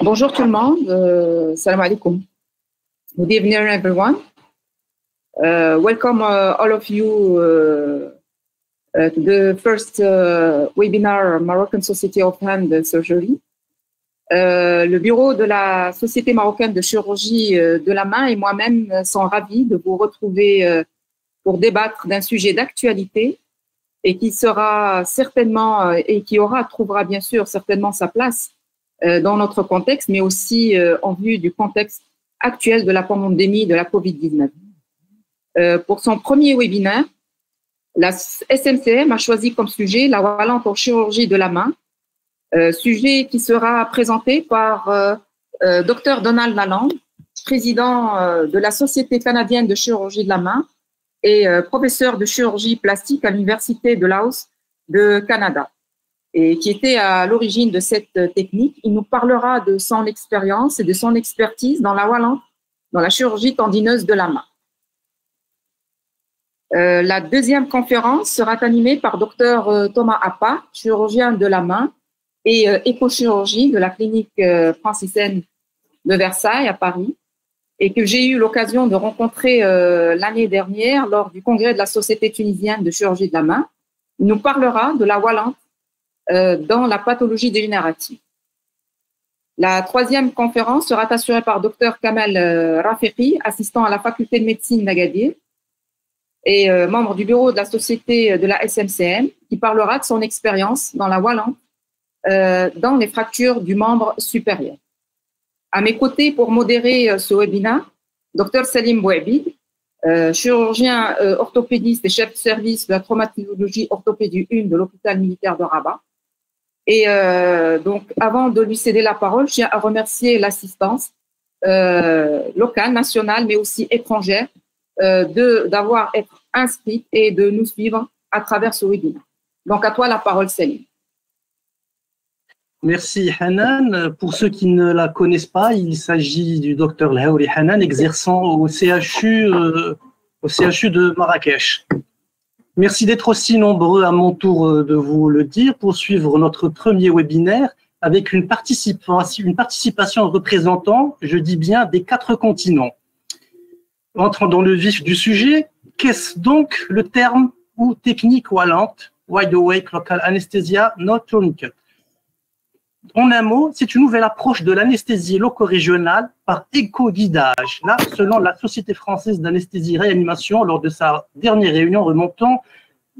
Bonjour tout le monde. Uh, Salam alaikum. Good evening, everyone. Uh, welcome uh, all of you uh, uh, to the first uh, webinar Moroccan Society of Hand Surgery. le bureau de la Société marocaine de chirurgie de la main et moi-même sont ravis de vous retrouver pour débattre d'un sujet d'actualité et qui sera certainement et qui aura trouvera bien sûr certainement sa place euh, dans notre contexte, mais aussi euh, en vue du contexte actuel de la pandémie de la COVID-19. Euh, pour son premier webinaire, la SMCM a choisi comme sujet la valente en chirurgie de la main, sujet qui sera présenté par Dr Donald Lalande, président de la Société canadienne de chirurgie de la main et professeur de chirurgie plastique à l'Université de Laos de Canada et qui était à l'origine de cette technique. Il nous parlera de son expérience et de son expertise dans la wallante, dans la chirurgie tendineuse de la main. Euh, la deuxième conférence sera animée par Dr euh, Thomas Appa, chirurgien de la main et euh, écochirurgie de la clinique euh, francisienne de Versailles à Paris et que j'ai eu l'occasion de rencontrer l'année dernière lors du congrès de la Société tunisienne de chirurgie de la main. Il nous parlera de la wallante euh, dans la pathologie dégénérative. La troisième conférence sera assurée par Dr Kamal euh, Rafeqi, assistant à la faculté de médecine d'Agadir et euh, membre du bureau de la société de la SMCM, qui parlera de son expérience dans la Wallante dans les fractures du membre supérieur. À mes côtés, pour modérer ce webinaire, Dr Salim Bouabid, chirurgien orthopédiste et chef de service de la traumatologie orthopédie 1 de l'hôpital militaire de Rabat, et euh, donc, avant de lui céder la parole, je tiens à remercier l'assistance euh, locale, nationale, mais aussi étrangère, euh, d'avoir été inscrite et de nous suivre à travers ce webinaire. Donc, à toi la parole, Céline. Merci Hanan. Pour ceux qui ne la connaissent pas, il s'agit du docteur Laouri Hanan exerçant au CHU, euh, au CHU de Marrakech. Merci d'être aussi nombreux à mon tour euh, de vous le dire pour suivre notre premier webinaire avec une participation, représentant, je dis bien, des quatre continents. Entrant dans le vif du sujet, qu'est-ce donc le terme ou technique wallante, wide awake local anesthesia, not tourniquet en un mot, c'est une nouvelle approche de l'anesthésie loco-régionale par éco-guidage. Là, selon la Société française d'anesthésie-réanimation, lors de sa dernière réunion remontant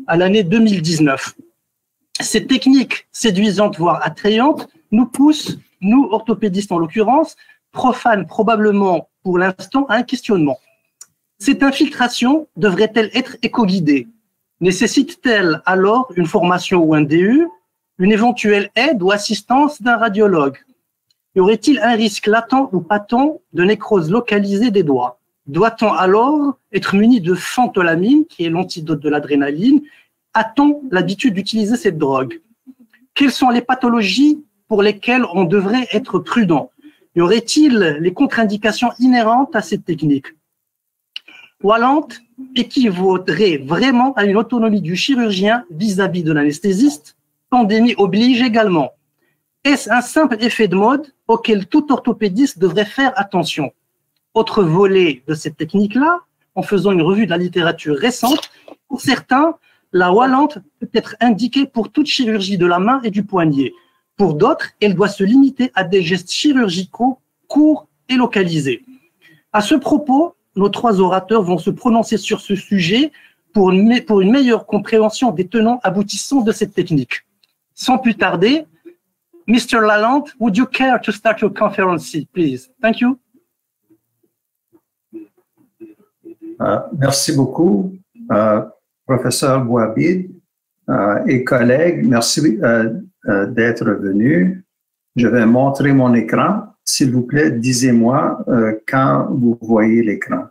à l'année 2019. Cette technique séduisante, voire attrayante, nous pousse, nous, orthopédistes en l'occurrence, profanes probablement pour l'instant, à un questionnement. Cette infiltration devrait-elle être éco-guidée? Nécessite-t-elle alors une formation ou un DU une éventuelle aide ou assistance d'un radiologue. Y aurait-il un risque latent ou patent de nécrose localisée des doigts? Doit-on alors être muni de phantolamine, qui est l'antidote de l'adrénaline? A-t-on l'habitude d'utiliser cette drogue? Quelles sont les pathologies pour lesquelles on devrait être prudent? Y aurait-il les contre-indications inhérentes à cette technique? Wallante équivaudrait vraiment à une autonomie du chirurgien vis-à-vis de l'anesthésiste? Pandémie oblige également. Est-ce un simple effet de mode auquel tout orthopédiste devrait faire attention? Autre volet de cette technique-là, en faisant une revue de la littérature récente, pour certains, la wallante peut être indiquée pour toute chirurgie de la main et du poignet. Pour d'autres, elle doit se limiter à des gestes chirurgicaux courts et localisés. À ce propos, nos trois orateurs vont se prononcer sur ce sujet pour une, pour une meilleure compréhension des tenants aboutissants de cette technique. Sans plus tarder, Mr. Lalande, would you care to start your conference, please? Thank you. Uh, merci beaucoup, uh, professeur Bouabid uh, et collègues. Merci d'être venu. Je vais montrer mon écran. S'il vous plaît, disez-moi quand vous voyez l'écran.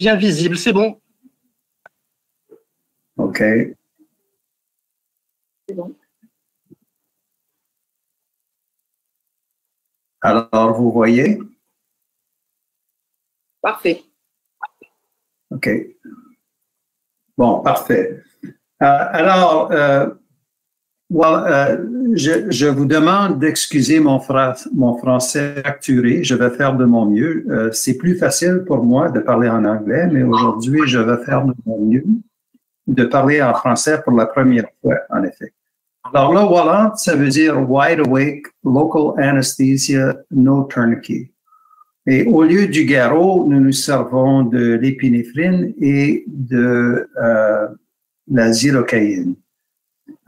Bien visible, c'est bon. OK. C'est bon. Alors, vous voyez? Parfait. OK. Bon, parfait. Euh, alors, euh, well, je, je, vous demande d'excuser mon, mon, français facturé. Je vais faire de mon mieux. c'est plus facile pour moi de parler en anglais, mais aujourd'hui, je vais faire de mon mieux de parler en français pour la première fois, en effet. Alors là, voilà, ça veut dire wide awake, local anesthesia, no tourniquet. Et au lieu du garrot, nous nous servons de l'épinéphrine et de euh, la xylocaïne.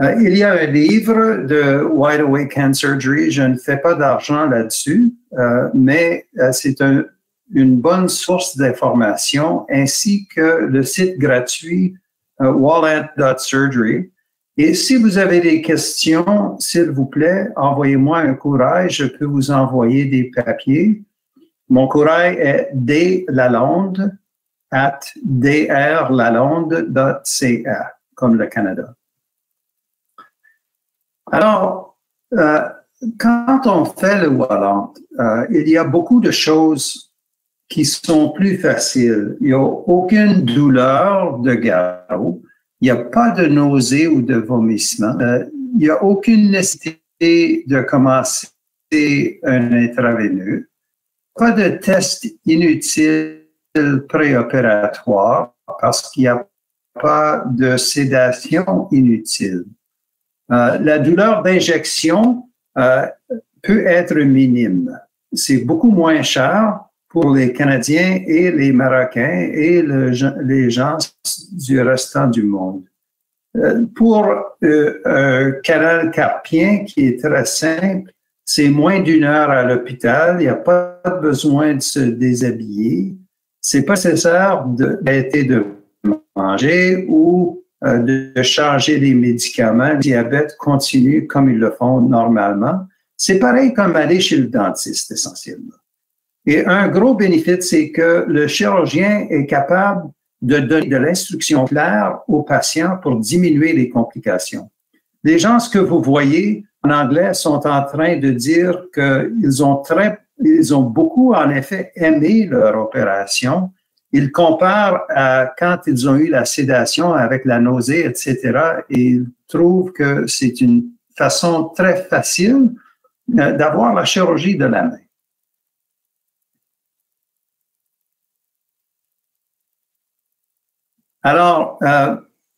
Euh, il y a un livre de Wide Awake Hand Surgery. Je ne fais pas d'argent là-dessus, euh, mais c'est un, une bonne source d'information ainsi que le site gratuit wallet.surgery. Et si vous avez des questions, s'il vous plaît, envoyez-moi un courrier. Je peux vous envoyer des papiers. Mon courrier est dlalonde at drlalonde.ca, comme le Canada. Alors, euh, quand on fait le Wallant, euh, il y a beaucoup de choses qui sont plus faciles. Il n'y a aucune douleur de garrot. Il n'y a pas de nausée ou de vomissement. Euh, il n'y a aucune nécessité de commencer un intraveineux. Pas de test inutile préopératoire parce qu'il n'y a pas de sédation inutile. Euh, la douleur d'injection euh, peut être minime. C'est beaucoup moins cher pour les Canadiens et les Marocains et les gens du restant du monde. Euh, pour euh, un canal carpien qui est très simple, c'est moins d'une heure à l'hôpital, il n'y a pas besoin de se déshabiller, c'est pas nécessaire d'arrêter de manger ou euh, de changer les médicaments. Le diabète continue comme ils le font normalement. C'est pareil comme aller chez le dentiste essentiellement. Et un gros bénéfice, c'est que le chirurgien est capable de donner de l'instruction claire aux patients pour diminuer les complications. Les gens, ce que vous voyez en anglais, sont en train de dire qu'ils ont très, ils ont beaucoup, en effet, aimé leur opération. Ils comparent à quand ils ont eu la sédation avec la nausée, etc. Et ils trouvent que c'est une façon très facile euh, d'avoir la chirurgie de la main. Alors, euh,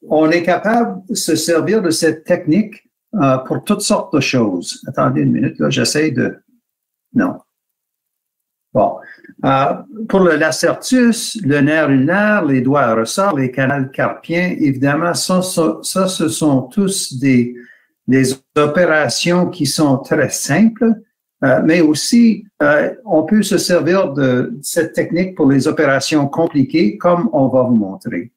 on est capable de se servir de cette technique euh, pour toutes sortes de choses. Attendez une minute, là, j'essaie de... Non. Bon. Euh, pour le lacertus, le nerf ulnaire, les doigts à ressort, les canaux carpiens, évidemment, ça, ça, ce sont tous des, des opérations qui sont très simples, mais aussi on peut se servir de cette technique pour les opérations compliquées, comme on va vous montrer.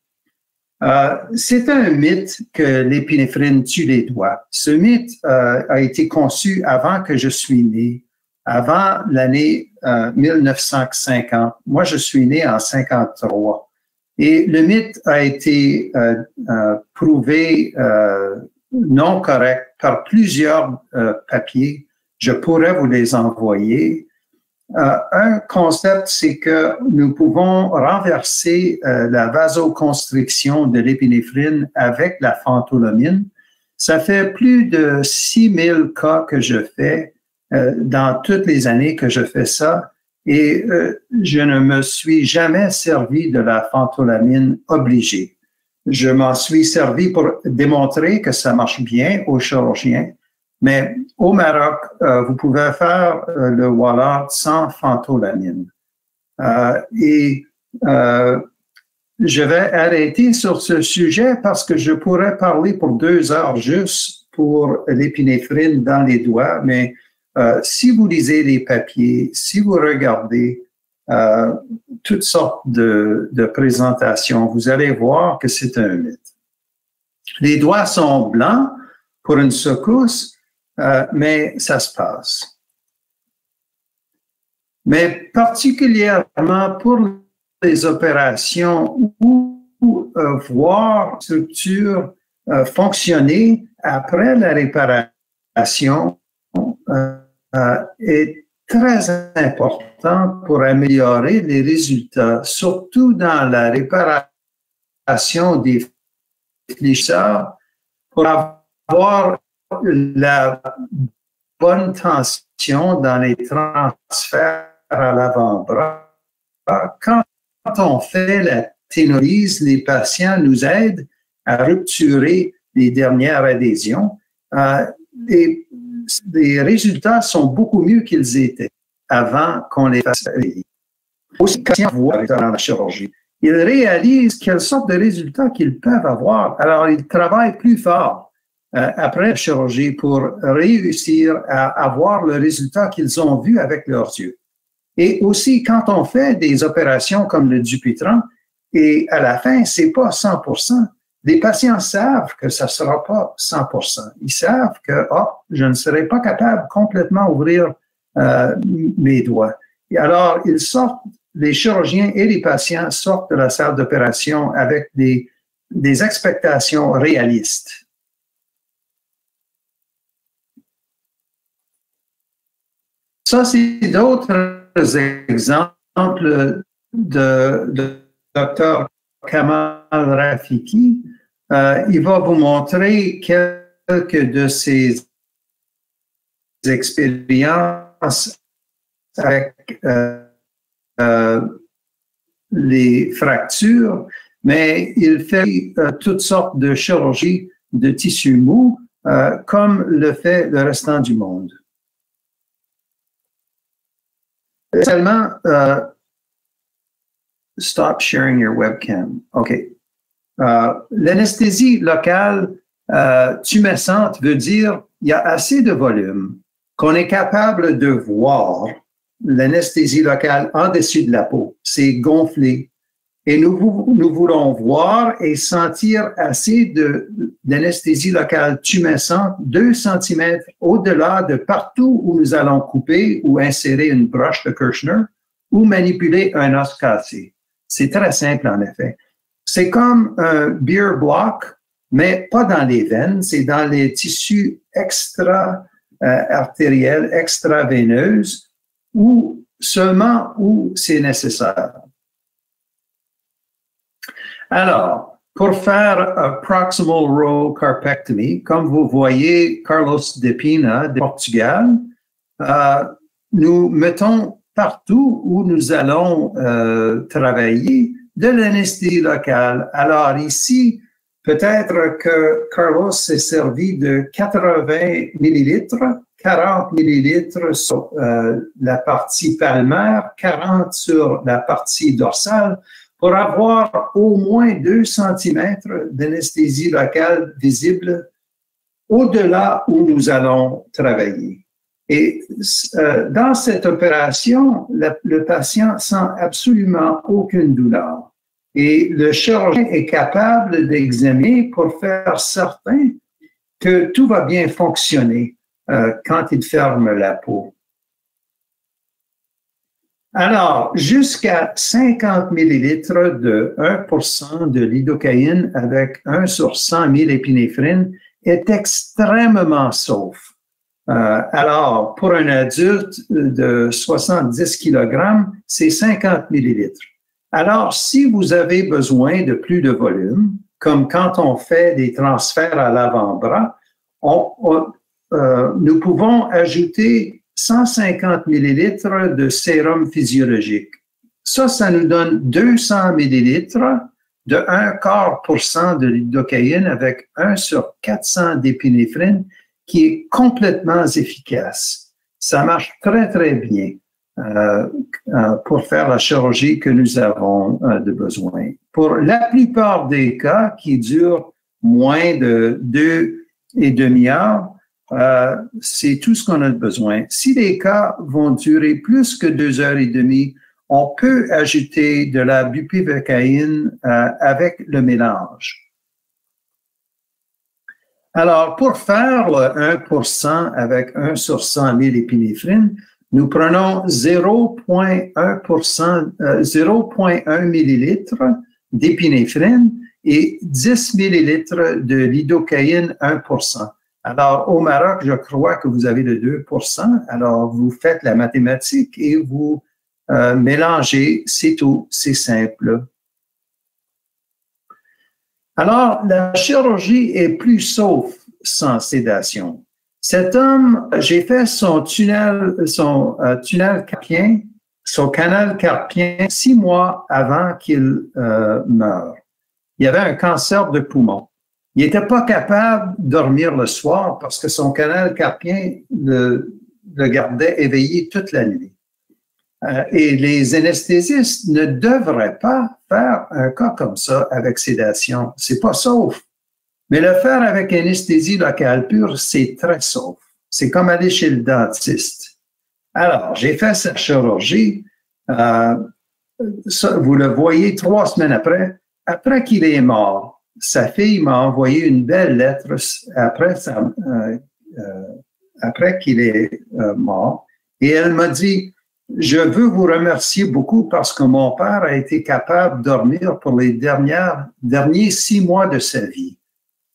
Euh, c'est un mythe que l'épinéphrine tue les doigts. Ce mythe euh, a été conçu avant que je suis né, avant l'année 1950. Euh, Moi, je suis né en 53. Et le mythe a été prouvé non correct par plusieurs papiers. Je pourrais vous les envoyer. Euh, un concept, c'est que nous pouvons renverser euh, la vasoconstriction de l'épinéphrine avec la phantolamine. Ça fait plus de 6000 cas que je fais euh, dans toutes les années que je fais ça et je ne me suis jamais servi de la phantolamine obligée. Je m'en suis servi pour démontrer que ça marche bien aux chirurgiens, mais au Maroc, euh, vous pouvez faire euh, le wallet sans phantolamine. Euh, et je vais arrêter sur ce sujet parce que je pourrais parler pour deux heures juste pour l'épinéphrine dans les doigts, mais si vous lisez les papiers, si vous regardez toutes sortes de, de présentations, vous allez voir que c'est un mythe. Les doigts sont blancs pour une secousse, euh, mais ça se passe. Mais particulièrement pour les opérations où euh, voir structure euh, fonctionner après la réparation est très important pour améliorer les résultats, surtout dans la réparation des fléchisseurs, pour avoir la bonne tension dans les transferts à l'avant-bras. Quand on fait la ténorise, les patients nous aident à rupturer les dernières adhésions. Euh, et les résultats sont beaucoup mieux qu'ils étaient avant qu'on les fasse. Aussi, quand ils voient dans la chirurgie, ils réalisent quelles sortes de résultats qu'ils peuvent avoir. Alors, ils travaillent plus fort euh, après la chirurgie pour réussir à avoir le résultat qu'ils ont vu avec leurs yeux. Et aussi, quand on fait des opérations comme le Dupuytren, et à la fin, c'est pas 100% les patients savent que ça sera pas 100% Ils savent que, oh, je ne serai pas capable complètement ouvrir euh, mes doigts. Et alors, ils sortent, les chirurgiens et les patients sortent de la salle d'opération avec des, des expectations réalistes. Ça, c'est d'autres exemples de, de Dr. Kamal Rafiki. Euh, il va vous montrer quelques de ses expériences avec euh, euh, les fractures, mais il fait toutes sortes de chirurgies de tissus mous, comme le fait le restant du monde. Seulement, stop sharing your webcam. OK. Euh, l'anesthésie locale euh, tumescente veut dire il y a assez de volume qu'on est capable de voir l'anesthésie locale en dessus de la peau. C'est gonflé. Et nous, nous voulons voir et sentir assez d'anesthésie locale tumescente, 2 cm au-delà de partout où nous allons couper ou insérer une broche de Kirchner ou manipuler un os cassé. C'est très simple en effet. C'est comme un beer block, mais pas dans les veines, c'est dans les tissus extra-artériels, euh, extra-veineux, ou seulement où c'est nécessaire. Alors, pour faire un proximal row carpectomy, comme vous voyez Carlos de Pina de Portugal, euh, nous mettons partout où nous allons euh, travailler de l'anesthésie locale. Alors ici, peut-être que Carlos s'est servi de 80 millilitres, 40 millilitres sur euh, la partie palmaire, 40 sur la partie dorsale, pour avoir au moins 2 cm d'anesthésie locale visible au-delà où nous allons travailler. Et euh, dans cette opération, le, patient sent absolument aucune douleur. Et le chirurgien est capable d'examiner pour faire certain que tout va bien fonctionner euh, quand il ferme la peau. Alors, jusqu'à 50 millilitres de 1% de lidocaïne avec 1 sur 100 000 épinéphrine est extrêmement sauf. Euh, alors, pour un adulte de 70 kg, c'est 50 millilitres. Alors, si vous avez besoin de plus de volume, comme quand on fait des transferts à l'avant-bras, euh, nous pouvons ajouter 150 millilitres de sérum physiologique. Ça, ça nous donne 200 millilitres de 1 quart pour cent de lidocaïne avec 1 sur 400 d'épinéphrine qui est complètement efficace. Ça marche très, très bien euh, euh, pour faire la chirurgie que nous avons euh, de besoin. Pour la plupart des cas qui durent moins de deux et demi heures, euh, c'est tout ce qu'on a besoin. Si les cas vont durer plus que deux heures et demie, on peut ajouter de la bupivacaïne euh, avec le mélange. Alors, pour faire le 1% avec 1 sur 100 000 épinéphrine, nous prenons 0,1 0,1 euh, d'épinéphrine et 10 millilitres de lidocaïne 1 Alors, au Maroc, je crois que vous avez le 2% Alors, vous faites la mathématique et vous euh, mélangez, c'est tout, c'est simple. Alors, la chirurgie est plus sauf sans sédation. Cet homme, j'ai fait son tunnel, son euh, tunnel carpien, son canal carpien six mois avant qu'il euh, meure. Il avait un cancer de poumon. Il n'était pas capable de dormir le soir parce que son canal carpien le, gardait éveillé toute la nuit. Euh, et les anesthésistes ne devraient pas faire un cas comme ça avec sédation. C'est pas sauf. Mais le faire avec anesthésie locale pure, c'est très sauf. C'est comme aller chez le dentiste. Alors, j'ai fait cette chirurgie. Euh, vous le voyez trois semaines après. Après qu'il est mort, sa fille m'a envoyé une belle lettre après, euh, après qu'il est mort. Et elle m'a dit, je veux vous remercier beaucoup parce que mon père a été capable de dormir pour les dernières, derniers six mois de sa vie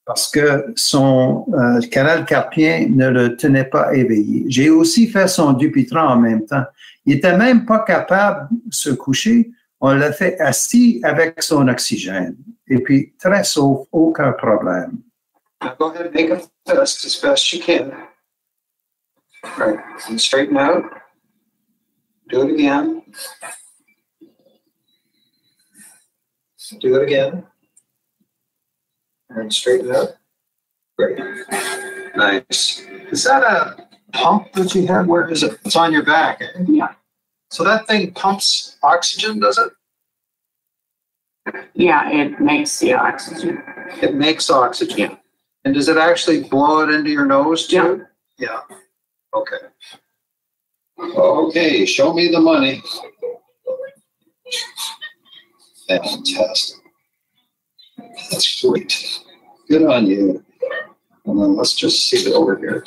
parce que son euh, canal carpien ne le tenait pas éveillé. J'ai aussi fait son Dupuytren en même temps. Il était même pas capable de se coucher. On l'a fait assis avec son oxygène. Et puis, très sauf, aucun problème. go ahead and make a test as best you can. Right. And straighten out. Do it again. Do it again. And straighten it up. Great. Nice. Is that a pump that you have? Where is it? It's on your back. eh? Yeah. So that thing pumps oxygen, does it? Yeah, it makes the oxygen. It makes oxygen. And does it actually blow it into your nose too? Yeah. Okay. Okay, show me the money. Fantastic. That's great. Good on you. And then let's just see it over here.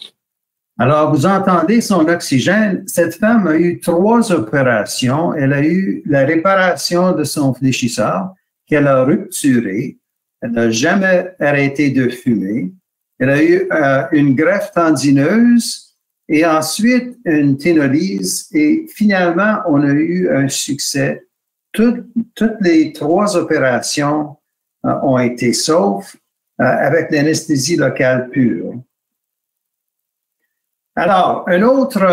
Alors, vous entendez son oxygène. Cette femme a eu trois opérations. Elle a eu la réparation de son fléchisseur qu'elle a rupturé. Elle n'a jamais arrêté de fumer. Elle a eu euh, une greffe tendineuse et ensuite une ténolyse. Et finalement, on a eu un succès. Toutes, les trois opérations euh, ont été sauf euh, avec l'anesthésie locale pure. Alors, un autre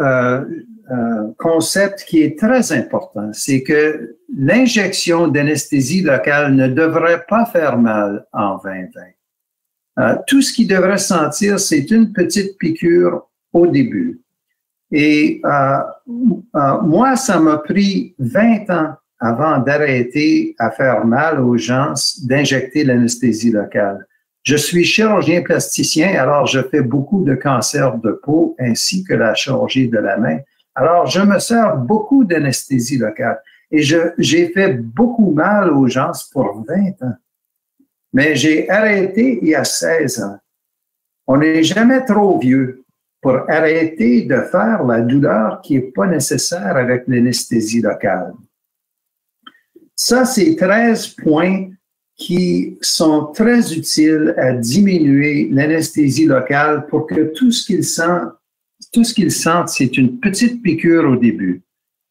euh, euh, concept qui est très important, c'est que l'injection d'anesthésie locale ne devrait pas faire mal en 2020. Euh, tout ce qui devrait sentir, c'est une petite piqûre au début. Et euh, moi, ça m'a pris 20 ans avant d'arrêter à faire mal aux gens d'injecter l'anesthésie locale. Je suis chirurgien plasticien, alors je fais beaucoup de cancers de peau ainsi que la chirurgie de la main. Alors, je me sers beaucoup d'anesthésie locale et j'ai fait beaucoup mal aux gens pour 20 ans. Mais j'ai arrêté il y a 16 ans. On n'est jamais trop vieux pour arrêter de faire la douleur qui n'est pas nécessaire avec l'anesthésie locale. Ça, c'est 13 points qui sont très utiles à diminuer l'anesthésie locale pour que tout ce qu'ils sentent, tout ce qu'ils sentent, c'est une petite piqûre au début.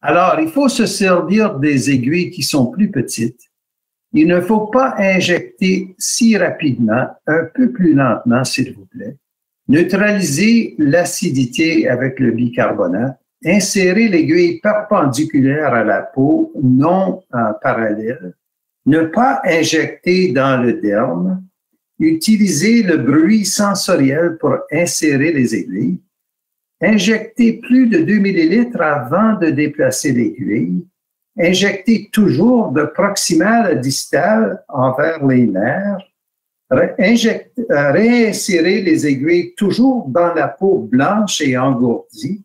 Alors, il faut se servir des aiguilles qui sont plus petites. Il ne faut pas injecter si rapidement, un peu plus lentement, s'il vous plaît. Neutraliser l'acidité avec le bicarbonate. Insérer l'aiguille perpendiculaire à la peau, non en parallèle ne pas injecter dans le derme, utiliser le bruit sensoriel pour insérer les aiguilles, injecter plus de 2 millilitres avant de déplacer l'aiguille, injecter toujours de proximal à distal envers les nerfs, euh, réinsérer les aiguilles toujours dans la peau blanche et engourdie,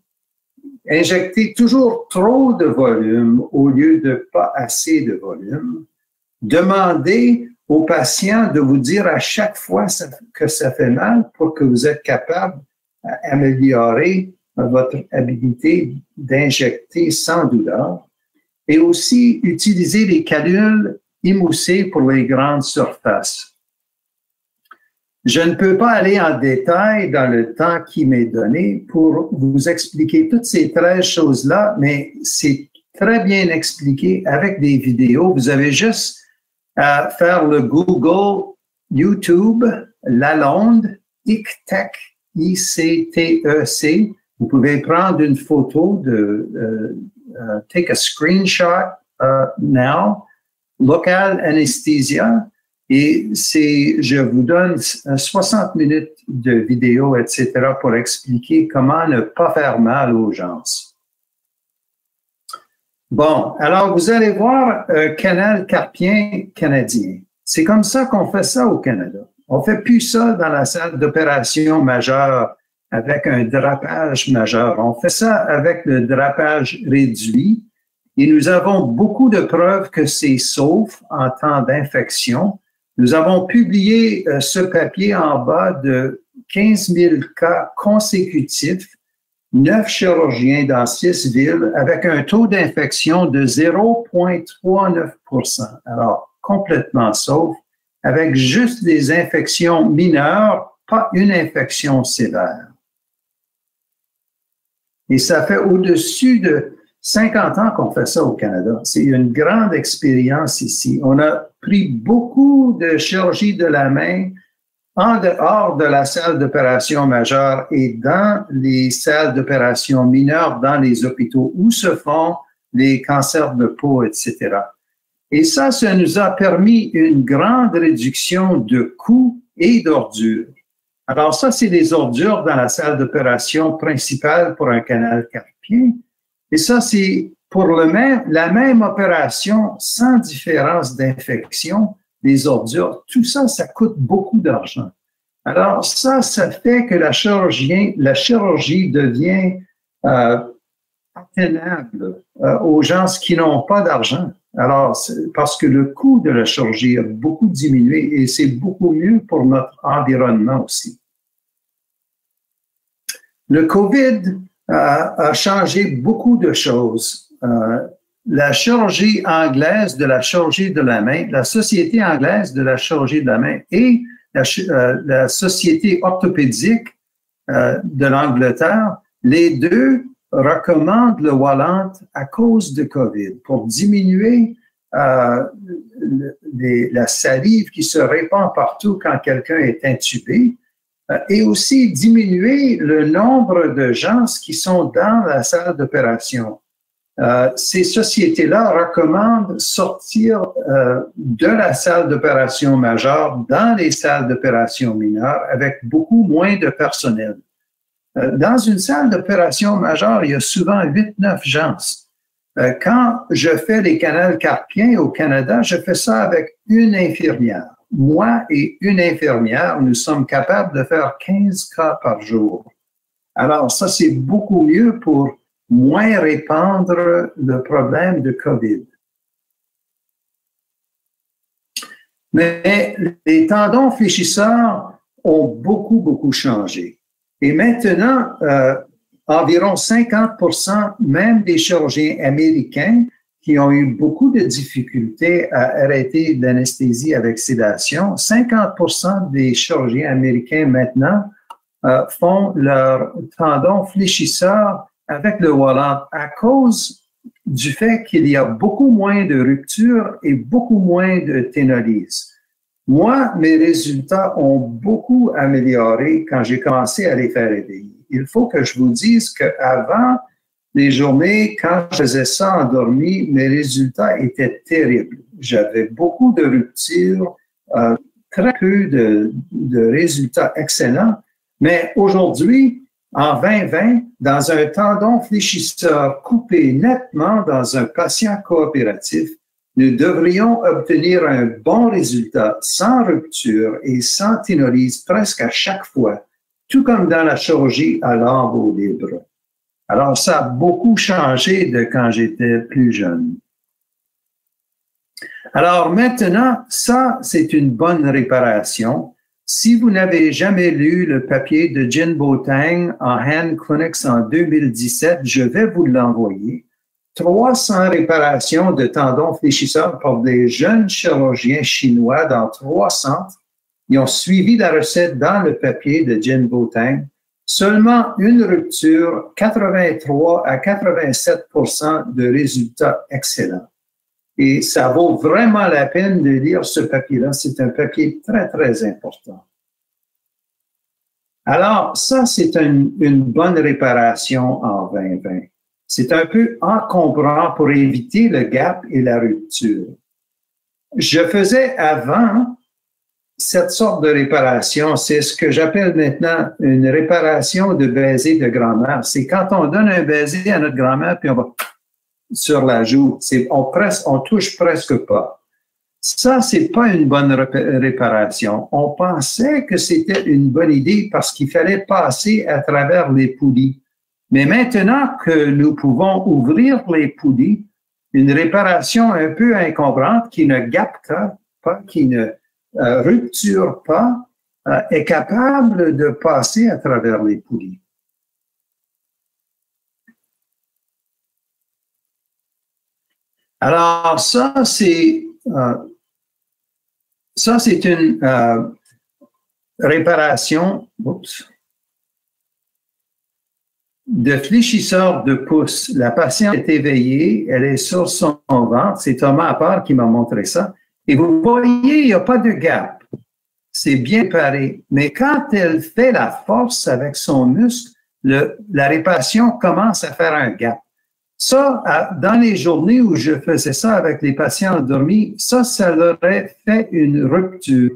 injecter toujours trop de volume au lieu de pas assez de volume, demandez au patient de vous dire à chaque fois que ça fait mal pour que vous êtes capable d'améliorer votre habilité d'injecter sans douleur et aussi utiliser les canules émoussées pour les grandes surfaces. Je ne peux pas aller en détail dans le temps qui m'est donné pour vous expliquer toutes ces 13 choses-là, mais c'est très bien expliqué avec des vidéos. Vous avez juste à faire le Google, YouTube, Lalonde, ICTEC, I-C-T-E-C. Vous pouvez prendre une photo de, euh, uh, take a screenshot uh, now, local anesthesia, et c'est, je vous donne 60 minutes de vidéo, etc., pour expliquer comment ne pas faire mal aux gens. Bon, alors vous allez voir un canal carpien canadien. C'est comme ça qu'on fait ça au Canada. On fait plus ça dans la salle d'opération majeure avec un drapage majeur. On fait ça avec le drapage réduit et nous avons beaucoup de preuves que c'est sauf en temps d'infection. Nous avons publié euh, ce papier en bas de 15 000 cas consécutifs neuf chirurgiens dans six villes avec un taux d'infection de 0,39 Alors, complètement sauf, avec juste des infections mineures, pas une infection sévère. Et ça fait au-dessus de 50 ans qu'on fait ça au Canada. C'est une grande expérience ici. On a pris beaucoup de chirurgie de la main en dehors de la salle d'opération majeure et dans les salles d'opération mineures dans les hôpitaux où se font les cancers de peau, etc. Et ça, ça nous a permis une grande réduction de coûts et d'ordures. Alors ça, c'est des ordures dans la salle d'opération principale pour un canal carpien. Et ça, c'est pour la même opération sans différence d'infection les ordures, tout ça, ça coûte beaucoup d'argent. Alors ça, ça fait que la, chirurgie, devient euh, atteignable euh, aux gens qui n'ont pas d'argent. Alors, parce que le coût de la chirurgie a beaucoup diminué et c'est beaucoup mieux pour notre environnement aussi. Le COVID a, a changé beaucoup de choses. Euh, la chirurgie anglaise de la chirurgie de la main, la Société anglaise de la chirurgie de la main et la, euh, Société orthopédique euh, de l'Angleterre, les deux recommandent le Wallant à cause de COVID pour diminuer euh, la salive qui se répand partout quand quelqu'un est intubé et aussi diminuer le nombre de gens qui sont dans la salle d'opération. Euh, ces sociétés-là recommandent sortir euh, de la salle d'opération majeure dans les salles d'opération mineure avec beaucoup moins de personnel. Euh, dans une salle d'opération majeure, il y a souvent 8-9 gens. quand je fais les canals carpiens au Canada, je fais ça avec une infirmière. Moi et une infirmière, nous sommes capables de faire 15 cas par jour. Alors, ça, c'est beaucoup mieux pour moins répandre le problème de COVID. Mais les tendons fléchisseurs ont beaucoup, beaucoup changé. Et maintenant, euh, environ 50% même des chirurgiens américains qui ont eu beaucoup de difficultés à arrêter l'anesthésie avec sédation, 50% des chirurgiens américains maintenant euh, font leur tendon fléchisseur avec le Wallant à cause du fait qu'il y a beaucoup moins de ruptures et beaucoup moins de ténolyse. Moi, mes résultats ont beaucoup amélioré quand j'ai commencé à les faire aider. Il faut que je vous dise qu'avant les journées, quand je faisais ça endormi, mes résultats étaient terribles. J'avais beaucoup de ruptures, euh, très peu de résultats excellents. Mais aujourd'hui, en 2020, dans un tendon fléchisseur coupé nettement dans un patient coopératif, nous devrions obtenir un bon résultat sans rupture et sans ténolyse presque à chaque fois, tout comme dans la chirurgie à lambeau libre. Alors, ça a beaucoup changé de quand j'étais plus jeune. Alors maintenant, ça, c'est une bonne réparation si vous n'avez jamais lu le papier de Jin Botang en Hand Clinics en 2017, je vais vous l'envoyer. 300 réparations de tendons fléchisseurs pour des jeunes chirurgiens chinois dans trois centres. Ils ont suivi la recette dans le papier de Jin Botang. Seulement une rupture, 83 à 87% de résultats excellents. Et ça vaut vraiment la peine de lire ce papier-là. C'est un papier très, très important. Alors, ça, c'est une, une bonne réparation en 2020. C'est un peu encombrant pour éviter le gap et la rupture. Je faisais avant cette sorte de réparation, c'est ce que j'appelle maintenant une réparation de baiser de grand-mère. C'est quand on donne un baiser à notre grand-mère, puis on va sur la joue. On touche presque pas. Ça, c'est pas une bonne réparation. On pensait que c'était une bonne idée parce qu'il fallait passer à travers les poulies. Mais maintenant que nous pouvons ouvrir les poulies, une réparation un peu encombrante qui ne gappe pas, qui ne euh, rupture pas, euh, est capable de passer à travers les poulies. Alors ça, c'est euh, ça, c'est une réparation de fléchisseur de pouce. La patiente est éveillée, elle est sur son ventre. C'est Thomas à part qui m'a montré ça. Et vous voyez, il n'y a pas de gap. C'est bien paré. Mais quand elle fait la force avec son muscle, la réparation commence à faire un gap. Ça, dans les journées où je faisais ça avec les patients endormis, ça, ça leur aurait fait une rupture.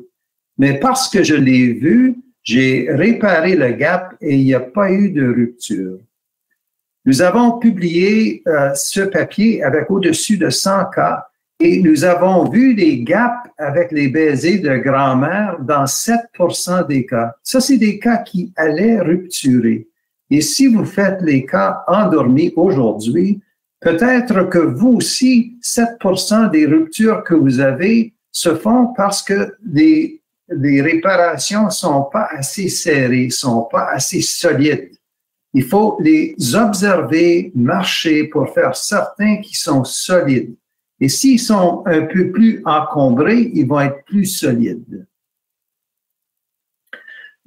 Mais parce que je l'ai vu, j'ai réparé le gap et il n'y a pas eu de rupture. Nous avons publié euh, ce papier avec au-dessus de 100 cas et nous avons vu des gaps avec les baisers de grand-mère dans 7% des cas. Ça, c'est des cas qui allaient rupturer. Et si vous faites les cas endormis aujourd'hui, peut-être que vous aussi, 7% des ruptures que vous avez se font parce que les, les réparations sont pas assez serrées, sont pas assez solides. Il faut les observer, marcher pour faire certains qui sont solides. Et s'ils sont un peu plus encombrés, ils vont être plus solides.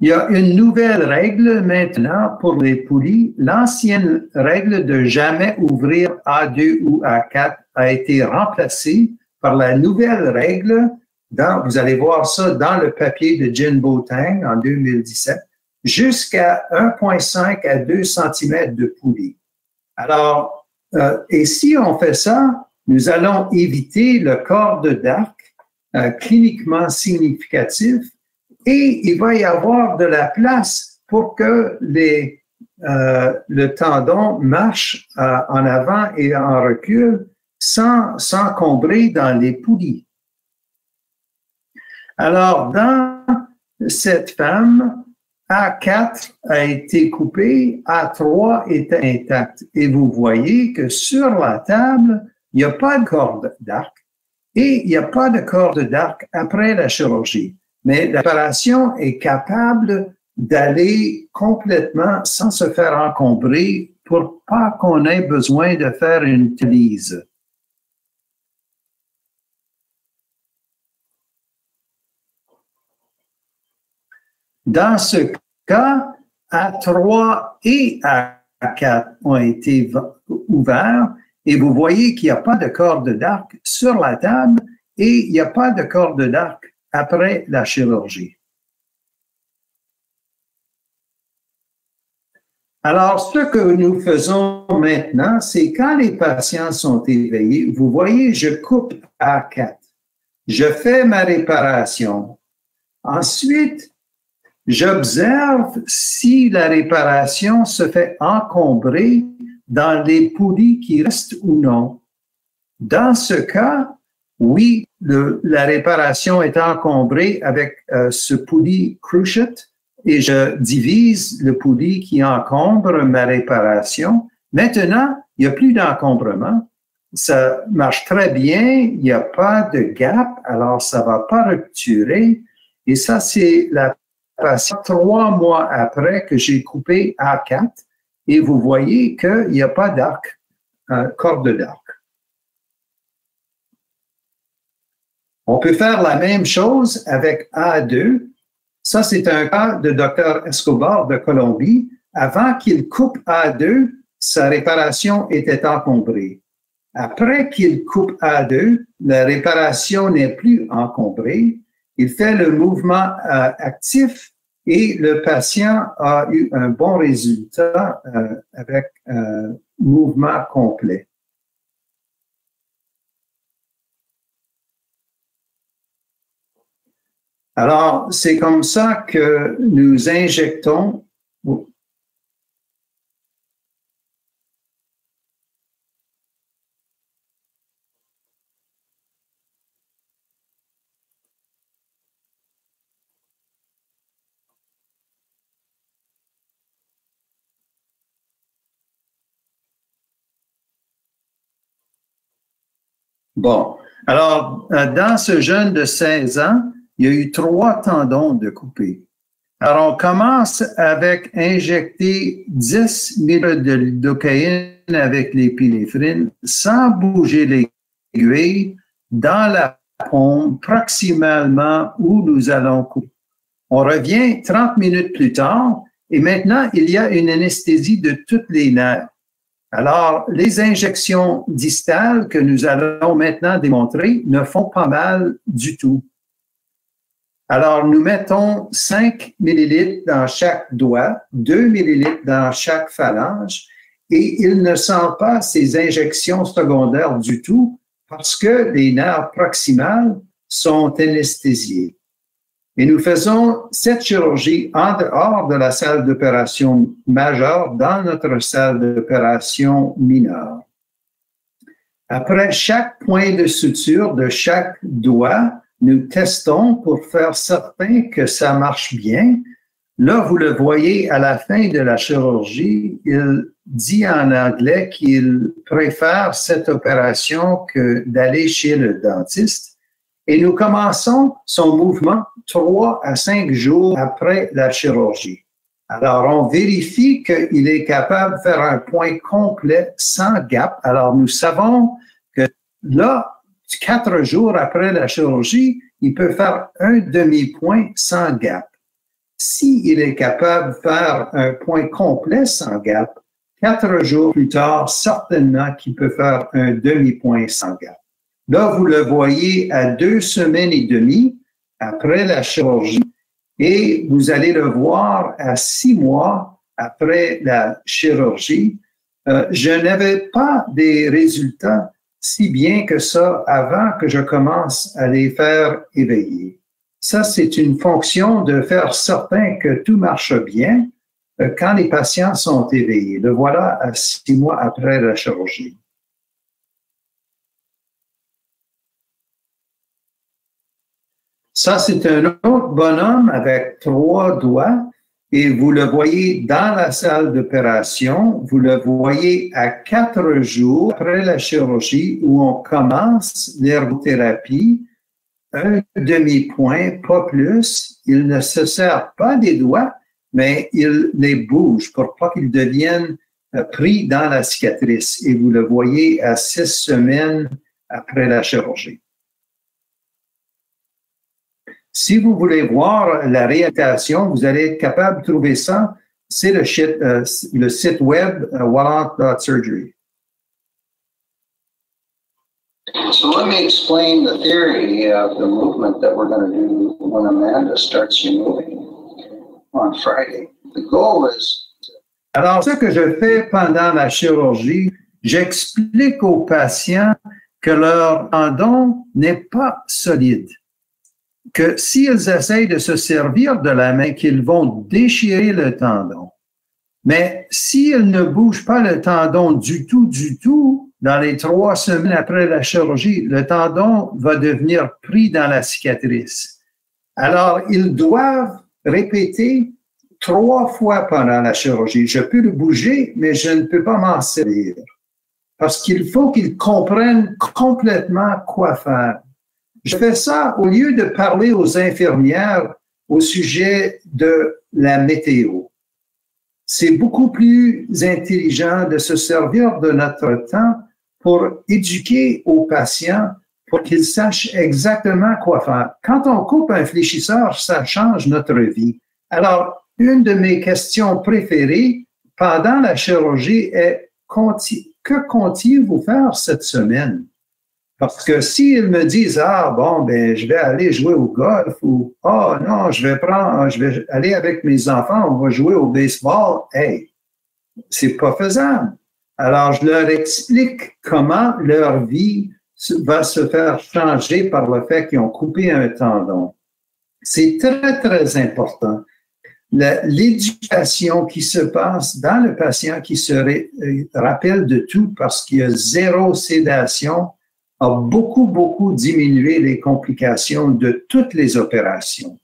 Il y a une nouvelle règle maintenant pour les poulies. L'ancienne règle de jamais ouvrir A2 ou A4 a été remplacée par la nouvelle règle, dans, vous allez voir ça dans le papier de Jin Tang en 2017, jusqu'à 1,5 à 2 cm de poulie. Alors, euh, et si on fait ça, nous allons éviter le corps de d'arc euh, cliniquement significatif et il va y avoir de la place pour que euh, le tendon marche euh, en avant et en recul sans s'encombrer dans les poulies. Alors, dans cette femme, A4 a été coupé, A3 était intact. Et vous voyez que sur la table, il n'y a pas de corde d'arc et il n'y a pas de corde d'arc après la chirurgie. Mais l'opération est capable d'aller complètement sans se faire encombrer pour pas qu'on ait besoin de faire une utilise. Dans ce cas, A3 et A4 ont été ouverts et vous voyez qu'il n'y a pas de corde d'arc sur la table et il n'y a pas de corde d'arc après la chirurgie. Alors, ce que nous faisons maintenant, c'est quand les patients sont éveillés, vous voyez, je coupe à 4. Je fais ma réparation. Ensuite, j'observe si la réparation se fait encombrer dans les poulies qui restent ou non. Dans ce cas, oui, la réparation est encombrée avec euh, ce poulie cruciate et je divise le poulie qui encombre ma réparation. Maintenant, il n'y a plus d'encombrement. Ça marche très bien, il n'y a pas de gap, alors ça va pas rupturer. Et ça, c'est la patiente trois mois après que j'ai coupé A4 et vous voyez qu'il n'y a pas d'arc, euh, corde d'arc. On peut faire la même chose avec A2. Ça, c'est un cas de Dr. Escobar de Colombie. Avant qu'il coupe A2, sa réparation était encombrée. Après qu'il coupe à deux, la réparation n'est plus encombrée. Il fait le mouvement euh, actif et le patient a eu un bon résultat euh, avec un mouvement complet. Alors, c'est comme ça que nous injectons Bon, alors, euh, dans ce jeune de 16 ans, il y a eu trois tendons de couper. Alors, on commence avec injecter 10 ml de lidocaïne avec l'épinéphrine sans bouger l'aiguille dans la pompe proximalement où nous allons couper. On revient 30 minutes plus tard et maintenant, il y a une anesthésie de toutes les nerfs. Alors, les injections distales que nous allons maintenant démontrer ne font pas mal du tout. Alors, nous mettons 5 millilitres dans chaque doigt, 2 millilitres dans chaque phalange, et il ne sent pas ces injections secondaires du tout parce que les nerfs proximales sont anesthésiés. Et nous faisons cette chirurgie en dehors de la salle d'opération majeure, dans notre salle d'opération mineure. Après chaque point de suture de chaque doigt, nous testons pour faire certain que ça marche bien. Là, vous le voyez à la fin de la chirurgie, il dit en anglais qu'il préfère cette opération que d'aller chez le dentiste. Et nous commençons son mouvement trois à cinq jours après la chirurgie. Alors, on vérifie qu'il est capable de faire un point complet sans gap. Alors, nous savons que là, quatre jours après la chirurgie, il peut faire un demi-point sans gap. S'il est capable de faire un point complet sans gap, quatre jours plus tard, certainement qu'il peut faire un demi-point sans gap. Là, vous le voyez à deux semaines et demie après la chirurgie et vous allez le voir à six mois après la chirurgie. Euh, je n'avais pas des résultats si bien que ça avant que je commence à les faire éveiller. Ça, c'est une fonction de faire certain que tout marche bien euh, quand les patients sont éveillés. Le voilà six mois après la chirurgie. Ça, c'est un autre bonhomme avec trois doigts et vous le voyez dans la salle d'opération. Vous le voyez à quatre jours après la chirurgie où on commence l'ergothérapie. Un demi-point, pas plus. Il ne se sert pas des doigts, mais il les bouge pour pas qu'ils deviennent euh, pris dans la cicatrice. Et vous le voyez à six semaines après la chirurgie. Si vous voulez voir la réalisation, vous allez être capable de trouver ça. C'est le, euh, le, site web uh, Wallant.surgery. So let me explain the theory of the movement that we're going to do when Amanda starts you moving on Friday. The goal is Alors, ce que je fais pendant la chirurgie, j'explique aux patients que leur tendon n'est pas solide que s'ils essayent de se servir de la main, qu'ils vont déchirer le tendon. Mais s'ils ne bougent pas le tendon du tout, du tout, dans les trois semaines après la chirurgie, le tendon va devenir pris dans la cicatrice. Alors, ils doivent répéter trois fois pendant la chirurgie. Je peux le bouger, mais je ne peux pas m'en servir. Parce qu'il faut qu'ils comprennent complètement quoi faire. Je fais ça au lieu de parler aux infirmières au sujet de la météo. C'est beaucoup plus intelligent de se servir de notre temps pour éduquer aux patients pour qu'ils sachent exactement quoi faire. Quand on coupe un fléchisseur, ça change notre vie. Alors, une de mes questions préférées pendant la chirurgie est que comptiez-vous faire cette semaine? Parce que s'ils me disent, ah, bon, ben, je vais aller jouer au golf ou, oh, non, je vais prendre, je vais aller avec mes enfants, on va jouer au baseball, hey, c'est pas faisable. Alors, je leur explique comment leur vie va se faire changer par le fait qu'ils ont coupé un tendon. C'est très, très important. L'éducation qui se passe dans le patient qui se euh, rappelle de tout parce qu'il y a zéro sédation a beaucoup, beaucoup diminué les complications de toutes les opérations.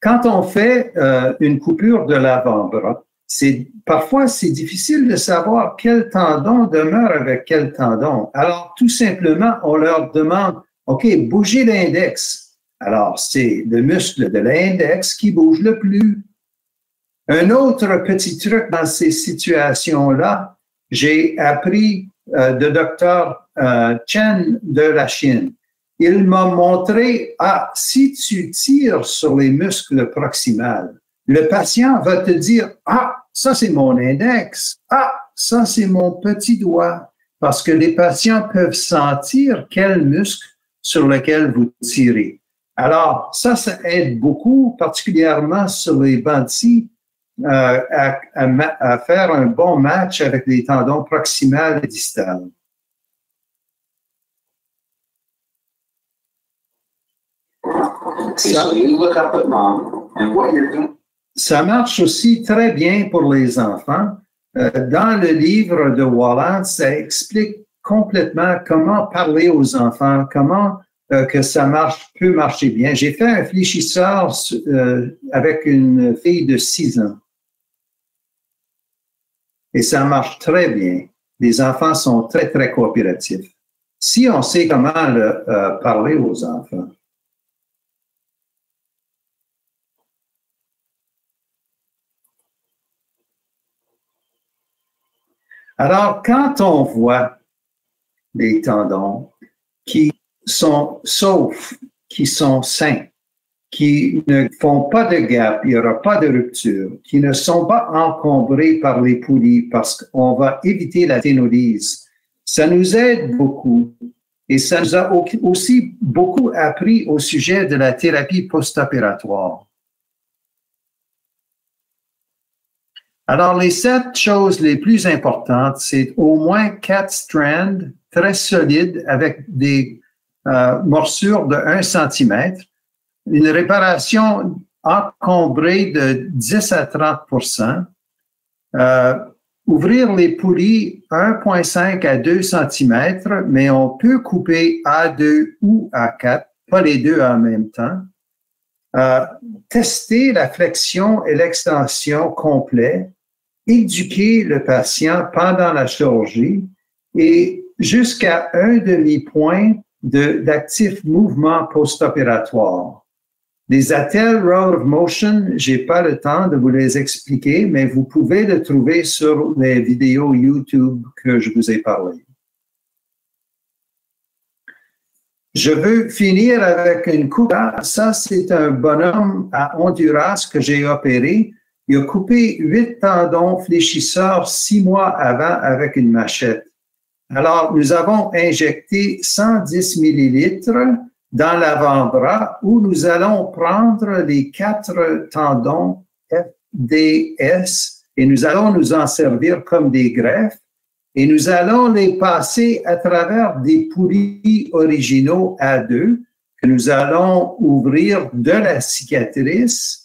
Quand on fait euh, une coupure de l'avant-bras, c'est parfois c'est difficile de savoir quel tendon demeure avec quel tendon. Alors tout simplement, on leur demande, ok, bougez l'index. Alors c'est le muscle de l'index qui bouge le plus. Un autre petit truc dans ces situations-là, j'ai appris de docteur euh, Chen de la Chine. Il m'a montré, ah, si tu tires sur les muscles proximales, le patient va te dire, ah, ça c'est mon index, ah, ça c'est mon petit doigt, parce que les patients peuvent sentir quel muscle sur lequel vous tirez. Alors, ça, ça aide beaucoup, particulièrement sur les bandits, euh, à, à, faire un bon match avec les tendons proximales et distales. Ça, marche aussi très bien pour les enfants. Euh, dans le livre de Walland, ça explique complètement comment parler aux enfants, comment euh, que ça marche, peut marcher bien. J'ai fait un fléchisseur euh, avec une fille de 6 ans. Et ça marche très bien. Les enfants sont très, très coopératifs. Si on sait comment parler aux enfants. Alors, quand on voit des tendons qui sont saufs, qui sont sains, qui ne font pas de gap, il n'y aura pas de rupture, qui ne sont pas encombrés par les poulies parce qu'on va éviter la ténolyse, ça nous aide beaucoup. Et ça nous a aussi beaucoup appris au sujet de la thérapie post-opératoire. Alors, les sept choses les plus importantes, c'est au moins quatre strands très solides avec des euh, morsures de 1 cm, une réparation encombrée de 10 à 30% euh, ouvrir les poulies 1,5 à 2 cm, mais on peut couper A2 ou A4, pas les deux en même temps. Euh, tester la flexion et l'extension complète éduquer le patient pendant la chirurgie et jusqu'à un demi-point d'actif mouvement post-opératoire. Les attelles Road of Motion, j'ai pas le temps de vous les expliquer, mais vous pouvez le trouver sur les vidéos YouTube que je vous ai parlé. Je veux finir avec une coupe. Ça, c'est un bonhomme à Honduras que j'ai opéré il a coupé huit tendons fléchisseurs six mois avant avec une machette. Alors, nous avons injecté 110 millilitres dans l'avant-bras où nous allons prendre les quatre tendons FDS et nous allons nous en servir comme des greffes et nous allons les passer à travers des poulies originaux A2 que nous allons ouvrir de la cicatrice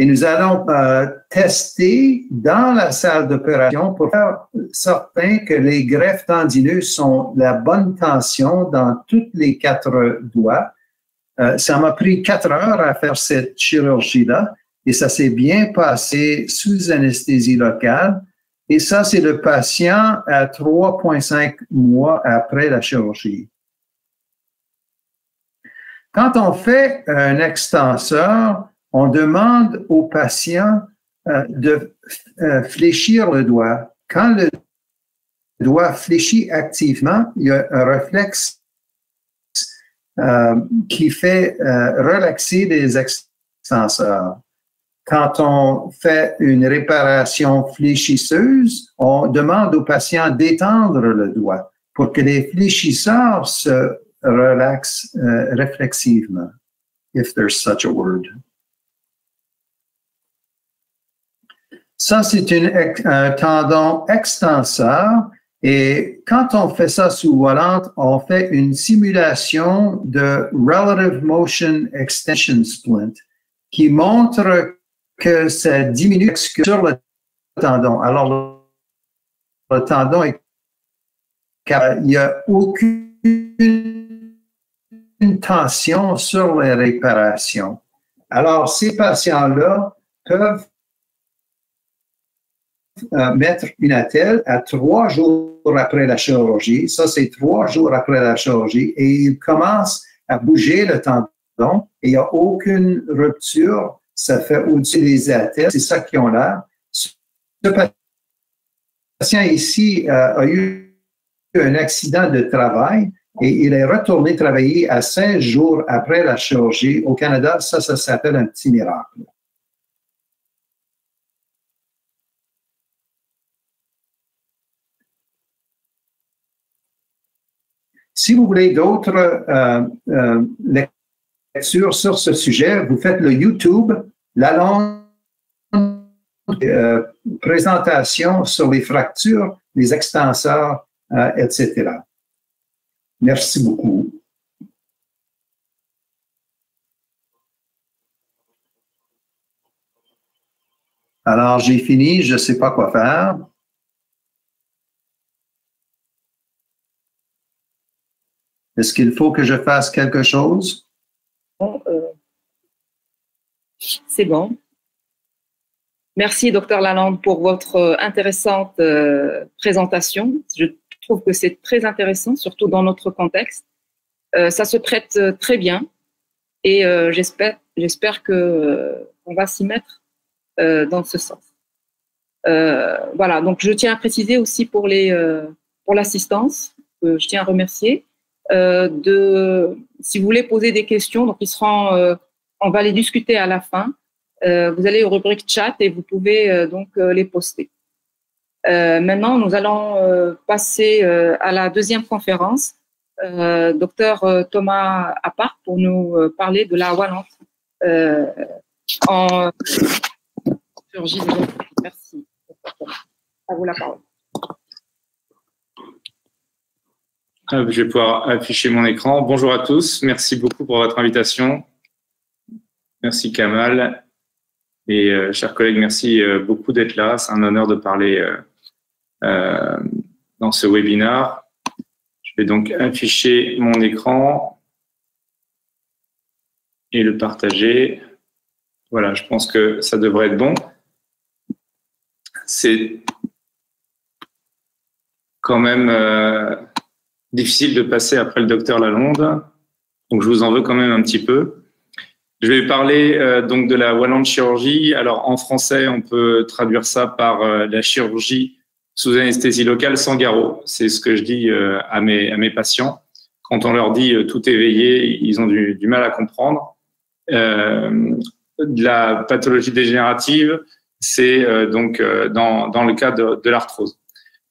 et nous allons euh, tester dans la salle d'opération pour faire certain que les greffes tendineuses sont la bonne tension dans toutes les quatre doigts. Euh, ça m'a pris quatre heures à faire cette chirurgie-là et ça s'est bien passé sous anesthésie locale. Et ça, c'est le patient à 3,5 mois après la chirurgie. Quand on fait un extenseur, on demande au patient euh, de euh, fléchir le doigt. Quand le doigt fléchit activement, il y a un réflexe euh, qui fait relaxer les extenseurs. quand on fait une réparation fléchisseuse, on demande au patient d'étendre le doigt pour que les fléchisseurs se relaxent réflexivement, if there's such a word. Ça, c'est un tendon extenseur. Et quand on fait ça sous volante, on fait une simulation de Relative Motion Extension Splint qui montre que ça diminue sur le tendon. Alors, le, tendon est il n'y a aucune tension sur les réparations. Alors, ces patients-là peuvent euh, mettre une attelle à trois jours après la chirurgie. Ça, c'est trois jours après la chirurgie et il commence à bouger le tendon et il n'y a aucune rupture. Ça fait au-dessus des attelles. C'est ça qui ont l'air. Ce patient ici euh, a eu un accident de travail et il est retourné travailler à cinq jours après la chirurgie. Au Canada, ça, ça s'appelle un petit miracle. Si vous voulez d'autres euh, euh, lectures sur ce sujet, vous faites le YouTube, la langue, euh, présentation sur les fractures, les extenseurs, etc. Merci beaucoup. Alors, j'ai fini, je ne sais pas quoi faire. Est-ce qu'il faut que je fasse quelque chose? Euh, c'est bon. Merci, docteur Lalande, pour votre euh, intéressante euh, présentation. Je trouve que c'est très intéressant, surtout dans notre contexte. ça se prête très bien et j'espère, j'espère que on va s'y mettre dans ce sens. voilà. Donc, je tiens à préciser aussi pour les pour l'assistance, je tiens à remercier de, si vous voulez poser des questions, donc ils seront, euh, on va les discuter à la fin. Euh, vous allez au rubrique chat et vous pouvez donc les poster. maintenant, nous allons passer à la deuxième conférence. docteur Thomas Appart pour nous parler de la Wallante en Merci. À vous la parole. Je vais pouvoir afficher mon écran. Bonjour à tous. Merci beaucoup pour votre invitation. Merci Kamal. Et euh, chers collègues, merci euh, beaucoup d'être là. C'est un honneur de parler euh, dans ce webinaire. Je vais donc afficher mon écran et le partager. Voilà, je pense que ça devrait être bon. C'est quand même difficile de passer après le docteur Lalonde, donc je vous en veux quand même un petit peu. Je vais parler euh, donc de la Wallande chirurgie. Alors en français, on peut traduire ça par euh, la chirurgie sous anesthésie locale sans garrot. C'est ce que je dis euh, à, mes, à mes patients. Quand on leur dit tout éveillé, ils ont du, du mal à comprendre. la pathologie dégénérative, c'est donc dans, dans le cas de, de l'arthrose.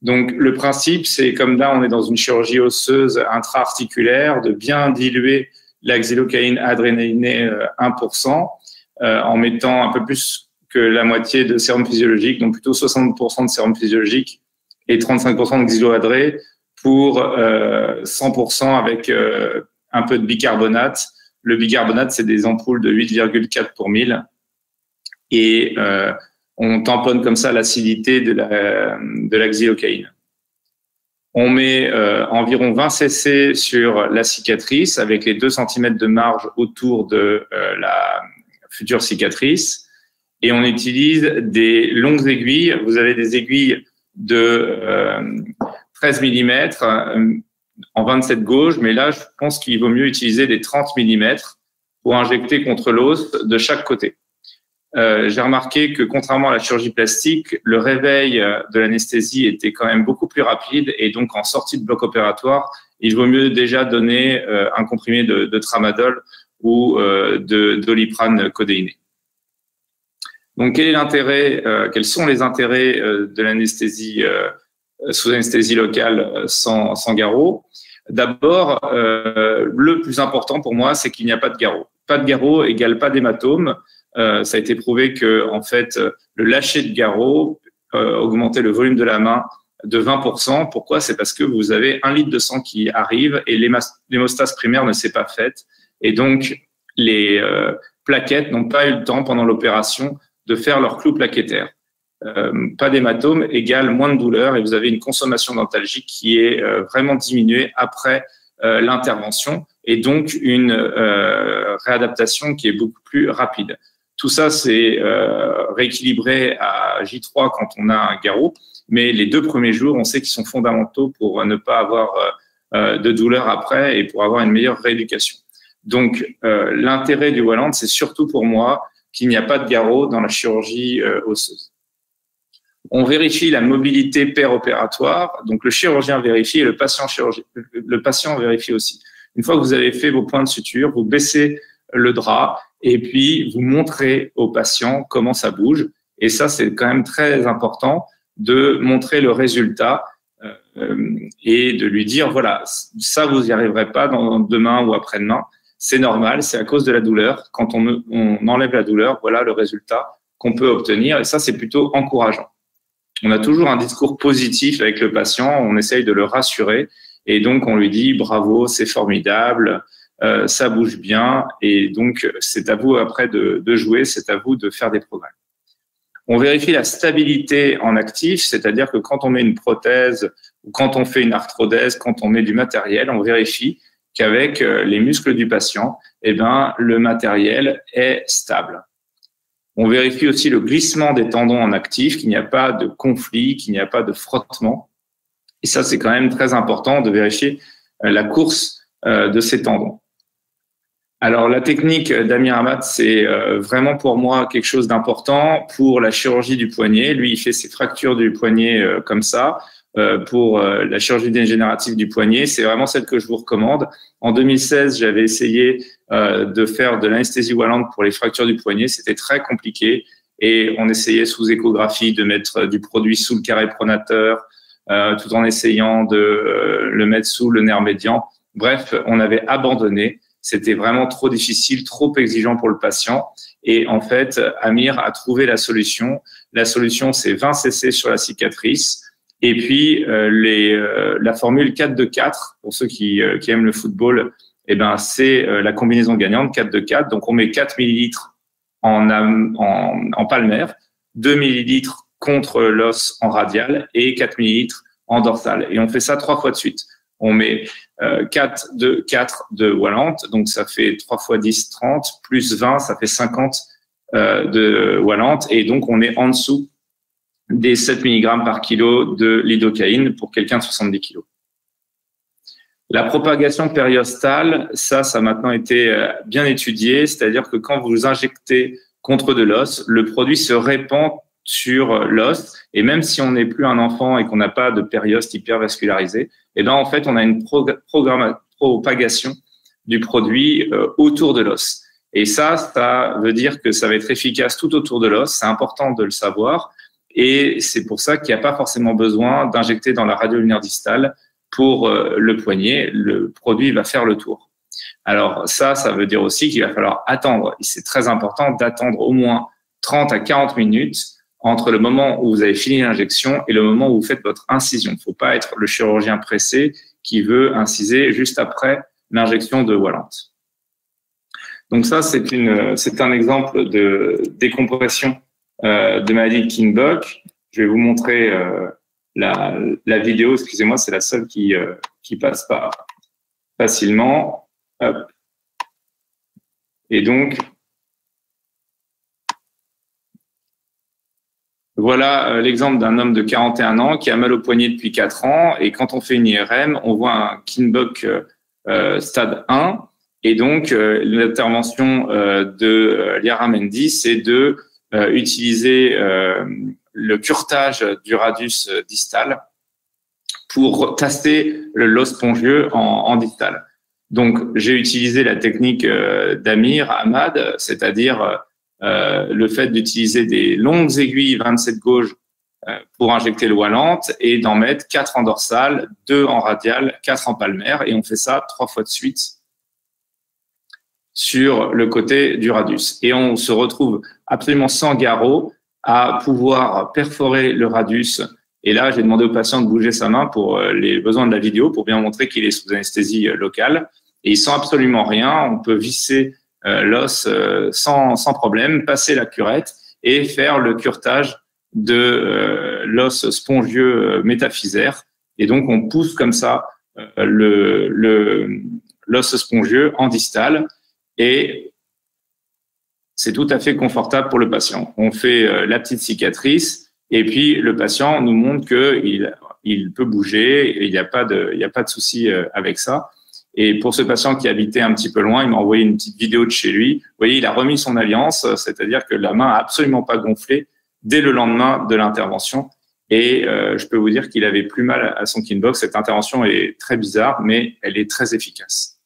Donc le principe, c'est comme là, on est dans une chirurgie osseuse intra-articulaire, de bien diluer la xylocaïne adrénalinée 1% euh, euh, en mettant un peu plus que la moitié de sérum physiologique, donc plutôt 60% de sérum physiologique et 35% de xyloadré pour euh, 100% avec euh, un peu de bicarbonate. Le bicarbonate, c'est des ampoules de 8,4 pour 1000. Et on tamponne comme ça l'acidité de la, de la. On met euh, environ 20 cc sur la cicatrice avec les 2 cm de marge autour de euh, la future cicatrice. Et on utilise des longues aiguilles. Vous avez des aiguilles de 13 mm en 27 gauche, mais là, je pense qu'il vaut mieux utiliser des 30 mm pour injecter contre l'os de chaque côté. Euh, j'ai remarqué que contrairement à la chirurgie plastique, le réveil euh, de l'anesthésie était quand même beaucoup plus rapide et donc en sortie de bloc opératoire, il vaut mieux déjà donner euh, un comprimé de, tramadol ou de doliprane codéiné. Donc, quels sont les intérêts de l'anesthésie sous anesthésie locale sans, sans garrot? D'abord, le plus important pour moi, c'est qu'il n'y a pas de garrot. Pas de garrot égale pas d'hématome. Ça a été prouvé que, en fait, le lâcher de garrot augmentait le volume de la main de 20%. Pourquoi? C'est parce que vous avez un litre de sang qui arrive et l'hémostase primaire ne s'est pas faite. Et donc, les plaquettes n'ont pas eu le temps pendant l'opération de faire leur clou plaquettaire. Euh, pas d'hématome égale moins de douleur et vous avez une consommation dentalgique qui est euh, vraiment diminuée après euh, l'intervention et donc une réadaptation qui est beaucoup plus rapide. Tout ça, c'est rééquilibré à J3 quand on a un garrot, mais les deux premiers jours, on sait qu'ils sont fondamentaux pour ne pas avoir de douleur après et pour avoir une meilleure rééducation. Donc, l'intérêt du Walland, c'est surtout pour moi qu'il n'y a pas de garrot dans la chirurgie euh, osseuse. On vérifie la mobilité péropératoire, donc le chirurgien vérifie et le patient vérifie aussi. Une fois que vous avez fait vos points de suture, vous baissez le drap et puis vous montrez au patient comment ça bouge. Et ça, c'est quand même très important de montrer le résultat euh, et de lui dire, voilà, ça, vous n'y arriverez pas dans, demain ou après-demain c'est normal, c'est à cause de la douleur. Quand on, enlève la douleur, voilà le résultat qu'on peut obtenir. Et ça, c'est plutôt encourageant. On a toujours un discours positif avec le patient, on essaye de le rassurer. Et donc, on lui dit bravo, c'est formidable, euh, ça bouge bien. Et donc, c'est à vous après de, de jouer, c'est à vous de faire des progrès. On vérifie la stabilité en actif, c'est-à-dire que quand on met une prothèse ou quand on fait une arthrodèse, quand on met du matériel, on vérifie qu'avec euh, les muscles du patient, eh ben, le matériel est stable. On vérifie aussi le glissement des tendons en actif, qu'il n'y a pas de conflit, qu'il n'y a pas de frottement. Et ça, c'est quand même très important de vérifier euh, la course euh, de ces tendons. Alors, la technique d'Amir Ahmad, c'est vraiment pour moi quelque chose d'important pour la chirurgie du poignet. Lui, il fait ses fractures du poignet comme ça. Euh, pour euh, la chirurgie dégénérative du poignet. C'est vraiment celle que je vous recommande. En 2016, j'avais essayé euh, de faire de l'anesthésie wallante pour les fractures du poignet. C'était très compliqué et on essayait sous échographie de mettre du produit sous le carré pronateur, tout en essayant de le mettre sous le nerf médian. Bref, on avait abandonné. C'était vraiment trop difficile, trop exigeant pour le patient. Et en fait, Amir a trouvé la solution. La solution, c'est 20 cc sur la cicatrice, et puis euh, les, euh, la formule 4 de 4 pour ceux qui, euh, qui aiment le football, eh ben c'est la combinaison gagnante 4 de 4. Donc on met 4 millilitres en, en, en palmaire, 2 millilitres contre l'os en radial et 4 millilitres en dorsal. Et on fait ça trois fois de suite. On met euh, 4 de 4 de Wallante, donc ça fait 3 fois 10, 30, plus 20, ça fait 50 euh, de Wallante. Et donc on est en dessous des 7 mg par kilo de lidocaïne pour quelqu'un de 70 kg. La propagation périostale, ça, ça a maintenant été euh, bien étudié, c'est-à-dire que quand vous injectez contre de l'os, le produit se répand sur euh, l'os, et même si on n'est plus un enfant et qu'on n'a pas de périoste hypervascularisé, eh ben en fait, on a une propagation du produit euh, autour de l'os. Et ça, ça veut dire que ça va être efficace tout autour de l'os. C'est important de le savoir. Et c'est pour ça qu'il n'y a pas forcément besoin d'injecter dans la radio lunaire distale pour euh, le poignet. Le produit va faire le tour. Alors ça, ça veut dire aussi qu'il va falloir attendre. C'est très important d'attendre au moins 30 à 40 minutes entre le moment où vous avez fini l'injection et le moment où vous faites votre incision. Il ne faut pas être le chirurgien pressé qui veut inciser juste après l'injection de Wallant. Donc ça, c'est une, c'est un exemple de décompression euh, de maladie de Kinbock. Je vais vous montrer euh, la, la, vidéo. Excusez-moi, c'est la seule qui, euh, qui passe pas facilement. Hop. Et donc, Voilà l'exemple d'un homme de 41 ans qui a mal au poignet depuis 4 ans. Et quand on fait une IRM, on voit un Kinbock euh, stade 1. Et donc, euh, l'intervention euh, de Liara Mendy, c'est de euh, utiliser euh, le curetage du radius distal pour tester le l'os spongieux en, en, distal. Donc, j'ai utilisé la technique euh, d'Amir Ahmad, c'est-à-dire le fait d'utiliser des longues aiguilles 27 gauche pour injecter le lente et d'en mettre quatre en dorsale, deux en radial, quatre en palmaire. Et on fait ça trois fois de suite sur le côté du radius. Et on se retrouve absolument sans garrot à pouvoir perforer le radius. Et là, j'ai demandé au patient de bouger sa main pour euh, les besoins de la vidéo, pour bien montrer qu'il est sous anesthésie euh, locale. Et il sent absolument rien. On peut visser euh, l'os sans, sans problème, passer la curette et faire le curetage de l'os spongieux métaphysaire. Et donc, on pousse comme ça le l'os spongieux en distal et c'est tout à fait confortable pour le patient. On fait euh, la petite cicatrice et puis le patient nous montre qu'il il peut bouger et il n'y a pas de, a pas de souci euh, avec ça. Et pour ce patient qui habitait un petit peu loin, il m'a envoyé une petite vidéo de chez lui. Vous voyez, il a remis son alliance, c'est-à-dire que la main a absolument pas gonflé dès le lendemain de l'intervention. Et euh, je peux vous dire qu'il avait plus mal à son kinbox. Cette intervention est très bizarre, mais elle est très efficace.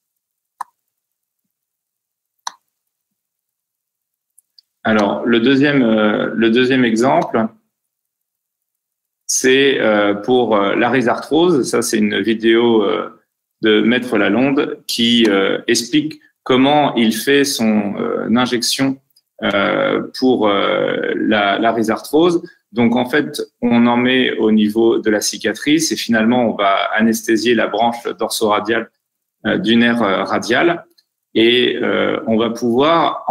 Alors, le deuxième, euh, le deuxième exemple, c'est euh, pour euh, la rhizarthrose. Ça, c'est une vidéo de Maître Lalonde qui explique comment il fait son injection pour la, la rhizarthrose. Donc, en fait, on en met au niveau de la cicatrice et finalement, on va anesthésier la branche dorsoradiale du nerf radial et euh, on va pouvoir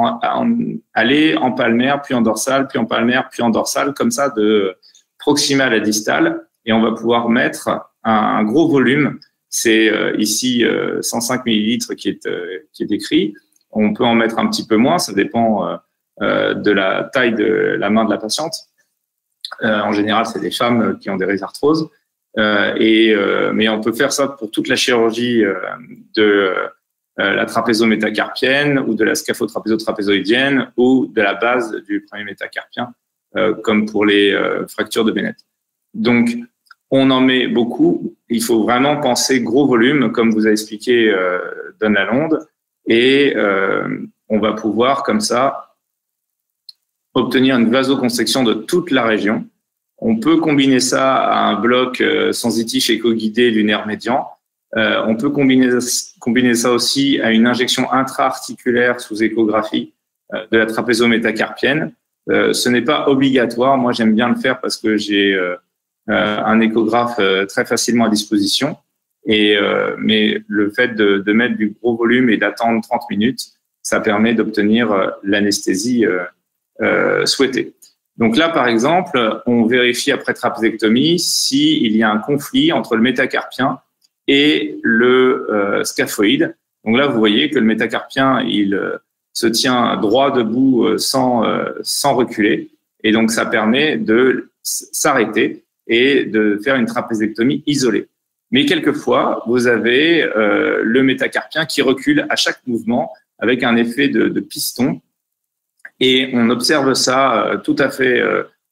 aller en palmaire, puis en dorsale, puis en palmaire, puis en dorsale, comme ça de proximal à distal, et on va pouvoir mettre un, gros volume. C'est euh, ici 105 euh, millilitres qui est qui est décrit. On peut en mettre un petit peu moins, ça dépend de la taille de la main de la patiente. en général, c'est des femmes qui ont des rhizarthroses. et mais on peut faire ça pour toute la chirurgie de euh, la trapézo-métacarpienne ou de la scaphotrapézo-trapézoïdienne ou de la base du premier métacarpien, euh, comme pour les euh, fractures de Bennett. Donc, on en met beaucoup. Il faut vraiment penser gros volume, comme vous a expliqué euh, Don Lalonde, et on va pouvoir comme ça obtenir une vasoconstriction de toute la région. On peut combiner ça à un bloc sensitif éco-guidé du nerf médian euh, on peut combiner, ça aussi à une injection intra-articulaire sous échographie euh, de la trapézo-métacarpienne. Euh, ce n'est pas obligatoire. Moi, j'aime bien le faire parce que j'ai un échographe très facilement à disposition. Et, mais le fait de, de, mettre du gros volume et d'attendre 30 minutes, ça permet d'obtenir l'anesthésie souhaitée. Donc là, par exemple, on vérifie après trapézectomie s'il y a un conflit entre le métacarpien et le euh, scaphoïde. Donc là, vous voyez que le métacarpien, il euh, se tient droit debout euh, sans, sans reculer. Et donc, ça permet de s'arrêter et de faire une trapézectomie isolée. Mais quelquefois, vous avez le métacarpien qui recule à chaque mouvement avec un effet de, piston. Et on observe ça tout à fait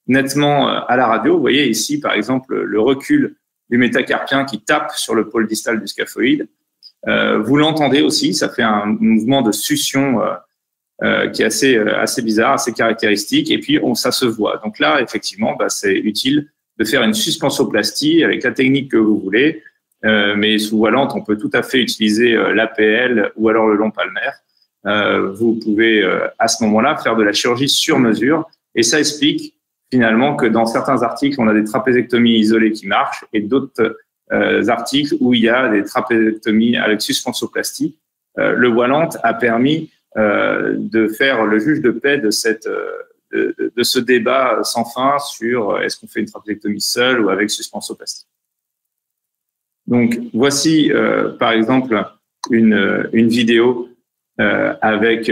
nettement à la radio. Vous voyez ici, par exemple, le recul du métacarpien qui tape sur le pôle distal du scaphoïde. Euh, vous l'entendez aussi, ça fait un mouvement de succion euh, euh, qui est assez, assez bizarre, assez caractéristique, et puis ça se voit. Donc là, effectivement, bah, c'est utile de faire une suspensoplastie avec la technique que vous voulez, mais sous voilante, on peut tout à fait utiliser l'APL ou alors le long palmaire. vous pouvez à ce moment-là faire de la chirurgie sur mesure, et ça explique finalement que dans certains articles, on a des trapézectomies isolées qui marchent et d'autres euh, articles où il y a des trapézectomies avec suspensoplastie. Euh, le Wallant a permis euh, de faire le juge de paix de, cette, euh, de, ce débat sans fin sur euh, est-ce qu'on fait une trapézectomie seule ou avec suspensoplastie. Donc, voici par exemple une, une vidéo avec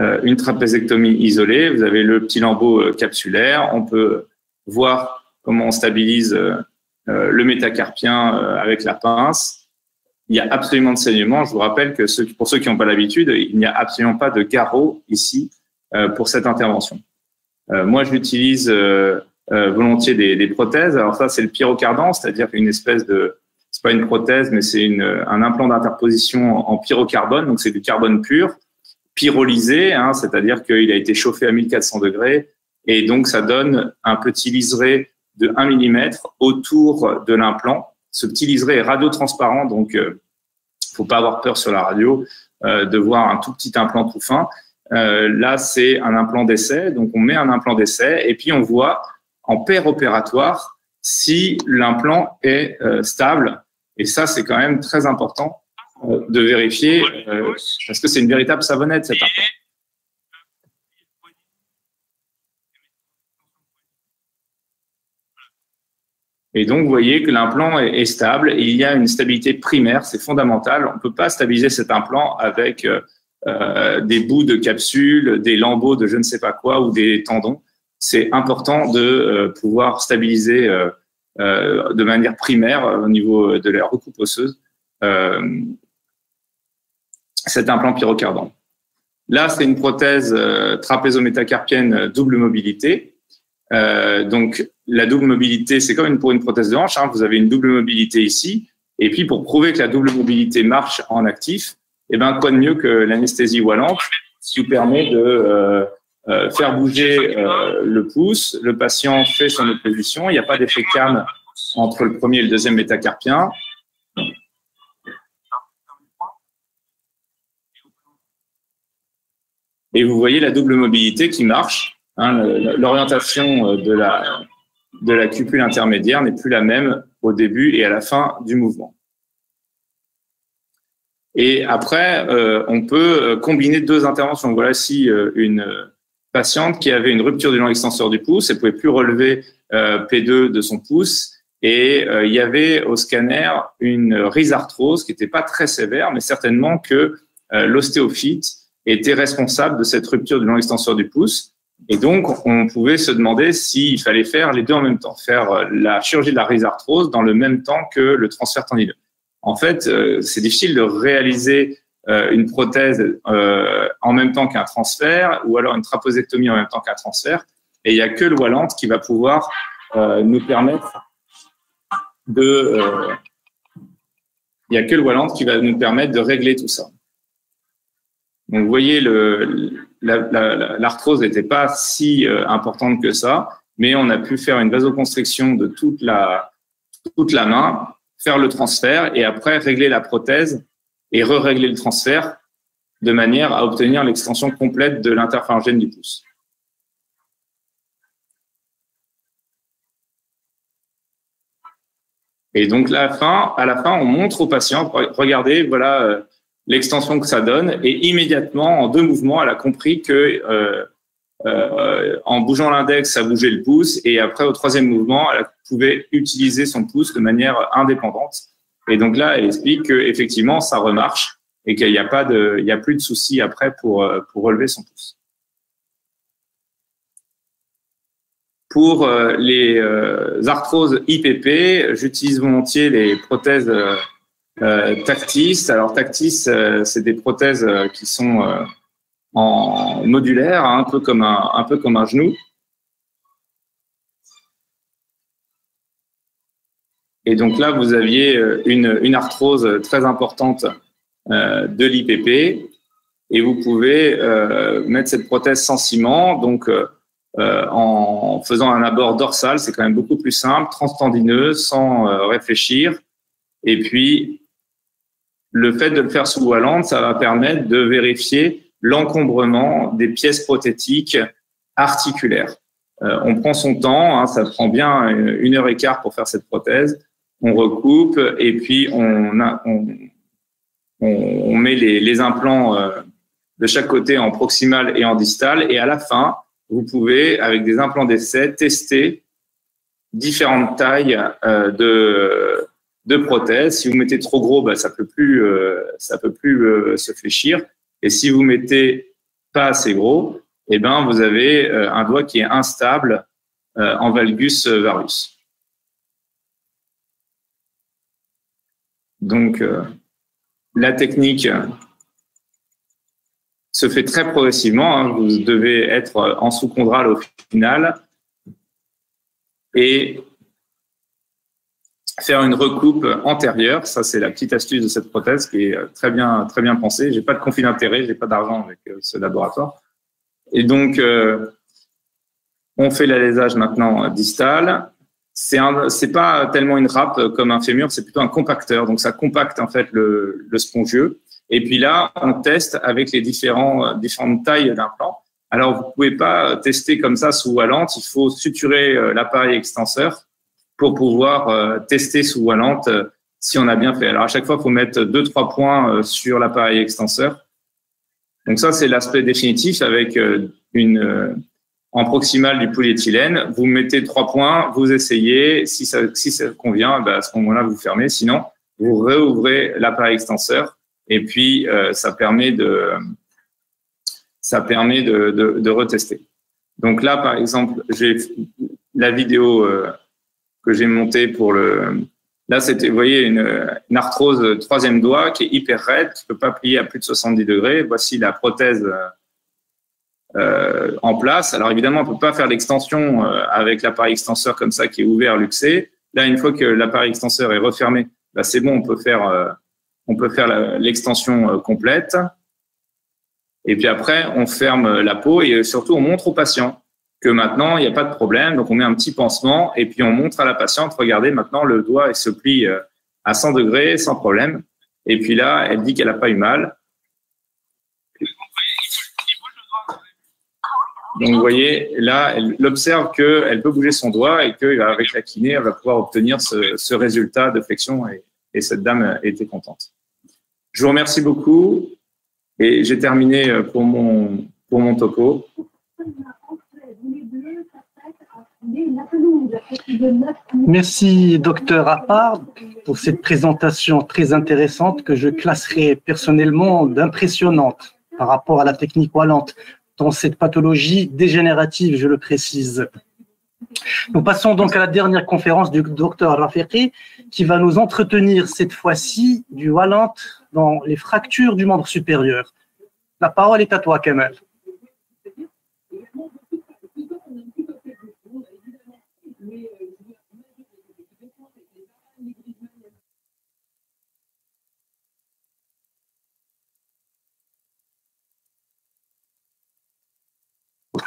euh, une trapézectomie isolée, vous avez le petit lambeau euh, capsulaire, on peut voir comment on stabilise euh, le métacarpien avec la pince. Il y a absolument de saignement. Je vous rappelle que pour ceux qui n'ont pas l'habitude, il n'y a absolument pas de garrot ici pour cette intervention. moi, j'utilise volontiers des, prothèses. Alors ça, c'est le pyrocardan, c'est-à-dire une espèce de, c'est pas une prothèse, mais c'est un implant d'interposition en pyrocarbone, donc c'est du carbone pur pyrolysé, hein, c'est-à-dire qu'il a été chauffé à 1400 degrés, et donc ça donne un petit liseré de 1 mm autour de l'implant. Ce petit liseré est radiotransparent, donc euh, faut pas avoir peur sur la radio euh, de voir un tout petit implant tout fin. Euh, là, c'est un implant d'essai, donc on met un implant d'essai et puis on voit en paire opératoire si l'implant est euh, stable. Et ça, c'est quand même très important euh, de vérifier parce que c'est une véritable savonnette cet implant. Et donc, vous voyez que l'implant est, stable. Il y a une stabilité primaire, c'est fondamental. On ne peut pas stabiliser cet implant avec euh, des bouts de capsule, des lambeaux de je ne sais pas quoi ou des tendons. C'est important de euh, pouvoir stabiliser euh, euh, de manière primaire au niveau de la recoupe osseuse cet implant pyrocardant. Là, c'est une prothèse trapézométacarpienne double mobilité. donc, la double mobilité, c'est comme une, pour une prothèse de hanche. Hein, vous avez une double mobilité ici. Et puis, pour prouver que la double mobilité marche en actif, eh ben, quoi de mieux que l'anesthésie wallante qui vous permet de euh, euh, faire bouger euh, le pouce. Le patient fait son opposition. Il n'y a pas d'effet cam entre le premier et le deuxième métacarpien. Et vous voyez la double mobilité qui marche. Hein, L'orientation de la, de la cupule intermédiaire n'est plus la même au début et à la fin du mouvement. Et après, euh, on peut euh, combiner deux interventions. Voilà si euh, une patiente qui avait une rupture du long extenseur du pouce, elle pouvait plus relever euh, P2 de son pouce, et euh, il y avait au scanner une rhizarthrose qui n'était pas très sévère, mais certainement que l'ostéophyte était responsable de cette rupture du long extenseur du pouce. Et donc, on pouvait se demander s'il fallait faire les deux en même temps, faire la chirurgie de la rhizarthrose dans le même temps que le transfert tendineux. En fait, euh, c'est difficile de réaliser euh, une prothèse euh, en même temps qu'un transfert ou alors une trapézectomie en même temps qu'un transfert. Et il n'y a que le Wallant qui va pouvoir nous permettre de. il n'y a que qui va nous permettre de régler tout ça. Donc, vous voyez, l'arthrose n'était pas si importante que ça, mais on a pu faire une vasoconstriction de toute la, toute la main faire le transfert et après régler la prothèse et re-régler le transfert de manière à obtenir l'extension complète de l'interpharyngène du pouce. Et donc, la fin, à la fin, on montre au patient, regardez, voilà euh, l'extension que ça donne. Et immédiatement, en deux mouvements, elle a compris que euh, euh, en bougeant l'index, ça bougeait le pouce, et après au troisième mouvement, elle pouvait utiliser son pouce de manière indépendante. Et donc là, elle explique que effectivement, ça remarche et qu'il n'y a a plus de soucis après pour euh, pour relever son pouce. Pour euh, les arthroses IPP, j'utilise volontiers les prothèses Tactis. Alors Tactis, c'est des prothèses qui sont en modulaire, hein, un peu comme un, un peu comme un genou. Et donc là, vous aviez euh, une, une arthrose très importante euh, de l'IPP et vous pouvez euh, mettre cette prothèse sans ciment, donc euh, en faisant un abord dorsal, c'est quand même beaucoup plus simple, transtendineux, sans euh, réfléchir. Et puis, le fait de le faire sous Walland, ça va permettre de vérifier l'encombrement des pièces prothétiques articulaires. Euh, on prend son temps, hein, ça prend bien une heure et quart pour faire cette prothèse. On recoupe et puis on, met les, implants euh, de chaque côté en proximal et en distal. Et à la fin, vous pouvez, avec des implants d'essai, tester différentes tailles euh, de, de prothèses. Si vous mettez trop gros, bah, ça peut plus, euh, ça peut plus euh, se fléchir. Et si vous mettez pas assez gros, eh ben, vous avez euh, un doigt qui est instable euh, en valgus varus. Donc, euh, la technique se fait très progressivement. Hein. Vous devez être en sous-chondral au final. Et faire une recoupe antérieure. Ça, c'est la petite astuce de cette prothèse qui est très bien, très bien pensée. J'ai pas de conflit d'intérêt, j'ai pas d'argent avec ce laboratoire. Et donc, on fait l'alésage maintenant distal. C'est c'est pas tellement une râpe comme un fémur, c'est plutôt un compacteur. Donc, ça compacte en fait le, le spongieux. Et puis là, on teste avec les différents, différentes tailles d'implants. Alors, vous pouvez pas tester comme ça sous Wallante. Il faut suturer euh, l'appareil extenseur pour pouvoir euh, tester sous Wallante euh, si on a bien fait. Alors, à chaque fois, il faut mettre deux, trois points sur l'appareil extenseur. Donc ça, c'est l'aspect définitif avec une en proximal du polyéthylène. Vous mettez trois points, vous essayez. Si ça, si ça convient, ben à ce moment-là, vous fermez. Sinon, vous réouvrez l'appareil extenseur et puis ça permet de ça permet de, de, retester. Donc là, par exemple, j'ai la vidéo euh, que j'ai montée pour le. Là, c'était, vous voyez, une, une, arthrose troisième doigt qui est hyper raide, qui ne peut pas plier à plus de 70 degrés. Voici la prothèse euh, en place. Alors évidemment, on ne peut pas faire l'extension euh, avec l'appareil extenseur comme ça qui est ouvert, luxé. Là, une fois que l'appareil extenseur est refermé, bah, c'est bon, on peut faire, on peut faire l'extension complète. Et puis après, on ferme la peau et surtout, on montre au patient que maintenant, il n'y a pas de problème. Donc, on met un petit pansement et puis on montre à la patiente, regardez, maintenant, le doigt il se plie euh, à 100 degrés sans problème. Et puis là, elle dit qu'elle n'a pas eu mal. Donc, vous voyez, là, elle observe qu'elle peut bouger son doigt et qu'avec la kiné, elle va pouvoir obtenir ce, résultat de flexion et, et cette dame était contente. Je vous remercie beaucoup. Et j'ai terminé euh, pour mon, pour mon topo. Merci, docteur Appard, pour cette présentation très intéressante que je classerai personnellement d'impressionnante par rapport à la technique wallante dans cette pathologie dégénérative, je le précise. Nous passons donc à la dernière conférence du docteur Rafeki qui va nous entretenir cette fois-ci du Wallant dans les fractures du membre supérieur. La parole est à toi, Kamel.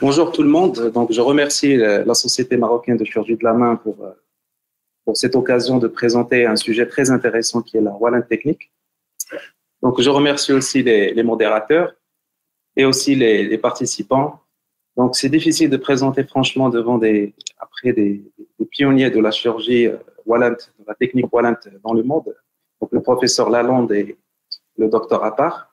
Bonjour tout le monde. Donc, je remercie la Société marocaine de chirurgie de la main pour, euh, pour cette occasion de présenter un sujet très intéressant qui est la Wallant technique. Donc, je remercie aussi les, modérateurs et aussi les, participants. Donc, c'est difficile de présenter franchement devant des, après des, pionniers de la chirurgie euh, Wallant, de la technique Wallant dans le monde. Donc, le professeur Lalonde et le docteur Appart.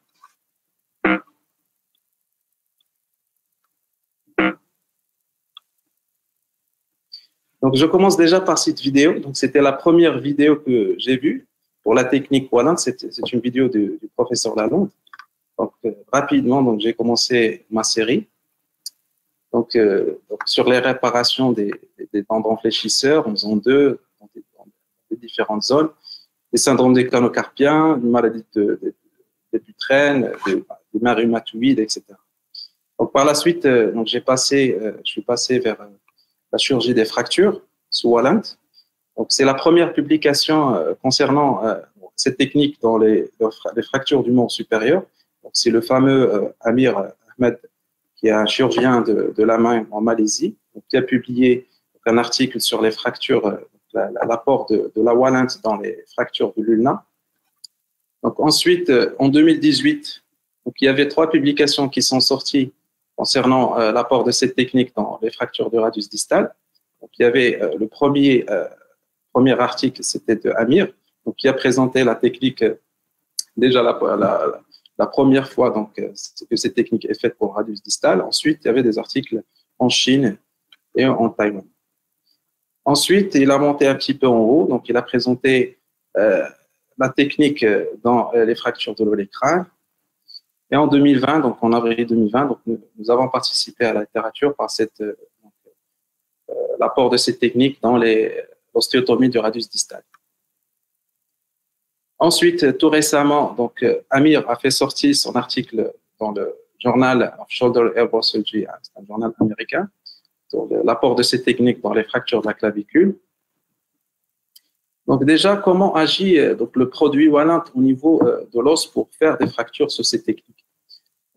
Donc, je commence déjà par cette vidéo. Donc, c'était la première vidéo que j'ai vue pour la technique Wallant, c'est une vidéo du, professeur Lalonde. Donc, euh, rapidement, donc, j'ai commencé ma série. Donc, euh, sur les réparations des, des tendons fléchisseurs, en faisant deux dans des, différentes zones, des syndromes des canocarpiens, des maladies de, de, des butraines, des, rhumatoïdes, etc. Donc, par la suite, euh, donc, j'ai passé, je suis passé vers la chirurgie des fractures sous Wallant. Donc, c'est la première publication euh, concernant euh, cette technique dans les, fractures du membre supérieur. c'est le fameux euh, Amir Ahmed, qui est un chirurgien de, la main en Malaisie, qui a publié un article sur les fractures, l'apport de, de, la Wallant dans les fractures de l'ulna. Donc, ensuite, en 2018, donc, il y avait trois publications qui sont sorties concernant l'apport de cette technique dans les fractures du radius distal. Il y avait le premier premier article, c'était de Amir, donc, qui a présenté la technique déjà la, première fois donc, euh, que cette technique est faite pour radius distal. Ensuite, il y avait des articles en Chine et en Taïwan. Ensuite, il a monté un petit peu en haut, donc il a présenté euh, la technique dans euh, les fractures de l'olécrâne. Et en 2020, donc en avril 2020, donc nous, avons participé à la littérature par cette l'apport de cette technique dans l'ostéotomie du radius distal. Ensuite, tout récemment, donc, euh, Amir a fait sortir son article dans le Journal of Shoulder Elbow Surgery, hein, c'est un journal américain, sur l'apport de ces techniques dans les fractures de la clavicule. Donc déjà, comment agit euh, donc, le produit Wallant au niveau euh, de l'os pour faire des fractures sur ces techniques?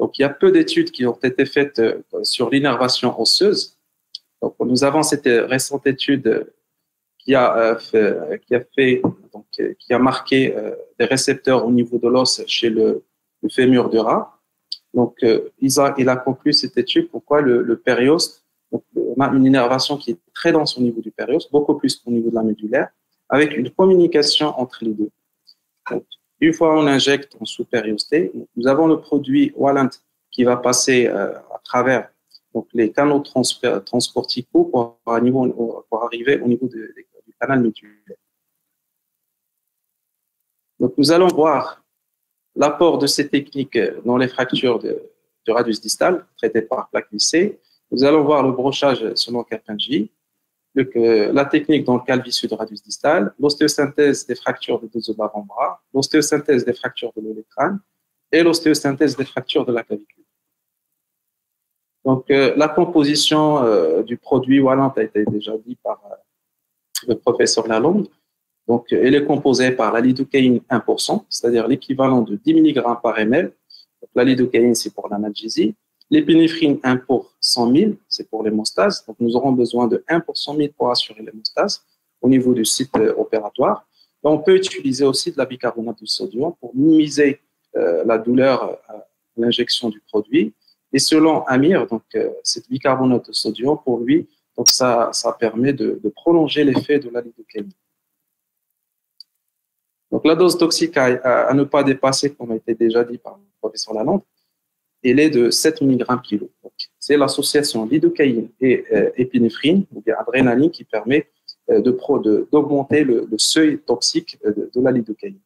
Donc il y a peu d'études qui ont été faites euh, sur l'innervation osseuse. Donc nous avons cette récente étude qui a qui a fait donc, qui a marqué des récepteurs au niveau de l'os chez le, fémur du rat. Donc il a, il a conclu cette étude pourquoi le, le périos, on a une innervation qui est très dense au niveau du périos, beaucoup plus qu'au niveau de la médulaire avec une communication entre les deux. Une fois on injecte en sous-périosté, nous avons le produit Wallant qui va passer euh, à travers donc, les canaux transporticaux pour, arriver au niveau du canal médulaire. Donc, nous allons voir l'apport de ces techniques dans les fractures de, du radius distal traitées par plaque lissée. Nous allons voir le brochage selon Carpentry la technique dans le calvitie de radius distal, l'ostéosynthèse des fractures des deux os d'avant-bras, l'ostéosynthèse des fractures de l'olécrane et l'ostéosynthèse des fractures de la clavicule. Donc, euh, la composition euh, du produit Wallant a été déjà dit par euh, le professeur Lalonde. Donc, elle est composée par la lidocaïne 1%, c'est-à-dire l'équivalent de 10 mg par ml. Donc, la lidocaïne, c'est pour l'analgésie. L'épinéphrine 1 pour 100 000, c'est pour l'hémostase. Donc, nous aurons besoin de 1 pour 100 000 pour assurer l'hémostase au niveau du site euh, opératoire. on peut utiliser aussi de la bicarbonate de sodium pour minimiser euh, la douleur à l'injection du produit. Et selon Amir, donc, euh, cette bicarbonate de sodium, pour lui, donc ça, ça permet de, prolonger l'effet de la lidocaïne. Donc, la dose toxique à, à, ne pas dépasser, comme a été déjà dit par le professeur Lalonde, elle est de 7 mg kg. C'est l'association lidocaïne et euh, épinéphrine, ou bien adrénaline, qui permet euh, d'augmenter le, seuil toxique euh, de, la lidocaïne.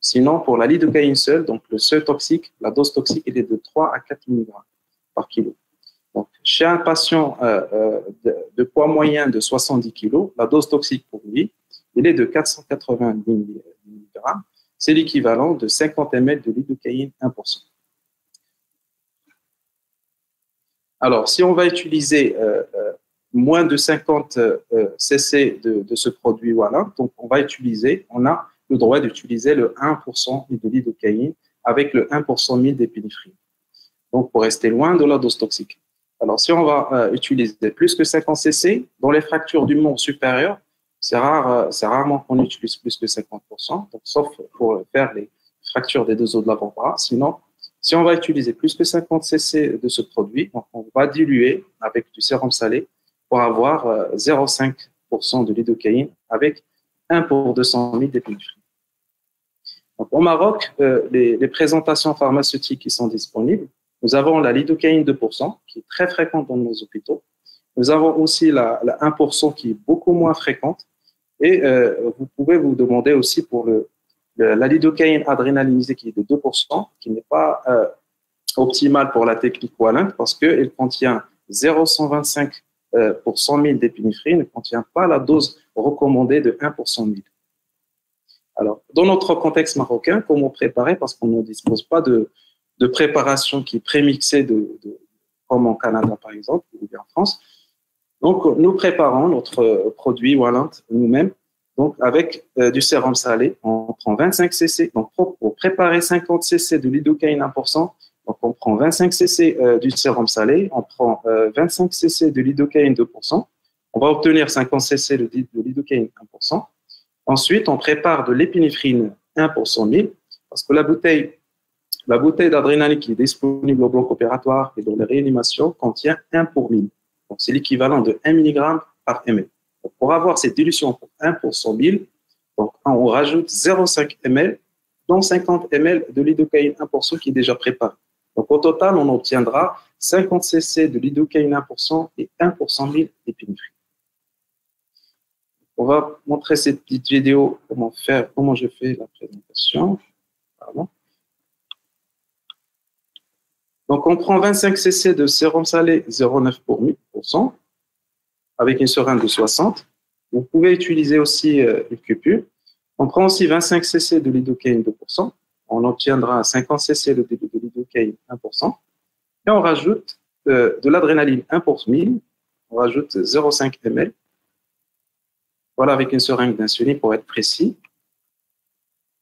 Sinon, pour la lidocaïne seule, donc le seuil toxique, la dose toxique, elle est de 3 à 4 mg par kilo. Donc, chez un patient de, poids moyen de 70 kg, la dose toxique pour lui, elle est de 490 mg. C'est l'équivalent de 50 ml de lidocaïne 1%. Alors, si on va utiliser euh, euh, moins de 50 euh, cc de, ce produit, voilà, donc on va utiliser, on a le droit d'utiliser le 1% de lidocaïne avec le 1% 1000 d'épinéphrine. Donc, pour rester loin de la dose toxique. Alors, si on va utiliser plus que 50 cc, dans les fractures du membre supérieur, c'est rare, c'est rarement qu'on utilise plus que 50%, donc, sauf pour faire les fractures des deux os de l'avant-bras. Sinon, si on va utiliser plus que 50 cc de ce produit, on va diluer avec du sérum salé pour avoir 0,5% euh, de lidocaïne avec 1 pour 200 000 d'épinéphrine. Au Maroc, euh, les, présentations pharmaceutiques qui sont disponibles, nous avons la lidocaïne 2%, qui est très fréquente dans nos hôpitaux. Nous avons aussi la, 1% qui est beaucoup moins fréquente. Et euh, vous pouvez vous demander aussi pour le, la lidocaïne adrénalinisée qui est de 2%, qui n'est pas euh, optimale pour la technique Wallant parce qu'elle contient 0,125 euh, pour 100 000 d'épinéphrine, ne contient pas la dose recommandée de 1 pour 100 000. Alors, dans notre contexte marocain, comment préparer? Parce qu'on ne dispose pas de, de préparation qui est prémixée, comme en Canada par exemple, ou bien en France. Donc, nous préparons notre produit Wallant nous-mêmes donc, avec euh, du sérum salé, on prend 25 cc. Donc, pour, préparer 50 cc de lidocaïne 1%, donc on prend 25 cc euh, du sérum salé, on prend 25 euh, cc de lidocaïne 2%. On va obtenir 50 cc de, lidocaïne 1%. Ensuite, on prépare de l'épinéphrine 1 pour 100 000, parce que la bouteille, la bouteille d'adrénaline qui est disponible au bloc opératoire et dans les réanimations contient 1 pour 1000. Donc, c'est l'équivalent de 1 mg par ml pour avoir cette dilution pour 1 pour 100 000, donc on rajoute 0,5 ml, dont 50 ml de lidocaïne 1% qui est déjà préparé. Donc au total, on obtiendra 50 cc de lidocaïne 1% et 1 pour 100 000 d'épinéphrine. On va montrer cette petite vidéo, comment faire, comment je fais la présentation. Donc on prend 25 cc de sérum salé 0,9 pour 1000% avec une seringue de 60. Vous pouvez utiliser aussi euh, une cupule. On prend aussi 25 cc de lidocaïne 2%. On obtiendra 50 cc de, lidocaïne 1%. Et on rajoute euh, de l'adrénaline 1 pour 1000. On rajoute 0,5 ml. Voilà, avec une seringue d'insuline pour être précis.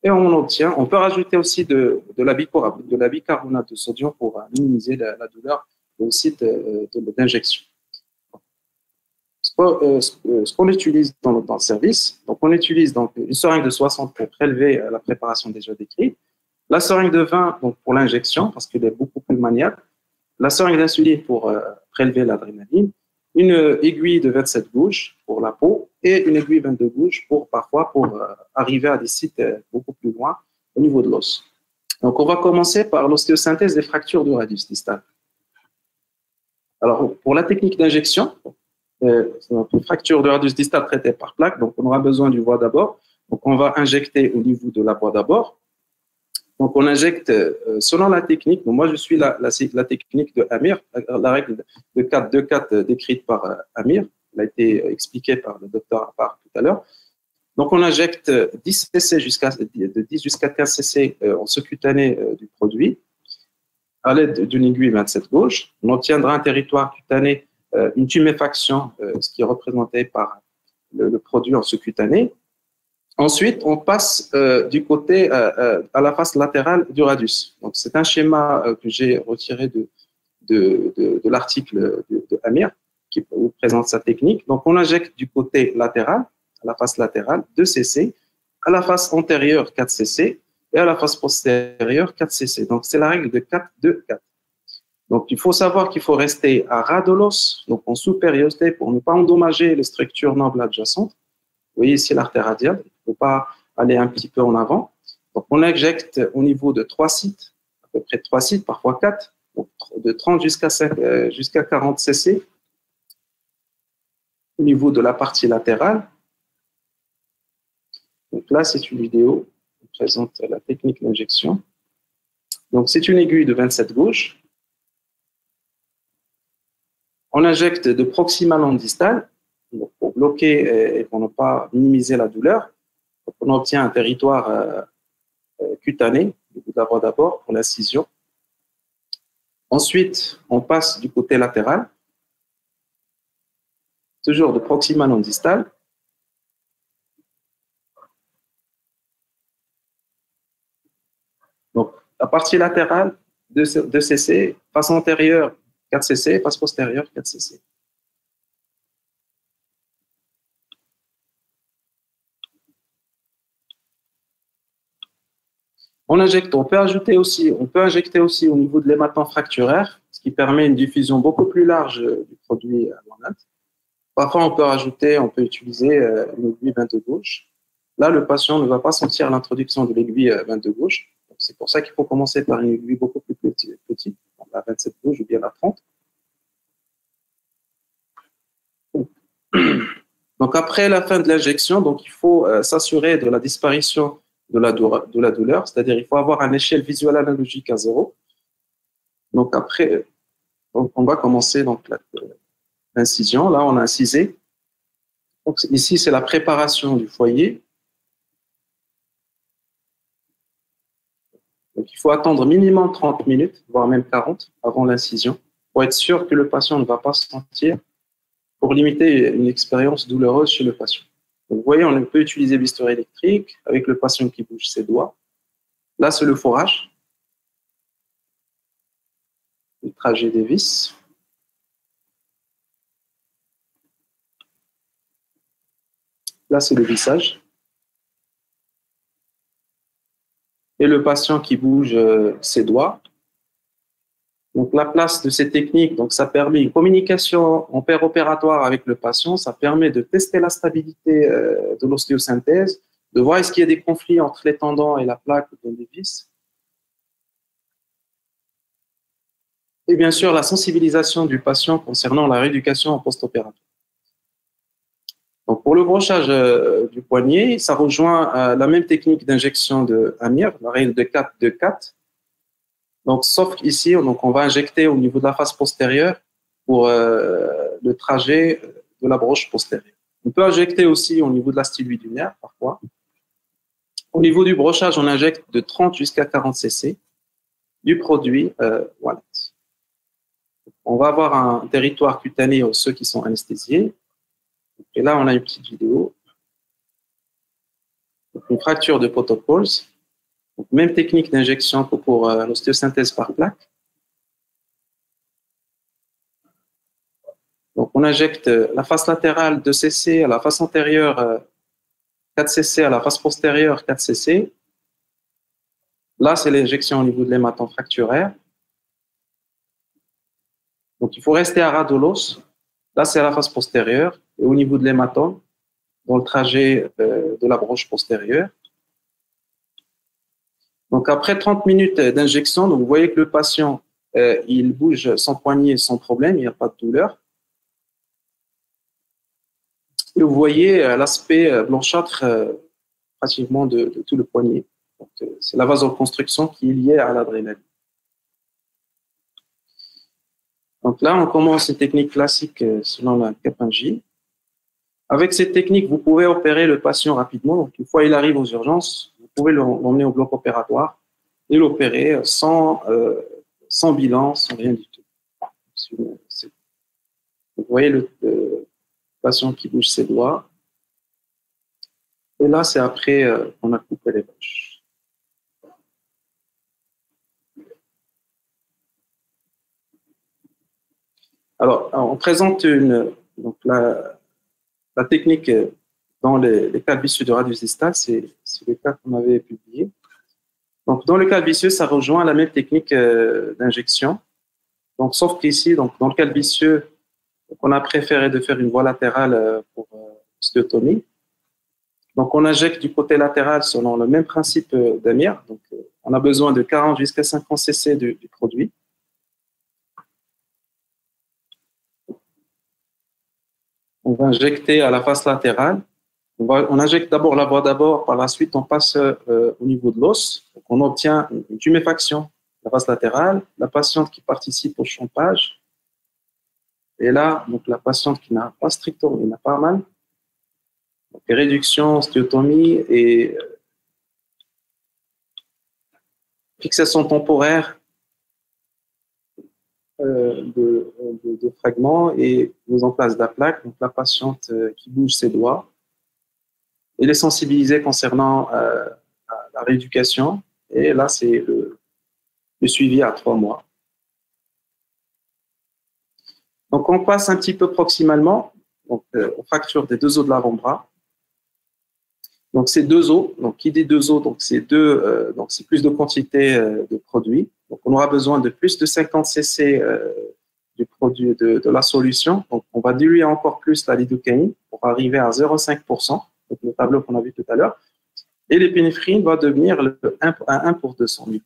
Et on obtient, on peut rajouter aussi de, de, la, de la bicarbonate de sodium pour minimiser la, la douleur au site d'injection. Euh, ce qu'on utilise dans, le service, donc on utilise donc une seringue de 60 pour prélever la préparation déjà décrite, la seringue de 20 donc pour l'injection parce qu'elle est beaucoup plus maniable, la seringue d'insuline pour euh, prélever l'adrénaline, une aiguille de 27 gauche pour la peau et une aiguille 22 gauche pour parfois pour euh, arriver à des sites beaucoup plus loin au niveau de l'os. Donc on va commencer par l'ostéosynthèse des fractures du radius distal. Alors pour la technique d'injection, euh, une fracture de radius distal traitée par plaque, donc on aura besoin du voie d'abord. Donc on va injecter au niveau de la voie d'abord. Donc on injecte euh, selon la technique. moi je suis la, technique de Amir, la, règle de 4 2 4 décrite par euh, Amir. Elle a été expliquée par le docteur Appar tout à l'heure. Donc on injecte 10 cc jusqu'à de 10 jusqu'à 15 cc en sous-cutané du produit à l'aide d'une aiguille 27 gauche. On obtiendra un territoire cutané euh, une tuméfaction, euh, ce qui est représenté par le, produit en sous-cutané. Ensuite, on passe euh, du côté à la face latérale du radius. Donc, c'est un schéma que j'ai retiré de, de, l'article de, de, Amir qui vous présente sa technique. Donc, on injecte du côté latéral, à la face latérale, 2 cc, à la face antérieure, 4 cc, et à la face postérieure, 4 cc. Donc, c'est la règle de 4, 2, 4. Donc, il faut savoir qu'il faut rester à ras de l'os, donc en supériorité, pour ne pas endommager les structures nobles adjacentes. Vous voyez ici l'artère radiale, il ne faut pas aller un petit peu en avant. Donc, on injecte au niveau de trois sites, à peu près trois sites, parfois quatre, de 30 jusqu'à euh, jusqu'à 40 cc au niveau de la partie latérale. Donc là, c'est une vidéo qui présente la technique d'injection. Donc, c'est une aiguille de 27 gauche on injecte de proximal distal pour bloquer et pour ne pas minimiser la douleur. on obtient un territoire euh, euh, cutané, d'abord d'abord pour l'incision. Ensuite, on passe du côté latéral, toujours de proximal distal. Donc, la partie latérale de CC, face antérieure 4 cc, face postérieure 4 cc. On injecte, on peut ajouter aussi, on peut injecter aussi au niveau de l'hématome fracturaire, ce qui permet une diffusion beaucoup plus large du produit à Parfois, on peut rajouter, on peut utiliser euh, une aiguille 22 gauche. Là, le patient ne va pas sentir l'introduction de l'aiguille 22 gauche. C'est pour ça qu'il faut commencer par une aiguille beaucoup plus petite la 27 gauche ou bien la 30. Donc après la fin de l'injection, donc il faut euh, s'assurer de la disparition de la, douleur, c'est-à-dire il faut avoir une échelle visuelle analogique à zéro. Donc après, on va commencer donc l'incision. Là, on a incisé. Ici, c'est la préparation du foyer. Donc, il faut attendre minimum 30 minutes, voire même 40 avant l'incision, pour être sûr que le patient ne va pas sentir, pour limiter une expérience douloureuse chez le patient. Donc, vous voyez, on peut utiliser bistouri électrique avec le patient qui bouge ses doigts. Là, c'est le forage, le trajet des vis. Là, c'est le vissage. Et le patient qui bouge euh, ses doigts. Donc la place de ces techniques, donc ça permet une communication en paire opératoire avec le patient, ça permet de tester la stabilité euh, de l'ostéosynthèse, de voir est-ce qu'il y a des conflits entre les tendons et la plaque ou les vis. Et bien sûr, la sensibilisation du patient concernant la rééducation en post-opératoire. Donc pour le brochage euh, du poignet, ça rejoint euh, la même technique d'injection de Amir, la règle de 4 de 4. Donc sauf qu'ici, donc on va injecter au niveau de la face postérieure pour euh, le trajet de la broche postérieure. On peut injecter aussi au niveau de la du nerf parfois. Au niveau du brochage, on injecte de 30 jusqu'à 40 cc du produit euh, Wallet. On va avoir un territoire cutané aux ceux qui sont anesthésiés et là, on a une petite vidéo une fracture de protocoles. même technique d'injection que pour euh, l'ostéosynthèse par plaque. On injecte la face latérale de cc à la face antérieure 4cc, à la face postérieure 4cc. Là, c'est l'injection au niveau de l'hématome fracturaire. Donc, il faut rester à ras de. Là, c'est à la face postérieure. Et au niveau de l'hématome, dans le trajet euh, de la branche postérieure. Donc, après 30 minutes d'injection, donc vous voyez que le patient, euh, il bouge sans poignet sans problème, il n'y a pas de douleur. Et vous voyez euh, l'aspect blanchâtre pratiquement de, tout le poignet. C'est la vasoconstruction qui est liée à l'adrénaline. Donc là, on commence une technique classique euh, selon la Kapinji. Avec cette technique, vous pouvez opérer le patient rapidement. Donc, une fois il arrive aux urgences, vous pouvez l'emmener au bloc opératoire et l'opérer sans, euh, sans bilan, sans rien du tout. Vous voyez le, patient qui bouge ses doigts. Et là, c'est après euh, qu'on a coupé les vaches. Alors, on présente une, donc la, la technique dans les, cas vicieux de radius distal, c'est le cas qu'on avait publié. Donc, dans le cas vicieux, ça rejoint la même technique euh, d'injection. Donc, sauf qu'ici, donc, dans le cas vicieux, on a préféré de faire une voie latérale euh, pour euh, stéotomie. Donc, on injecte du côté latéral selon le même principe d'Amir. Donc, on a besoin de 40 jusqu'à 50 cc du produit. On va injecter à la face latérale. On, injecte d'abord la voie d'abord, par la suite on passe euh, au niveau de l'os. On obtient une tuméfaction la face latérale, la patiente qui participe au champage. Et là, donc la patiente qui n'a pas strictement, n'a pas mal. Réduction, stéotomie et euh, fixation temporaire euh, de, fragments et mise en place de. Donc la patiente euh, qui bouge ses doigts. Elle est sensibilisée concernant euh, la, rééducation. Et là, c'est le, suivi à trois mois. Donc on passe un petit peu proximalement. Donc on fracture des deux os de l'avant-bras. Donc ces deux os, donc qui dit deux os, donc c'est deux, donc c'est plus de quantité de produits. Donc, on aura besoin de plus de 50 cc euh, du produit de, la solution. Donc, on va diluer encore plus la lidocaïne pour arriver à 0,5%, donc le tableau qu'on a vu tout à l'heure. Et l'épinéphrine va devenir le 1, à 1 pour 200 000.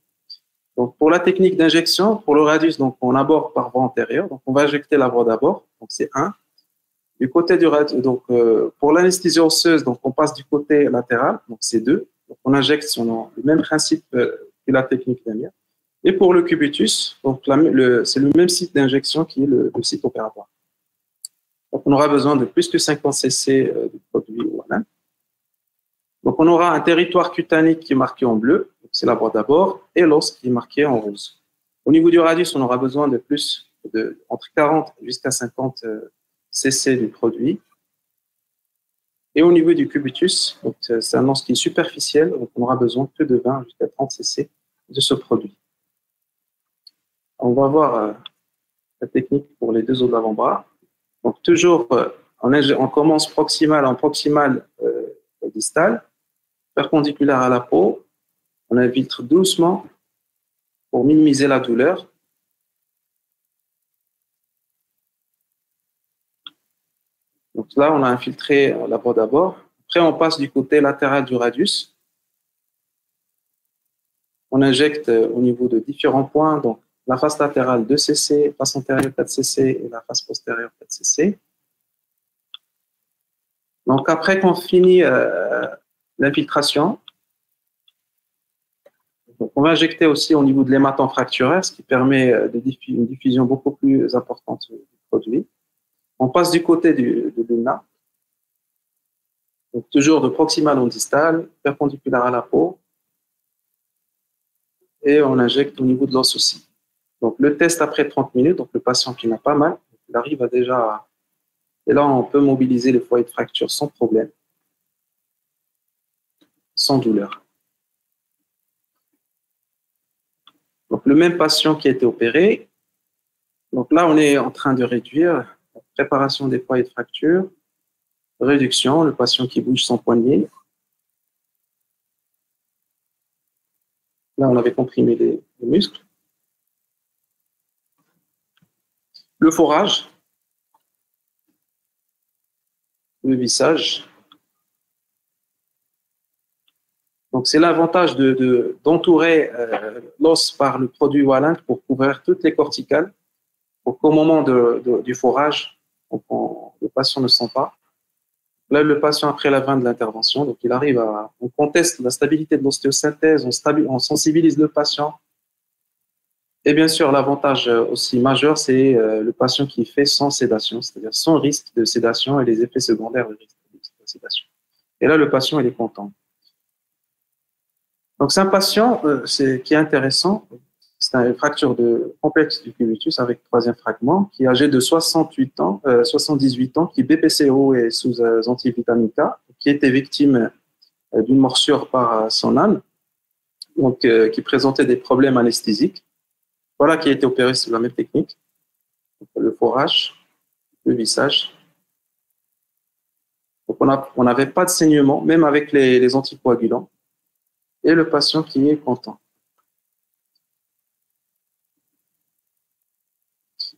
Donc, pour la technique d'injection, pour le radius, donc on aborde par voie antérieure. Donc, on va injecter la voie d'abord. Donc, c'est 1. Du côté du radius, donc euh, pour l'anesthésie osseuse, donc on passe du côté latéral. Donc, c'est 2. Donc, on injecte selon le même principe euh, que la technique d'Amir. Et pour le cubitus, c'est le même site d'injection qui est le, site opératoire. Donc on aura besoin de plus que 50 cc euh, de produit voilà. Donc on aura un territoire cutané qui est marqué en bleu, c'est la voie d'abord, et l'os qui est marqué en rose. Au niveau du radius, on aura besoin de plus de entre 40 jusqu'à 50 euh, cc du produit. Et au niveau du cubitus, c'est un os qui est superficiel, donc on aura besoin que de 20 jusqu'à 30 cc de ce produit. On va voir euh, la technique pour les deux os de l'avant-bras. Donc, toujours, euh, on, commence proximal en proximal euh, distal, perpendiculaire à la peau. On infiltre doucement pour minimiser la douleur. Donc là, on a infiltré la peau d'abord. Après, on passe du côté latéral du radius. On injecte au niveau de différents points, donc la face latérale 2 cc, face antérieure 4 cc et la face postérieure 4 cc. Donc après qu'on finit euh, l'infiltration, on va injecter aussi au niveau de l'hématome fracturaire, ce qui permet euh, une diffusion beaucoup plus importante du produit. On passe du côté du, de l'ulna, donc toujours de proximal en distal, perpendiculaire à la peau, et on injecte au niveau de l'os aussi. Donc, le test après 30 minutes, donc le patient qui n'a pas mal, il arrive à déjà. Et là, on peut mobiliser les foyers de fracture sans problème. sans douleur. Donc, le même patient qui a été opéré, donc là, on est en train de réduire la préparation des foyers de fracture, réduction, le patient qui bouge son poignet. Là, on avait comprimé les muscles. Le forage, le vissage. Donc, c'est l'avantage d'entourer de, euh, l'os par le produit Wallant pour couvrir toutes les corticales, pour qu'au moment du forage, le patient ne sent pas. Là, le patient, après la fin de l'intervention, il arrive. On conteste la stabilité de l'ostéosynthèse, on sensibilise le patient et bien sûr, l'avantage euh, aussi majeur, c'est euh, le patient qui fait sans sédation, c'est-à-dire sans risque de sédation et les effets secondaires de risque de sédation. Et là, le patient, il est content. Donc, c'est un patient euh, qui est intéressant. C'est une fracture de complexe du cubitus avec troisième fragment, qui est âgé de 68 ans, 78 ans, qui BPCO et sous antivitamine K, qui était victime d'une morsure par son âne, donc qui présentait des problèmes anesthésiques. Voilà qui a été opéré sur la même technique. Le forage, le vissage. Donc on n'avait pas de saignement, même avec les, anticoagulants. Et le patient qui est content.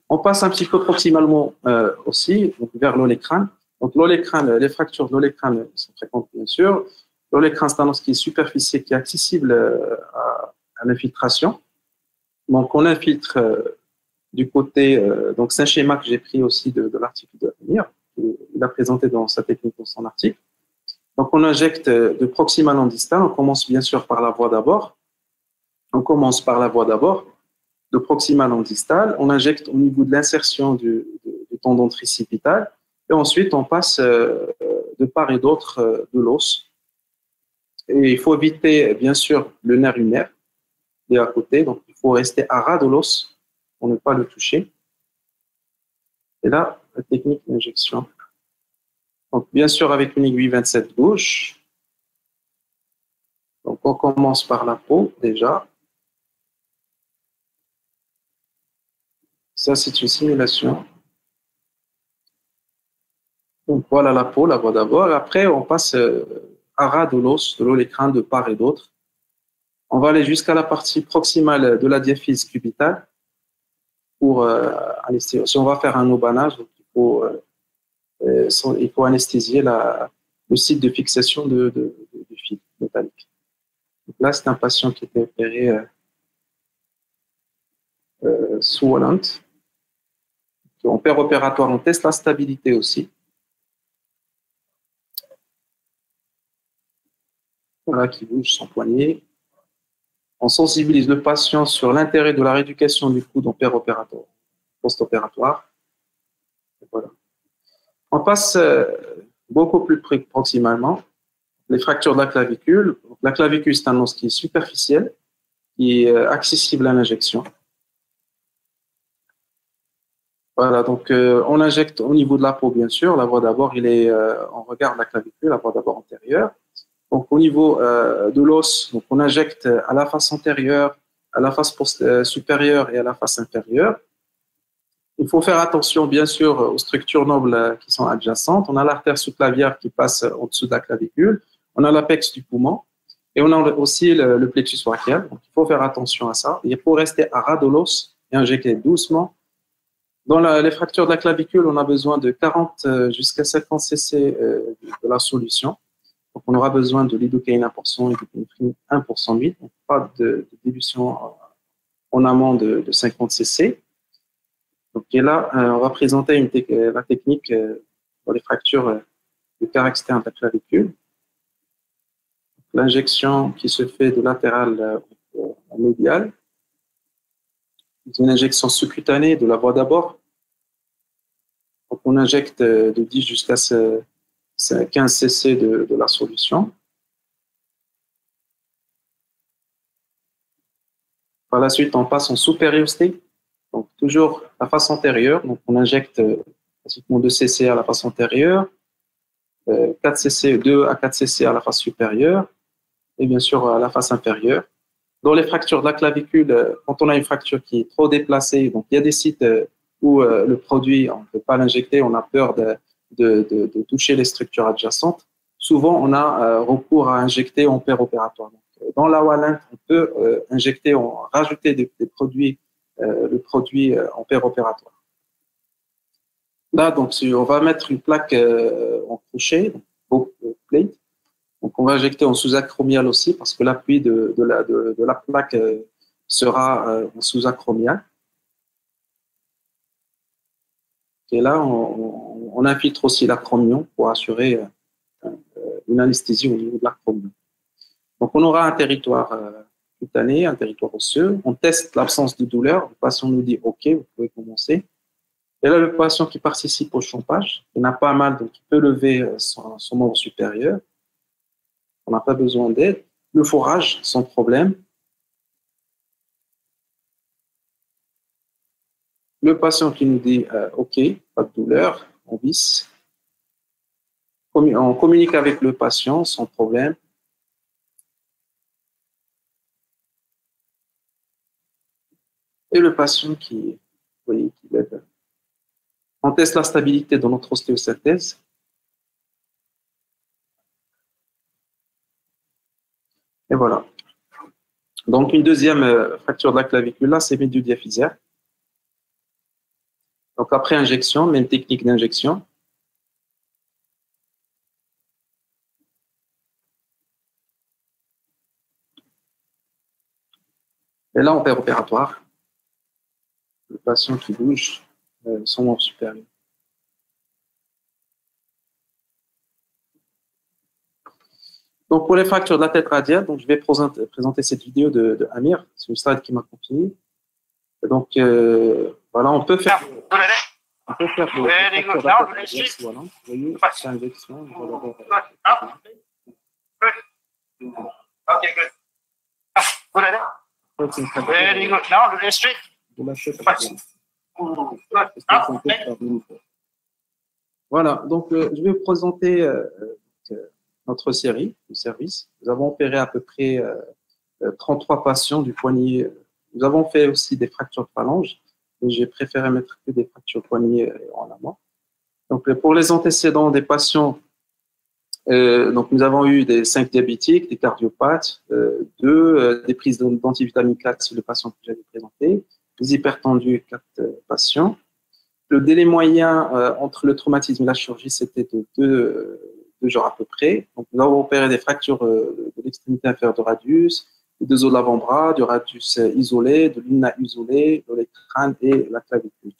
On passe un petit peu proximalement euh, aussi vers l'olécrane. Donc les fractures de l'olécrane sont fréquentes bien sûr. L'olécrane, c'est un os qui est superficiel, qui est accessible euh, à l'infiltration. Donc, on infiltre euh, du côté, euh, donc c'est un schéma que j'ai pris aussi de, l'article de l'avenir, il a présenté dans sa technique, dans son article. Donc, on injecte euh, de proximal en distal. On commence bien sûr par la voie d'abord. On commence par la voie d'abord, de proximal en distal. On injecte au niveau de l'insertion du, tendon tricipital. Et ensuite, on passe de part et d'autre de l'os. Et il faut éviter, bien sûr, le nerf unaire est à côté. Donc, pour rester à ras de l'os pour ne pas le toucher. Et là, la technique d'injection. Donc, bien sûr, avec une aiguille 27 gauche. Donc, on commence par la peau déjà. Ça, c'est une simulation. Donc, voilà la peau, la voie d'abord. Après, on passe euh, à ras de l'os, de l'eau, l'écran de part et d'autre. On va aller jusqu'à la partie proximale de la diaphyse cubitale pour euh. Si on va faire un obanage, il, faut, euh, euh, il faut anesthésier le site de fixation du fil métallique. Là, c'est un patient qui était opéré sous Wallant. En père opératoire, on teste la stabilité aussi. Voilà, qui bouge son poignet. On sensibilise le patient sur l'intérêt de la rééducation du coude en opératoire, post-opératoire. On passe euh, beaucoup plus proximalement les fractures de la clavicule. La clavicule, c'est un os qui est superficiel, qui est euh, accessible à l'injection. Voilà, donc euh, on injecte au niveau de la peau, bien sûr. La voie d'abord, il est, on regarde la clavicule, la voie d'abord antérieure. Donc, au niveau euh, de l'os, on injecte à la face antérieure, à la face euh, supérieure et à la face inférieure. Il faut faire attention, bien sûr, aux structures nobles euh, qui sont adjacentes. On a l'artère sous-clavière qui passe au-dessous de la clavicule. On a l'apex du poumon. Et on a aussi le, plexus brachial. Donc, il faut faire attention à ça. Il faut rester à ras de l'os et injecter doucement. Dans les fractures de la clavicule, on a besoin de 40 jusqu'à 50 cc de la solution. Donc, on aura besoin de lidocaïne 1% et de 1% d'huile. pas de, dilution en amont de, 50 cc. Donc, et là, euh, on va présenter euh, la technique euh, pour les fractures du quart externe de la clavicule. L'injection qui se fait de latéral à médial. Une injection sous-cutanée de la voie d'abord. Donc, on injecte de 10 jusqu'à 15 cc de, la solution. Par la suite, on passe en sous-périosté. Donc, toujours la face antérieure. Donc, on injecte pratiquement 2 cc à la face antérieure, 4 cc, 2 à 4 cc à la face supérieure. et bien sûr la face inférieure. Dans les fractures de la clavicule, quand on a une fracture qui est trop déplacée, donc il y a des sites où le produit, on ne peut pas l'injecter, on a peur de, de, toucher les structures adjacentes. Souvent, on a recours à injecter en opératoire. dans la Wallant, on peut injecter, on, rajouter des, produits, le produit en opératoire. Là, donc, on va mettre une plaque euh, en crochet, donc, plate. Donc, on va injecter en sous-acromial aussi parce que l'appui de, la, plaque euh, sera euh, en sous-acromial. Et là, on, on infiltre aussi l'acromion pour assurer une anesthésie au niveau de l'acromion. Donc, on aura un territoire cutané, un territoire osseux. On teste l'absence de douleur. Le patient nous dit OK, vous pouvez commencer. Et là, le patient qui participe au chompage, il n'a pas mal, donc il peut lever euh, son, membre supérieur. On n'a pas besoin d'aide. Le forage, sans problème. Le patient qui nous dit euh, OK, pas de douleur, on visse. On communique avec le patient sans problème. Et le patient qui, voyez, qui lève on teste la stabilité de notre ostéosynthèse. Et voilà. Donc, une deuxième euh, fracture de la clavicule, là, c'est médiodiaphysaire. Donc, après injection, même technique d'injection. Et là, on perd opératoire. Le patient qui bouge euh, son membre supérieur. Donc pour les fractures de la tête radiale, donc je vais présenter, cette vidéo de, de Amir. C'est une slide qui m'a confié. Donc euh, voilà, on peut faire. On peut faire voilà. Voyez, c'est good. Very good. Now, do. Voilà, donc euh, je vais vous présenter euh, euh, notre série de service. Nous avons opéré à peu près 33 patients du poignet. Nous avons fait aussi des fractures de phalange, j'ai préféré mettre que des fractures de poignet en amont. Donc pour les antécédents des patients, donc nous avons eu des 5 diabétiques, des cardiopathes, deux, des prises d'antivitamine 4 sur le patient que j'avais présenté, des hypertendus, 4 patients. Le délai moyen euh, entre le traumatisme et la chirurgie, c'était de deux, jours à peu près. Donc, nous avons opéré des fractures euh, de l'extrémité inférieure du radius, des deux os de l'avant-bras, du radius isolé, de l'ulna isolé, de l'écran et la clavicule.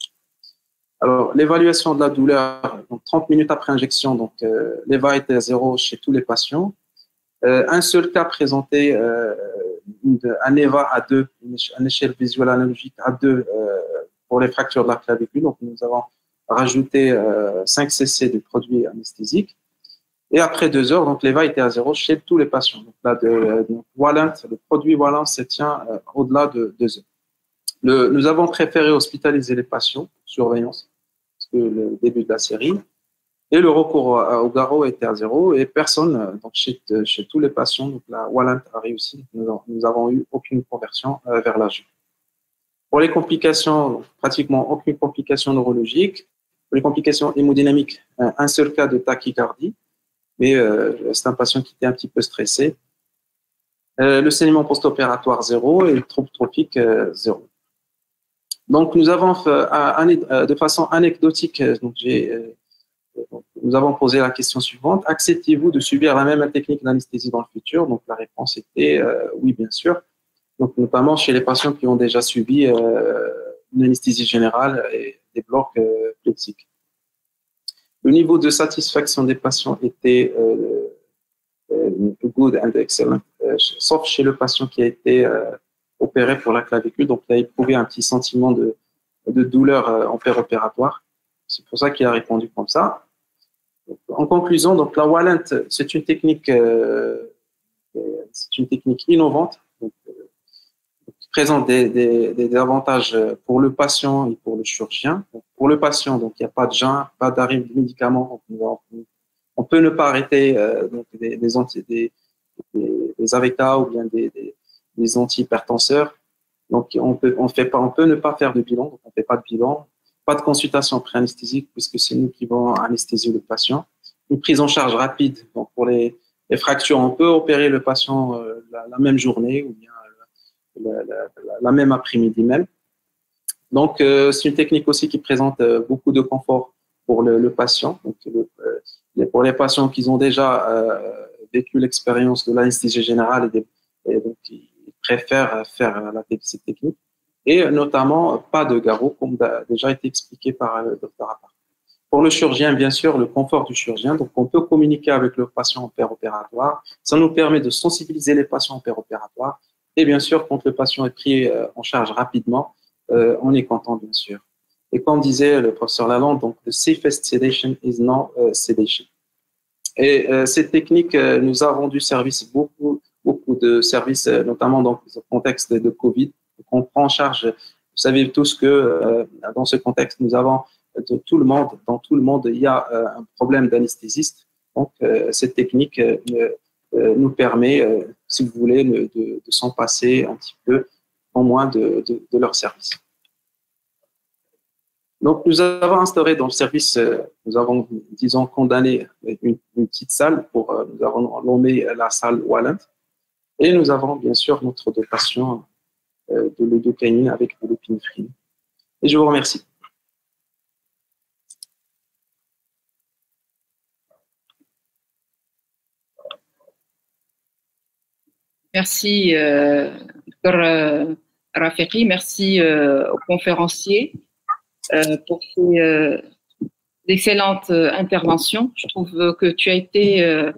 Alors, l'évaluation de la douleur, donc 30 minutes après injection, donc euh, l'EVA était à zéro chez tous les patients. un seul cas présentait un EVA à deux, une échelle visuelle analogique à deux pour les fractures de la clavicule. Donc, nous avons rajouté 5 euh, cc de produits anesthésiques. Et après deux heures, donc l'EVA était à zéro chez tous les patients. Donc là, de, le produit Wallant se tient euh, au-delà de deux heures. Nous avons préféré hospitaliser les patients, surveillance, parce que le début de la série. Et le recours au, garrot était à zéro et personne, euh, donc chez, tous les patients, donc la Wallant a réussi. Nous, nous avons eu aucune conversion vers l'âge. Pour les complications, pratiquement aucune complication neurologique. Pour les complications hémodynamiques, un seul cas de tachycardie, mais euh, c'est un patient qui était un petit peu stressé. Euh, le saignement post-opératoire zéro et le trouble trophique euh, zéro. Donc nous avons de façon anecdotique, donc nous avons posé la question suivante acceptez-vous de subir la même technique d'anesthésie dans le futur? Donc la réponse était oui, bien sûr donc notamment chez les patients qui ont déjà subi une anesthésie générale et des blocs euh, Le niveau de satisfaction des patients était euh, euh good and excellent, euh, sauf chez le patient qui a été opéré pour la clavicule, donc il a éprouvé un petit sentiment de, de douleur en opératoire. C'est pour ça qu'il a répondu comme ça. En conclusion, donc la Wallant, c'est une technique, c'est une technique innovante. Présente des, des, avantages pour le patient et pour le chirurgien. Pour le patient, donc il n'y a pas de gêne, pas d'arrivée de médicaments. On peut ne pas arrêter euh, donc des, des, des, des AVK ou bien des, des, des antihypertenseurs. Donc, on peut, on fait pas, on peut ne pas faire de bilan, donc on fait pas de bilan, pas de consultation pré-anesthésique puisque c'est nous qui vont anesthésier le patient. Une prise en charge rapide. Donc, pour les, les fractures, on peut opérer le patient euh, la, la, même journée ou bien la, même après-midi même. Donc, euh, c'est une technique aussi qui présente euh, beaucoup de confort pour le, patient. Donc, euh, pour les patients qui ont déjà vécu l'expérience de l'anesthésie générale et donc ils préfèrent faire la cette technique. Et notamment, pas de garrot, comme a déjà été expliqué par le docteur Appart. Pour le chirurgien, bien sûr, le confort du chirurgien. Donc, on peut communiquer avec le patient en opératoire. Ça nous permet de sensibiliser les patients en opératoire. Et bien sûr, quand le patient est pris en charge rapidement, euh, on est content, bien sûr. Et comme disait le professeur Lalonde, donc, the safest sedation is not uh, sedation. Et euh, cette technique euh, nous a rendu service beaucoup, beaucoup de services, euh, notamment dans le contexte de Covid. Donc, on prend en charge, vous savez tous que euh, dans ce contexte, nous avons de tout le monde, dans tout le monde, il y a euh, un problème d'anesthésiste. Donc, cette technique nous permet, si vous voulez, de, s'en passer un petit peu au moins de, de, leur service. Donc, nous avons instauré dans le service, euh, nous avons, disons, condamné une, petite salle pour, euh, nous avons nommé la salle Wallant. Et nous avons, bien sûr, notre dotation euh, de l'odocaïne avec de. Et je vous remercie. Merci, euh, Dr. Rafiki. Merci euh, aux conférenciers euh, pour ces euh, excellentes interventions. Je trouve que tu as été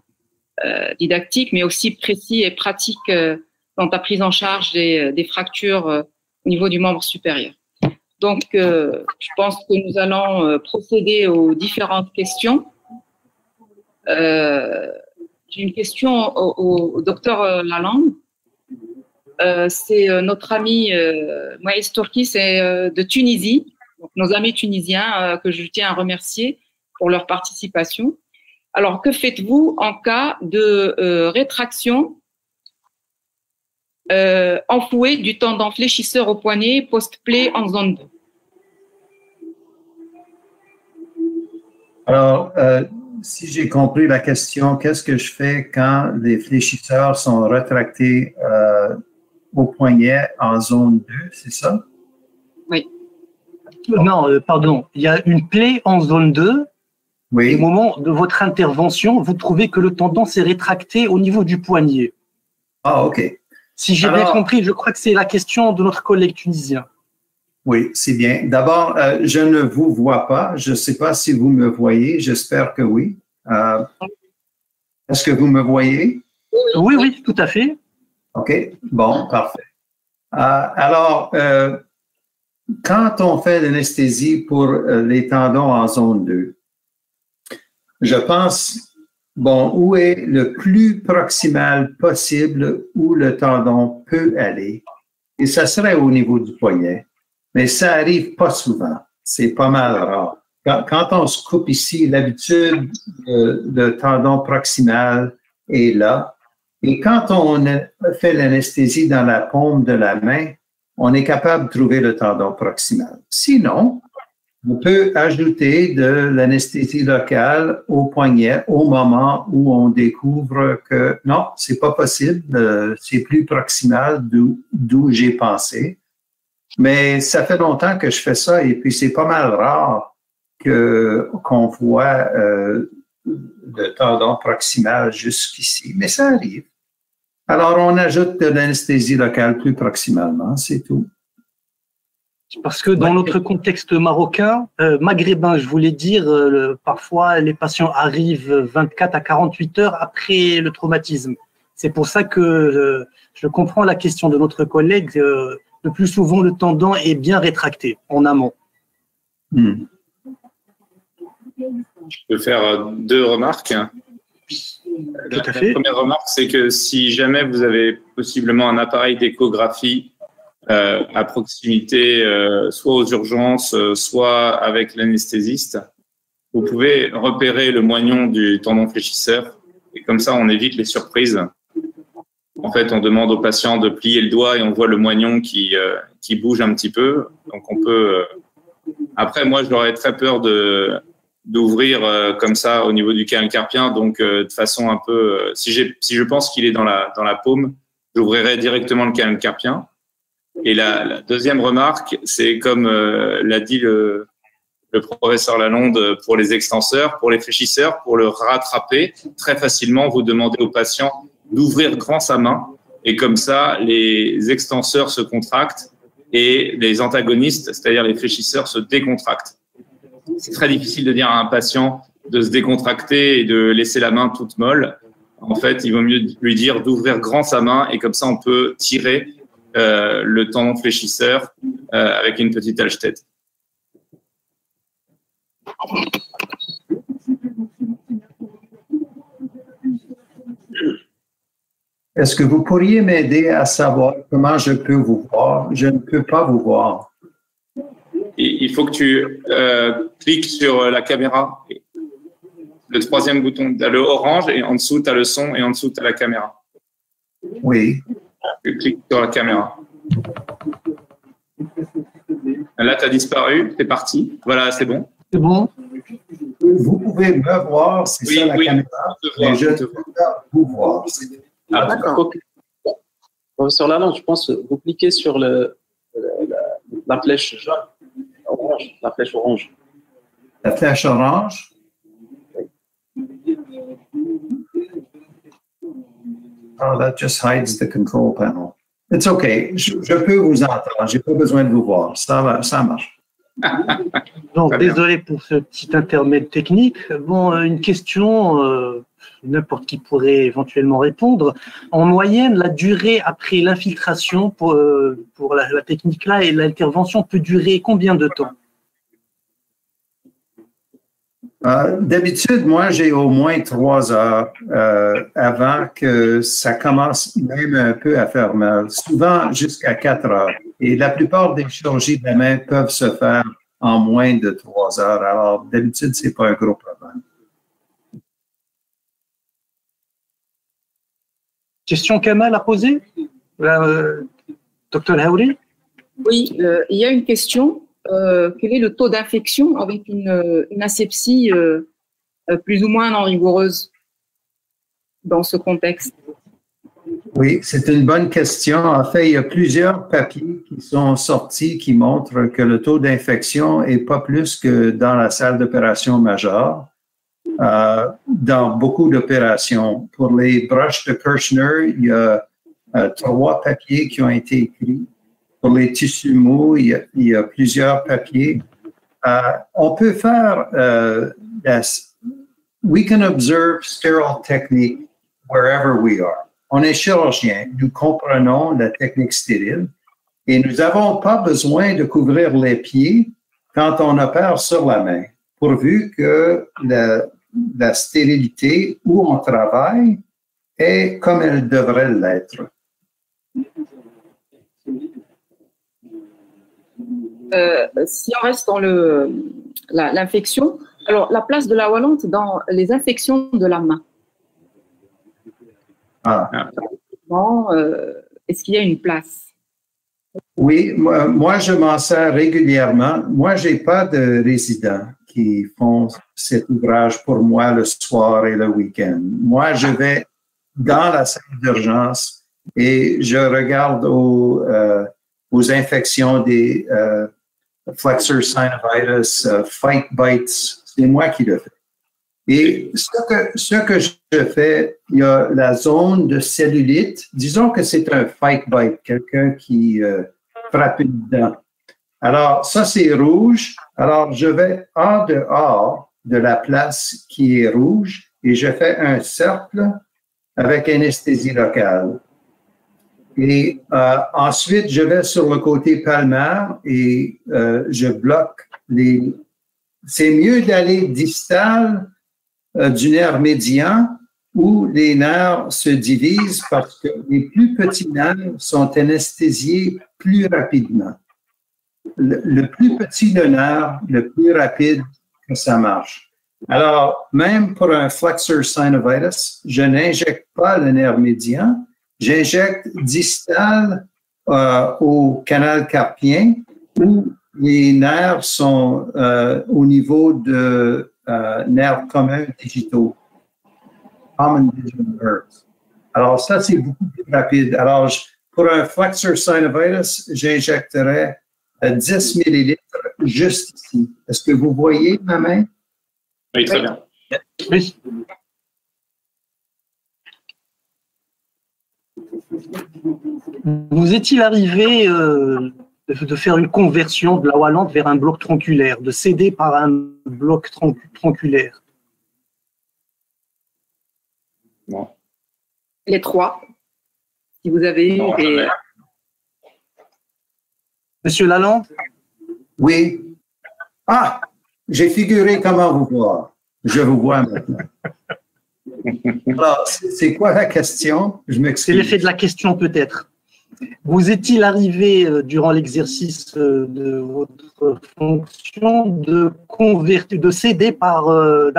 didactique, mais aussi précis et pratique dans ta prise en charge des, des fractures au niveau du membre supérieur. Donc, je pense que nous allons procéder aux différentes questions. J'ai une question au, docteur Lalande. Euh, c'est euh, notre ami euh, Moïse Tourki, c'est euh, de Tunisie, nos amis tunisiens que je tiens à remercier pour leur participation. Alors, que faites-vous en cas de rétraction enfouée du tendon fléchisseur au poignet post-play en zone 2 Alors, euh, si j'ai compris la question, qu'est-ce que je fais quand les fléchisseurs sont rétractés euh, au poignet en zone 2, c'est ça? Oui. Non, euh, pardon. Il y a une plaie en zone 2. Oui. Et au moment de votre intervention, vous trouvez que le tendon s'est rétracté au niveau du poignet. Ah, OK. Si j'ai bien compris, je crois que c'est la question de notre collègue tunisien. Oui, c'est bien. D'abord, euh, je ne vous vois pas. Je ne sais pas si vous me voyez. J'espère que oui. Euh, Est-ce que vous me voyez? Oui, oui, tout à fait. OK, bon, parfait. Euh, alors, quand on fait l'anesthésie pour les tendons en zone 2, je pense, bon, où est le plus proximal possible où le tendon peut aller? Et ça serait au niveau du poignet, mais ça arrive pas souvent. C'est pas mal rare. Quand, on se coupe ici, l'habitude, le tendon proximal est là, et quand on fait l'anesthésie dans la paume de la main, on est capable de trouver le tendon proximal. Sinon, on peut ajouter de l'anesthésie locale au poignet au moment où on découvre que non, c'est pas possible, euh, c'est plus proximal d'où j'ai pensé. Mais ça fait longtemps que je fais ça et puis c'est pas mal rare que qu'on voit euh, le tendon proximal jusqu'ici, mais ça arrive. Alors, on ajoute de l'anesthésie locale plus proximalement, c'est tout. Parce que dans notre contexte marocain, euh, maghrébin, je voulais dire, euh, parfois les patients arrivent 24 à 48 heures après le traumatisme. C'est pour ça que euh, je comprends la question de notre collègue. Euh, le plus souvent, le tendon est bien rétracté en amont. Hmm. Je peux faire deux remarques. La, la première remarque, c'est que si jamais vous avez possiblement un appareil d'échographie euh, à proximité, euh, soit aux urgences, euh, soit avec l'anesthésiste, vous pouvez repérer le moignon du tendon fléchisseur et comme ça, on évite les surprises En fait, on demande au patient de plier le doigt et on voit le moignon qui, euh, qui bouge un petit peu. Donc, on peut. Euh, Après, moi, j'aurais très peur de d'ouvrir euh, comme ça au niveau du canal carpien. Donc, de façon un peu. si, j'ai, si je pense qu'il est dans la, dans la paume, j'ouvrirai directement le canal carpien. Et la, la deuxième remarque, c'est comme l'a dit le, le professeur Lalonde pour les extenseurs, pour les fléchisseurs, pour le rattraper très facilement, vous demandez au patient d'ouvrir grand sa main et comme ça, les extenseurs se contractent et les antagonistes, c'est-à-dire les fléchisseurs, se décontractent. C'est très difficile de dire à un patient de se décontracter et de laisser la main toute molle. En fait, il vaut mieux lui dire d'ouvrir grand sa main et comme ça, on peut tirer euh, le tendon fléchisseur euh, avec une petite hache-tête. Est-ce que vous pourriez m'aider à savoir comment je peux vous voir? Je ne peux pas vous voir. Il faut que tu euh, cliques sur la caméra. Le troisième bouton, tu as le orange et en dessous, tu as le son et en dessous, tu as la caméra. Oui. Tu cliques sur la caméra. Là, tu as disparu, c'est parti. Voilà, c'est bon. C'est bon? Vous pouvez me voir, c'est Oui, ça la oui, caméra, je te vois, je je ne te peux pas vous voir. Ah, D'accord. Professeur Lalonde, je pense que vous cliquez sur le, la, la flèche jaune, orange, la flèche orange. La flèche orange. Oh, that just hides the control panel. It's okay. Je, je peux vous entendre. J'ai pas besoin de vous voir. Ça va, ça marche. Donc, désolé pour ce petit intermède technique. Bon, euh, une question, euh, n'importe qui pourrait éventuellement répondre. En moyenne, la durée après l'infiltration pour, euh, pour la, technique-là et l'intervention peut durer combien de temps? Euh, D'habitude, moi, j'ai au moins trois heures euh, avant que ça commence même un peu à faire mal. Souvent jusqu'à quatre heures. Et la plupart des chirurgies de la main peuvent se faire en moins de trois heures. Alors, d'habitude, c'est pas un gros problème. Question Kamal à poser Là, euh, Docteur Haouri Oui, euh, il y a une question. Euh, quel est le taux d'infection avec une, une asepsie euh, plus ou moins non rigoureuse dans ce contexte? Oui, c'est une bonne question. En fait, il y a plusieurs papiers qui sont sortis qui montrent que le taux d'infection est pas plus que dans la salle d'opération majeure. Euh, dans beaucoup d'opérations. Pour les broches de Kirchner, il y a euh, trois papiers qui ont été écrits. Pour les tissus mous, il y a, plusieurs papiers. Euh, on peut faire, la- we can observe sterile technique wherever we are. On est chirurgien, nous comprenons la technique stérile et nous n'avons pas besoin de couvrir les pieds quand on opère sur la main, pourvu que la, la stérilité où on travaille est comme elle devrait l'être. Euh, si on reste dans l'infection, alors la place de la wallante dans les infections de la main. Ah. Euh, Est-ce qu'il y a une place? Oui, moi, moi, je m'en sers régulièrement. Moi, j'ai pas de résidents qui font cet ouvrage pour moi le soir et le week-end. Moi, je vais dans la salle d'urgence et je regarde aux, euh, infections des euh, flexor synovitis, euh, fight bites. C'est moi qui le fais. Et ce que, ce que je fais, il y a la zone de cellulite. Disons que c'est un fight bite, quelqu'un qui euh, frappe une dent. Alors, ça, c'est rouge. Alors, je vais en dehors de la place qui est rouge et je fais un cercle avec anesthésie locale. Et euh, ensuite, je vais sur le côté palmaire et euh, je bloque les. C'est mieux d'aller distal euh, du nerf médian où les nerfs se divisent parce que les plus petits nerfs sont anesthésiés plus rapidement. Le, plus petit nerf, le plus rapide que ça marche. Alors, même pour un flexor synovitis, je n'injecte pas le nerf médian, J'injecte distal euh, au canal carpien où les nerfs sont euh, au niveau de euh, nerfs communs digitaux. Common digital nerves. Alors, ça, c'est beaucoup plus rapide. Alors, pour un flexor synovitis, j'injecterais 10 millilitres juste ici. Est-ce que vous voyez ma main? Oui, très bien. Oui. Vous est-il arrivé euh, de, faire une conversion de la Wallante vers un bloc tronculaire, de céder par un bloc tron- tronculaire? Non. Les trois. Si vous avez jamais. Monsieur Lalande Oui. Ah, j'ai figuré comment vous voir. Je vous vois maintenant. Alors, c'est c'est quoi la question? Je C'est m'excuse. l'effet de la question peut-être. Vous est-il arrivé euh, durant l'exercice euh, de votre fonction de convertir, de céder par euh,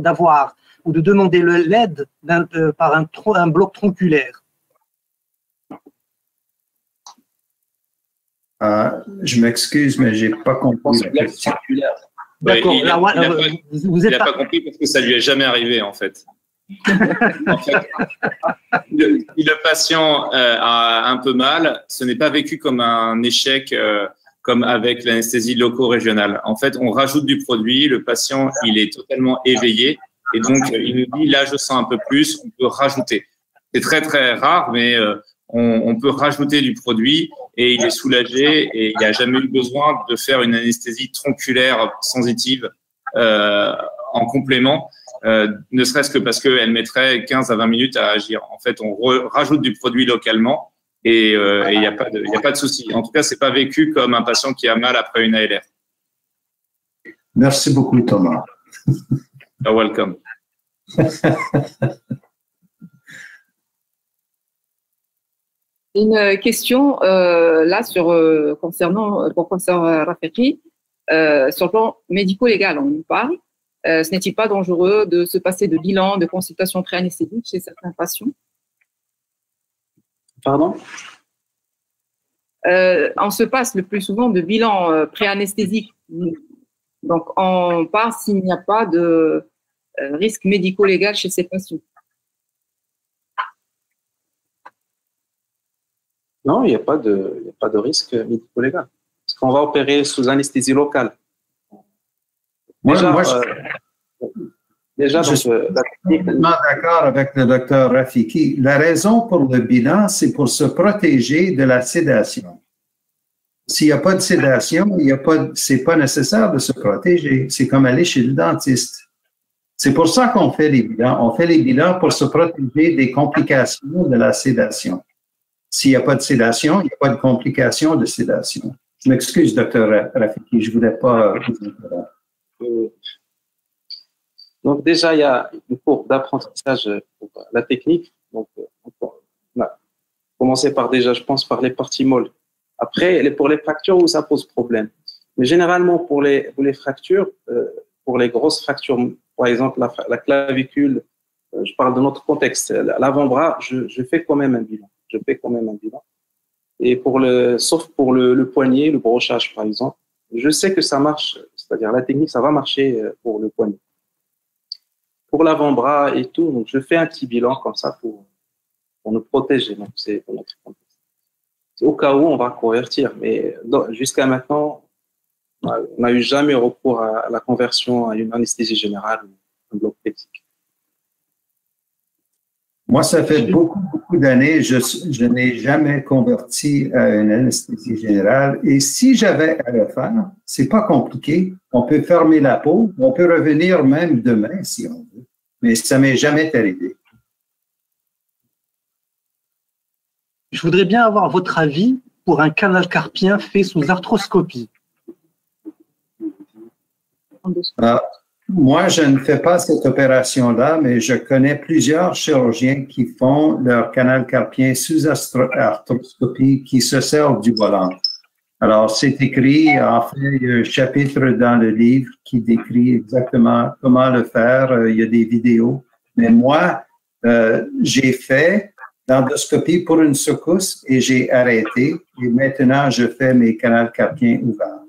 d'avoir ou de demander l'aide d'un- par un bloc tronculaire? Ah, je m'excuse, mais j'ai pas compris la question. D'accord. Ouais, il pas- n'a pas- pas compris parce que ça lui est jamais arrivé en fait. En fait, le, si le patient euh, a un peu mal, ce n'est pas vécu comme un échec euh, comme avec l'anesthésie loco-régionale. En fait, on rajoute du produit, le patient il est totalement éveillé et donc euh, il nous dit là je sens un peu plus, on peut rajouter. C'est très très rare, mais euh, on, on peut rajouter du produit et il est soulagé et il n'y a jamais eu besoin de faire une anesthésie tronculaire sensitive euh, en complément, euh, ne serait-ce que parce qu'elle mettrait 15 à 20 minutes à agir. En fait, on rajoute du produit localement et euh, il n'y a pas de, y a pas de souci. En tout cas, c'est pas vécu comme un patient qui a mal après une ALR. Merci beaucoup, Thomas. You're welcome. Une question euh, là sur euh, concernant pour professeur Rafiki euh, sur le plan médico-légal, on nous parle. Ce n'est-il pas dangereux de se passer de bilan, de consultation pré-anesthésique chez certains patients? Pardon? Euh, On se passe le plus souvent de bilan euh, pré-anesthésique. Donc, on part s'il n'y a pas de euh, risque médico-légal chez ces patients. Non, il n'y a, pas de- il y a pas de risque médico-légal. Parce qu'on va opérer sous anesthésie locale. Moi, Déjà, moi, je euh, déjà je donc, suis euh, complètement d'accord avec le docteur Rafiki. La raison pour le bilan, c'est pour se protéger de la sédation. S'il n'y a pas de sédation, il y a pas, de- c'est pas nécessaire de se protéger. C'est comme aller chez le dentiste. C'est pour ça qu'on fait les bilans. On fait les bilans pour se protéger des complications de la sédation. S'il n'y a pas de sédation, il n'y a pas de complications de sédation. Je m'excuse, docteur Rafiki, je ne voulais pas vous donc déjà, il y a une courbe d'apprentissage pour la technique. Donc, euh, on va commencer par déjà, je pense, par les parties molles. Après, pour les fractures où ça pose problème. Mais généralement, pour les, pour les fractures, euh, pour les grosses fractures, par exemple la, la clavicule, euh, je parle de notre contexte, l'avant-bras, je, je fais quand même un bilan. Je fais quand même un bilan. Et pour le, sauf pour le, poignet, le brochage, par exemple, je sais que ça marche, c'est-à-dire la technique, ça va marcher euh, pour le poignet. Pour l'avant-bras et tout, donc je fais un petit bilan comme ça pour, pour nous protéger. Donc c'est au cas où on va convertir, mais jusqu'à maintenant, on n'a eu jamais recours à la conversion à une anesthésie générale ou un bloc pétique. Moi, ça fait beaucoup, beaucoup d'années, je, je n'ai jamais converti à une anesthésie générale. Et si j'avais à le faire, c'est pas compliqué. On peut fermer la peau, on peut revenir même demain si on veut. Mais ça m'est jamais arrivé. Je voudrais bien avoir votre avis pour un canal carpien fait sous arthroscopie. Ah, moi, je ne fais pas cette opération-là, mais je connais plusieurs chirurgiens qui font leur canal carpien sous arthroscopie qui se servent du volant. Alors, c'est écrit, en fait, il y a un chapitre dans le livre qui décrit exactement comment le faire. Euh, Il y a des vidéos. Mais moi, euh, j'ai fait l'endoscopie pour une secousse et j'ai arrêté. Et maintenant, je fais mes canaux carpiens ouverts.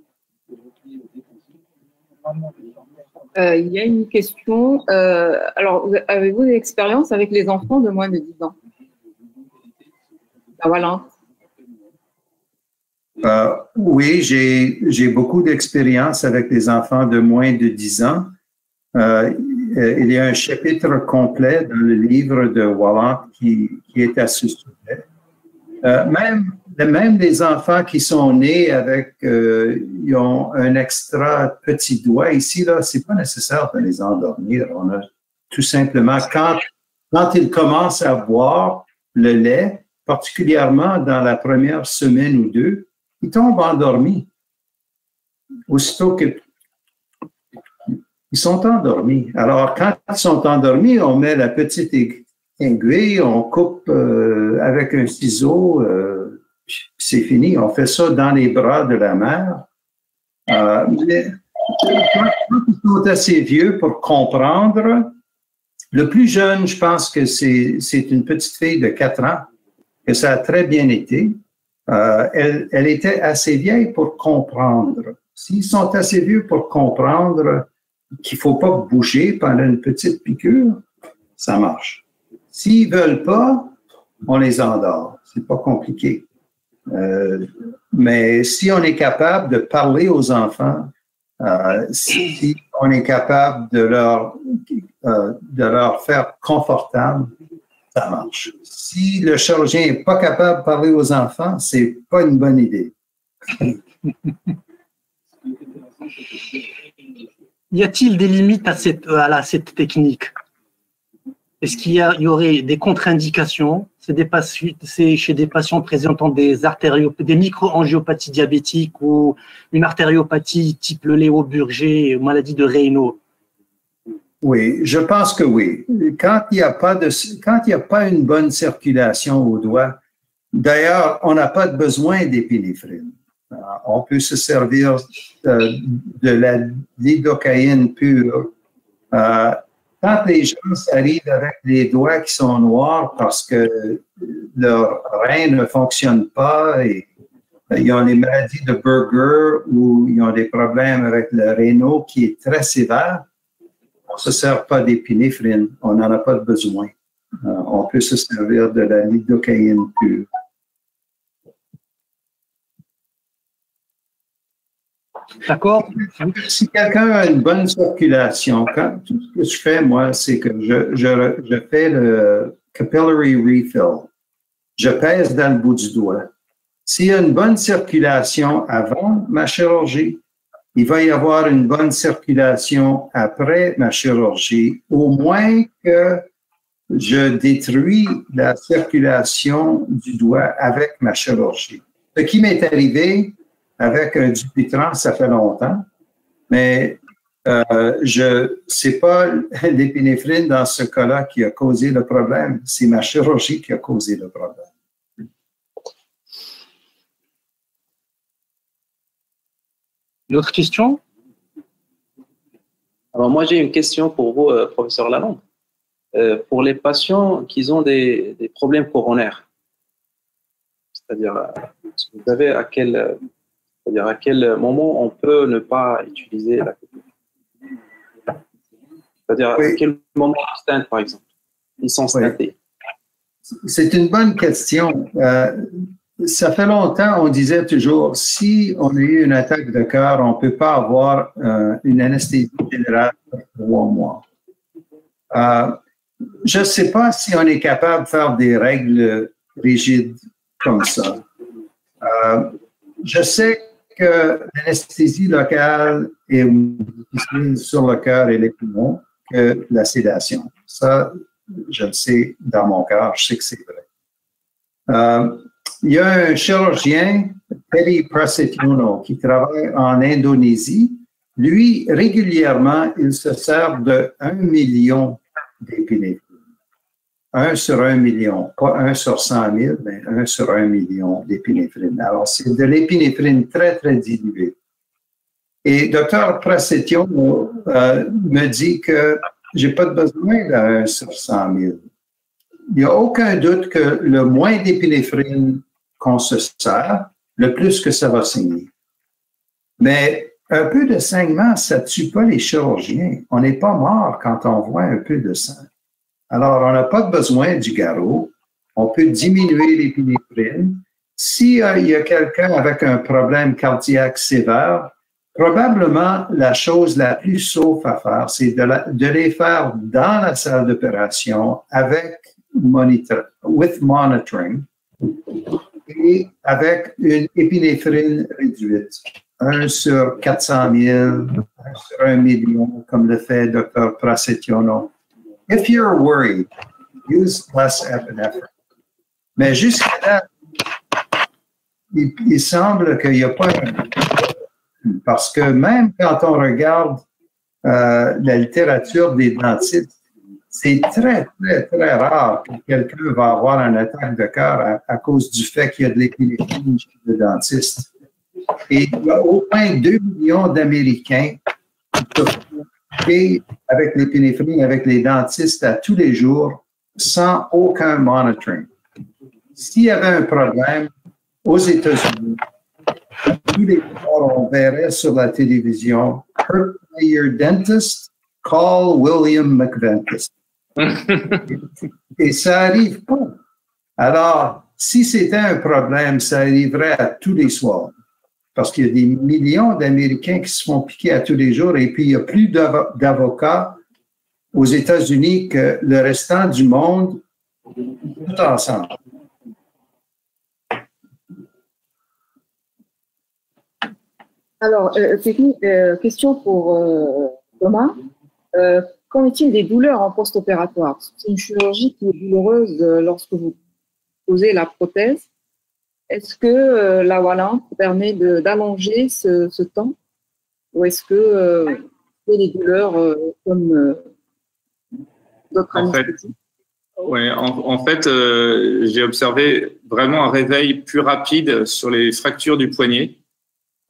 Euh, il y a une question. Euh, alors, avez-vous des expériences avec les enfants de moins de 10 ans? Voilà. Euh, oui, j'ai beaucoup d'expérience avec les enfants de moins de 10 ans. Il y a un chapitre complet dans le livre de Wallant qui, qui est à ce sujet. Même, même des enfants qui sont nés avec, euh, ils ont un extra petit doigt ici, là, c'est pas nécessaire de les endormir. On a tout simplement, quand, quand ils commencent à boire le lait, particulièrement dans la première semaine ou deux, ils tombent endormis. Aussitôt que ils sont endormis. Alors, quand ils sont endormis, on met la petite aiguille, on coupe euh, avec un ciseau, euh, c'est fini. On fait ça dans les bras de la mère. Euh, mais quand, ils sont assez vieux pour comprendre, le plus jeune, je pense que c'est une petite fille de 4 ans, que ça a très bien été. elle, elle était assez vieille pour comprendre. S'ils sont assez vieux pour comprendre qu'il ne faut pas bouger pendant une petite piqûre, ça marche. S'ils ne veulent pas, on les endort. C'est pas compliqué. Euh, mais si on est capable de parler aux enfants, euh, si on est capable de leur, euh, de leur faire confortable, ça marche. Si le chirurgien n'est pas capable de parler aux enfants, c'est pas une bonne idée. y a-t-il des limites à cette, à cette technique? Est-ce qu'il y, aurait des contre-indications? C'est chez des patients présentant des, des micro-angiopathies diabétiques ou une artériopathie type le Léo-Burger, maladie de Raynaud? Oui, je pense que oui. Quand il n'y a, pas a pas une bonne circulation au doigt, d'ailleurs, on n'a pas besoin d'épinéphrine. On peut se servir euh, de la lidocaïne pure. Euh, quand les gens arrivent avec des doigts qui sont noirs parce que leur rein ne fonctionne pas et ils ont des maladies de Burger ou ils ont des problèmes avec le rénaux qui est très sévère, on ne se sert pas d'épinéphrine, on n'en a pas besoin. Euh, on peut se servir de la lidocaïne pure. D'accord. Si quelqu'un a une bonne circulation, quand, tout ce que je fais, moi, c'est que je, je, je, fais le capillary refill. Je pèse dans le bout du doigt. S'il y a une bonne circulation avant ma chirurgie, il va y avoir une bonne circulation après ma chirurgie, au moins que je détruis la circulation du doigt avec ma chirurgie. Ce qui m'est arrivé, avec un Dupuytren, ça fait longtemps, mais euh, je c'est pas l'épinéphrine dans ce cas-là qui a causé le problème, c'est ma chirurgie qui a causé le problème. Une autre question? Alors moi j'ai une question pour vous, euh, professeur Lalonde. Euh, pour les patients qui ont des, des problèmes coronaires, c'est-à-dire, vous savez à quel c'est-à-dire à quel moment on peut ne pas utiliser la C'est-à-dire à quel moment ils par exemple. Ils sont stentés. C'est une bonne question. Euh, ça fait longtemps, on disait toujours, si on a eu une attaque de cœur, on ne peut pas avoir euh, une anesthésie générale pour trois mois. Euh, je ne sais pas si on est capable de faire des règles rigides comme ça. je sais que l'anesthésie locale est sur le cœur et les poumons que la sédation. Ça, je le sais dans mon cœur, je sais que c'est vrai. Euh, il y a un chirurgien, Peri Prasetyono, qui travaille en Indonésie. Lui, régulièrement, il se sert de 1 million d'épinéphrine. 1 sur 1 million, pas 1 sur 100 000, mais 1 sur 1 million d'épinéphrine. Alors, c'est de l'épinéphrine très, très diluée. Et Dr. Prasetyon euh, me dit que j'ai pas de besoin de 1 sur 100 000. il n'y a aucun doute que le moins d'épinéphrine qu'on se sert, le plus que ça va saigner. Mais un peu de saignement, ça ne tue pas les chirurgiens. On n'est pas mort quand on voit un peu de sang. Alors, on n'a pas besoin du garrot. On peut diminuer l'épinéphrine. S'il y a quelqu'un avec un problème cardiaque sévère, probablement la chose la plus sauf à faire, c'est de, les faire dans la salle d'opération avec monitoring et avec une épinéphrine réduite. 1 sur 400 000, 1 sur 1 million, comme le fait Dr. Prasetyono. If you're worried, use less epinephrine. Mais jusqu'à là, il, semble qu'il n'y a pas parce que même quand on regarde euh, la littérature des dentistes, c'est très, très, très rare que quelqu'un va avoir un attaque de cœur à, cause du fait qu'il y a de l'épinéphrine chez le dentiste. Et il y a au moins 2 millions d'Américains qui avec l'épinéphrine, avec les dentistes à tous les jours, sans aucun monitoring. S'il y avait un problème aux États-Unis, tous les jours, on verrait sur la télévision, hurt your dentist, call William McVentus. Et ça arrive pas. Alors, si c'était un problème, ça arriverait à tous les soirs. Parce qu'il y a des millions d'Américains qui se font piquer à tous les jours et puis il y a plus d'avocats aux États-Unis que le restant du monde tout ensemble. Alors, euh, euh question pour euh, Thomas. Qu'en est-il des douleurs en post-opératoire? C'est une chirurgie qui est douloureuse lorsque vous posez la prothèse. Est-ce que euh, la Wallant permet d'allonger ce, temps? Ou est-ce que euh, les douleurs comme d'autres anesthésies? Ouais, en, fait, j'ai observé vraiment un réveil plus rapide sur les fractures du poignet,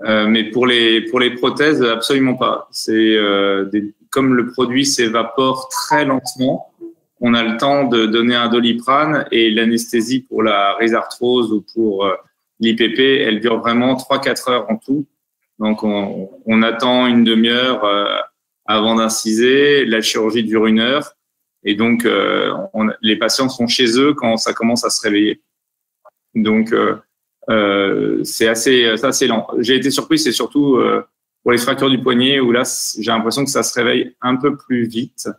mais pour les pour les prothèses, absolument pas. C'est des, comme le produit s'évapore très lentement, on a le temps de donner un doliprane et l'anesthésie pour la rhizarthrose ou pour euh, l'IPP, elle dure vraiment 3-4 heures en tout. Donc, on, attend une demi-heure euh, avant d'inciser. La chirurgie dure une heure. Et donc, euh, les patients sont chez eux quand ça commence à se réveiller. Donc, c'est assez, assez lent. J'ai été surpris, c'est surtout pour les fractures du poignet, où là, j'ai l'impression que ça se réveille un peu plus vite.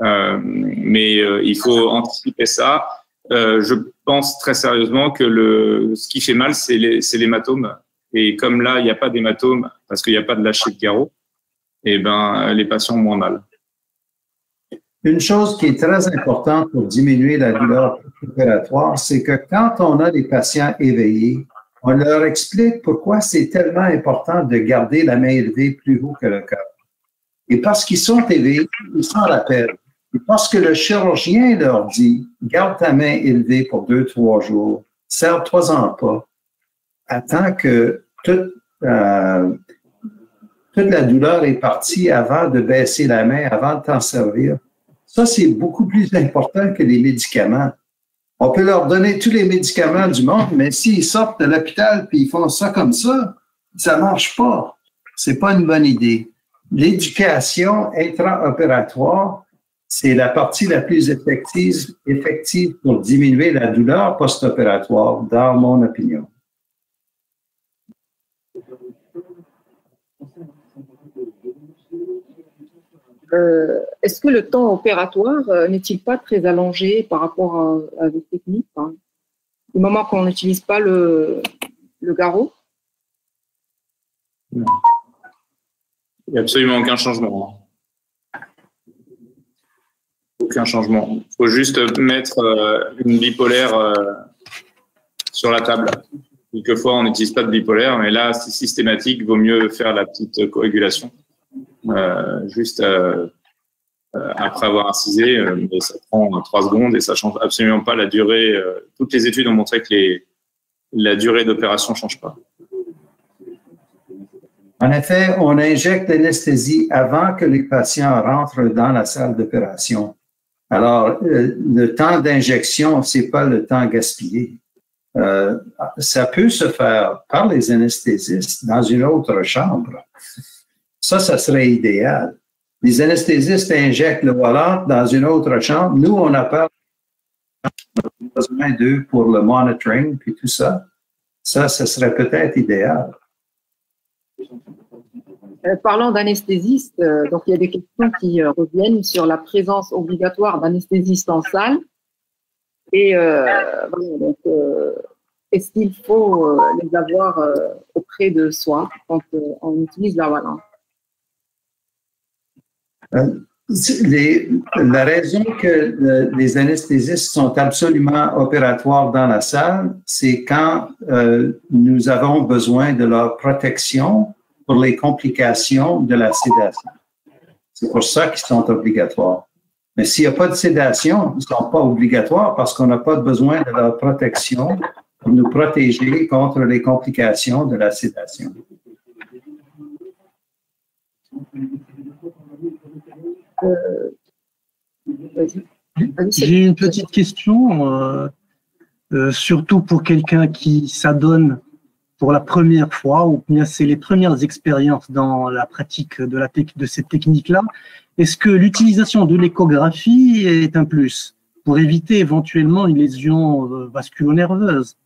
Euh, mais euh, il faut anticiper ça. Euh, je pense très sérieusement que le, ce qui fait mal, c'est l'hématome. Et comme là, il n'y a pas d'hématome parce qu'il n'y a pas de lâcher de garrot, eh ben, les patients ont moins mal. Une chose qui est très importante pour diminuer la douleur opératoire, c'est que quand on a des patients éveillés, on leur explique pourquoi c'est tellement important de garder la main élevée plus haut que le cœur. Et parce qu'ils sont éveillés, ils s'en rappellent. Et parce que le chirurgien leur dit, garde ta main élevée pour deux, trois jours, serre-toi-en pas, attends que toute, euh, toute la douleur est partie avant de baisser la main, avant de t'en servir. Ça, c'est beaucoup plus important que les médicaments. On peut leur donner tous les médicaments du monde, mais s'ils sortent de l'hôpital puis ils font ça comme ça, ça marche pas. C'est pas une bonne idée. L'éducation intra-opératoire, c'est la partie la plus effective, effective pour diminuer la douleur post-opératoire, dans mon opinion. Euh, est-ce que le temps opératoire euh, n'est-il pas très allongé par rapport à, vos techniques hein? Du moment qu'on n'utilise pas le, garrot? Il n'y a absolument aucun changement. Changement. Il faut juste mettre euh, une bipolaire sur la table. Quelquefois, on n'utilise pas de bipolaire, mais là, c'est systématique. Il vaut mieux faire la petite coagulation. Euh, juste euh, euh, après avoir incisé, mais ça prend trois secondes et ça change absolument pas la durée. toutes les études ont montré que la durée d'opération change pas. En effet, on injecte l'anesthésie avant que les patients rentrent dans la salle d'opération. Alors, euh, le temps d'injection, c'est pas le temps gaspillé. Euh, ça peut se faire par les anesthésistes dans une autre chambre. Ça, ça serait idéal. Les anesthésistes injectent le volant dans une autre chambre. Nous, on a pas besoin d'eux pour le monitoring puis tout ça. Ça, ce serait peut-être idéal. Euh, parlant d'anesthésistes, euh, donc il y a des questions qui euh, reviennent sur la présence obligatoire d'anesthésistes en salle. Et est-ce qu'il faut les avoir auprès de soi quand on utilise la valence les, la raison que les anesthésistes sont absolument opératoires dans la salle, c'est quand nous avons besoin de leur protection pour les complications de la sédation. C'est pour ça qu'ils sont obligatoires. Mais s'il n'y a pas de sédation, ils ne sont pas obligatoires parce qu'on n'a pas besoin de leur protection pour nous protéger contre les complications de la sédation. J'ai une petite question, euh, euh, surtout pour quelqu'un qui s'adonne pour la première fois, ou bien c'est les premières expériences dans la pratique de, la de cette technique-là. Est-ce que l'utilisation de l'échographie est un plus pour éviter éventuellement une lésion euh, vasculo-nerveuse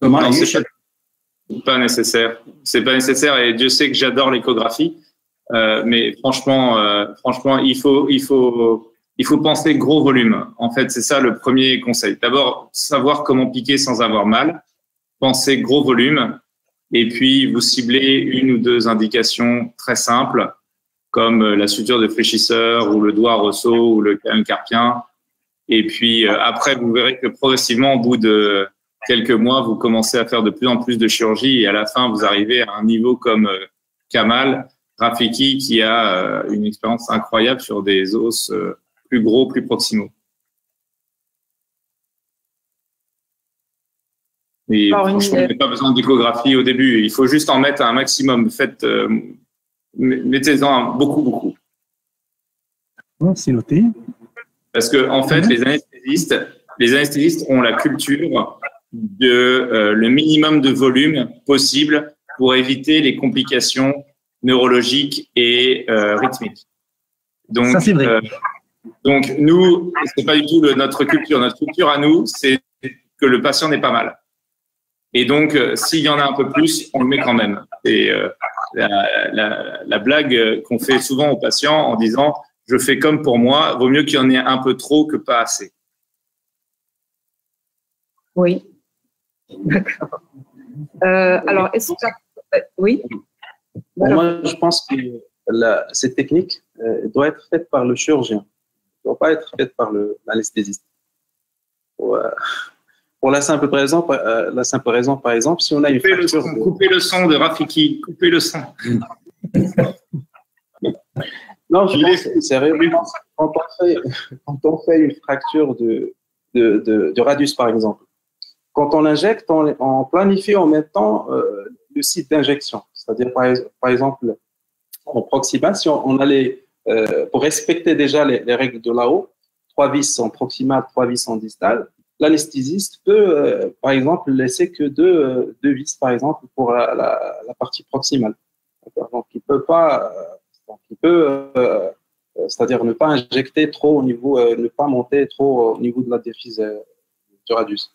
pas nécessaire. C'est pas nécessaire et Dieu sait que j'adore l'échographie. Euh, mais franchement, euh, franchement, il faut, il faut, il faut penser gros volume. En fait, c'est ça le premier conseil. D'abord, savoir comment piquer sans avoir mal. Penser gros volume. Et puis, vous ciblez une ou deux indications très simples, comme la suture de fléchisseur ou le doigt ressaut ou le carpien. Et puis, euh, après, vous verrez que progressivement, au bout de quelques mois, vous commencez à faire de plus en plus de chirurgie et à la fin, vous arrivez à un niveau comme euh, Kamal Rafiki qui a euh, une expérience incroyable sur des os euh, plus gros, plus proximaux. Et franchement, vous n'avez pas besoin d'échographie au début. Il faut juste en mettre un maximum. Faites, mettez-en beaucoup, beaucoup. C'est noté. Parce que en fait, les anesthésistes, les anesthésistes ont la culture de euh, le minimum de volume possible pour éviter les complications neurologiques et euh, rythmiques. Donc, Ça, vrai. Euh, donc nous, c'est pas du tout notre culture. Notre culture à nous, c'est que le patient n'est pas mal. Et donc, s'il y en a un peu plus, on le met quand même. Et la, la, la, blague qu'on fait souvent aux patients en disant je fais comme pour moi, vaut mieux qu'il y en ait un peu trop que pas assez. Oui, D'accord. Euh, alors, est-ce que. Euh, oui? Moi, je pense que cette technique euh, doit être faite par le chirurgien. Ne doit pas être faite par l'anesthésiste. Pour, pour, la simple raison, la simple raison, par exemple, si on a une coupez, le son, de... coupez le son de Rafiki, coupez le son. non, je pense sérieux. Quand on, fait, quand on fait une fracture de, de, de, de radius, par exemple, quand on injecte, on, planifie en même temps euh, le site d'injection. C'est-à-dire, par, exemple, en proximal, si on, allait, euh, pour respecter déjà les, règles de là-haut, trois vis en proximal, trois vis en distal, l'anesthésiste peut, euh, par exemple, laisser que deux, deux vis, par exemple, pour la, partie proximale. Donc, il peut pas, donc il peut, c'est-à-dire ne pas injecter trop au niveau, ne pas monter trop au niveau de la défise du radius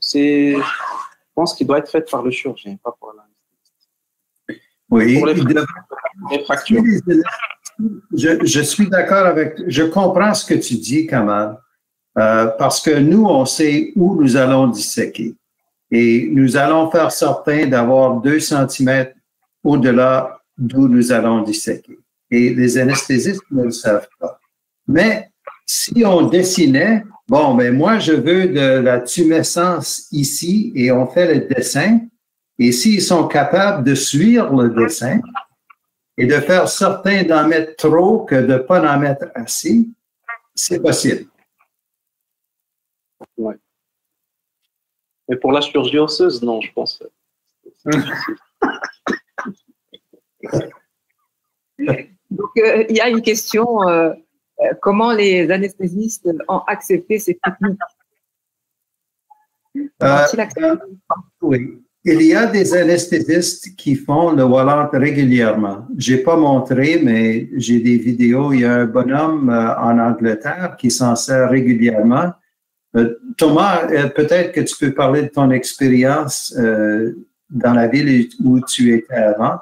c'est, je pense qu'il doit être fait par le chirurgien, pas par l'anesthésiste. Oui, pour les, fractures. Je, suis d'accord avec, je comprends ce que tu dis, Kamal, euh, parce que nous, on sait où nous allons disséquer. Et nous allons faire certain d'avoir deux centimètres au-delà d'où nous allons disséquer. Et les anesthésistes ne le savent pas. Mais si on dessinait, Bon, mais moi, je veux de la tumescence ici et on fait le dessin. Et s'ils sont capables de suivre le dessin et de faire certain d'en mettre trop que de ne pas en mettre assez, c'est possible. Oui. Mais pour la chirurgie osseuse, non, je pense. euh, il y a une question euh, euh, comment les anesthésistes ont accepté ces techniques? Euh, oui. Il y a des anesthésistes qui font le Wallant régulièrement. J'ai pas montré, mais j'ai des vidéos. Il y a un bonhomme euh, en Angleterre qui s'en sert régulièrement. Euh, Thomas, euh, peut-être que tu peux parler de ton expérience dans la ville où tu étais avant.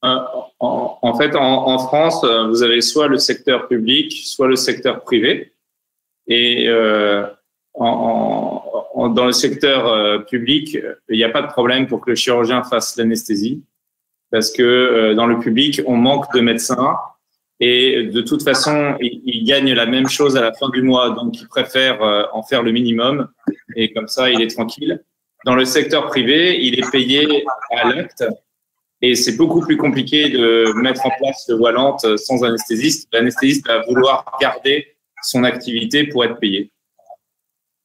En, fait, en, France, vous avez soit le secteur public, soit le secteur privé. Et en, dans le secteur euh, public, il n'y a pas de problème pour que le chirurgien fasse l'anesthésie, parce que euh, dans le public, on manque de médecins. Et de toute façon, ils gagnent la même chose à la fin du mois, donc ils préfèrent euh, en faire le minimum. Et comme ça, il est tranquille. Dans le secteur privé, il est payé à l'acte. Et c'est beaucoup plus compliqué de mettre en place le Wallante sans anesthésiste. L'anesthésiste va vouloir garder son activité pour être payé.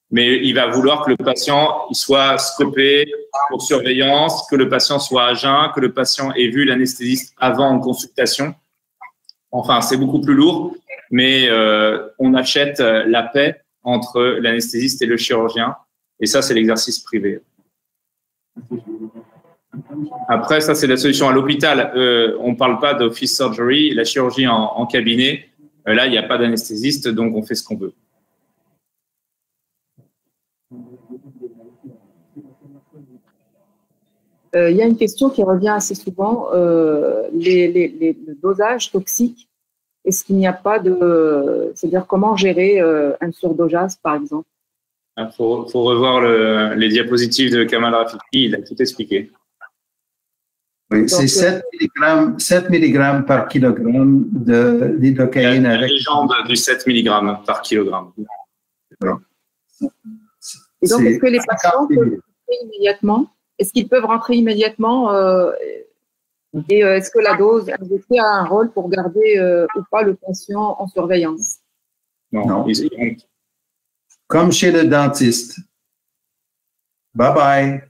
Mais il va vouloir que le patient soit scopé pour surveillance, que le patient soit à jeun, que le patient ait vu l'anesthésiste avant en consultation. Enfin, c'est beaucoup plus lourd, mais euh, on achète euh, la paix entre l'anesthésiste et le chirurgien. Et ça, c'est l'exercice privé. Après, ça, c'est la solution à l'hôpital. Euh, on ne parle pas d'office surgery, la chirurgie en, cabinet. Là, il n'y a pas d'anesthésiste, donc on fait ce qu'on veut. Il y a une question qui revient assez souvent euh, les, les, les, le dosage toxique. Est-ce qu'il n'y a pas de. C'est-à-dire, comment gérer euh, un surdosage, par exemple? Il Ah, faut, faut revoir le- les diapositives de Kamal Rafiki, il a tout expliqué. Oui, c'est Donc, 7 mg, 7 mg par kilogramme de lidocaïne la avec. légende du 7 mg par kilogramme. Et donc, est-ce que les patients 50 peuvent immédiatement? Est-ce qu'ils peuvent rentrer immédiatement euh, Et euh, est-ce que la dose injectée a un rôle pour garder euh, ou pas le patient en surveillance? Non, Non. Comme chez le dentiste. Bye bye.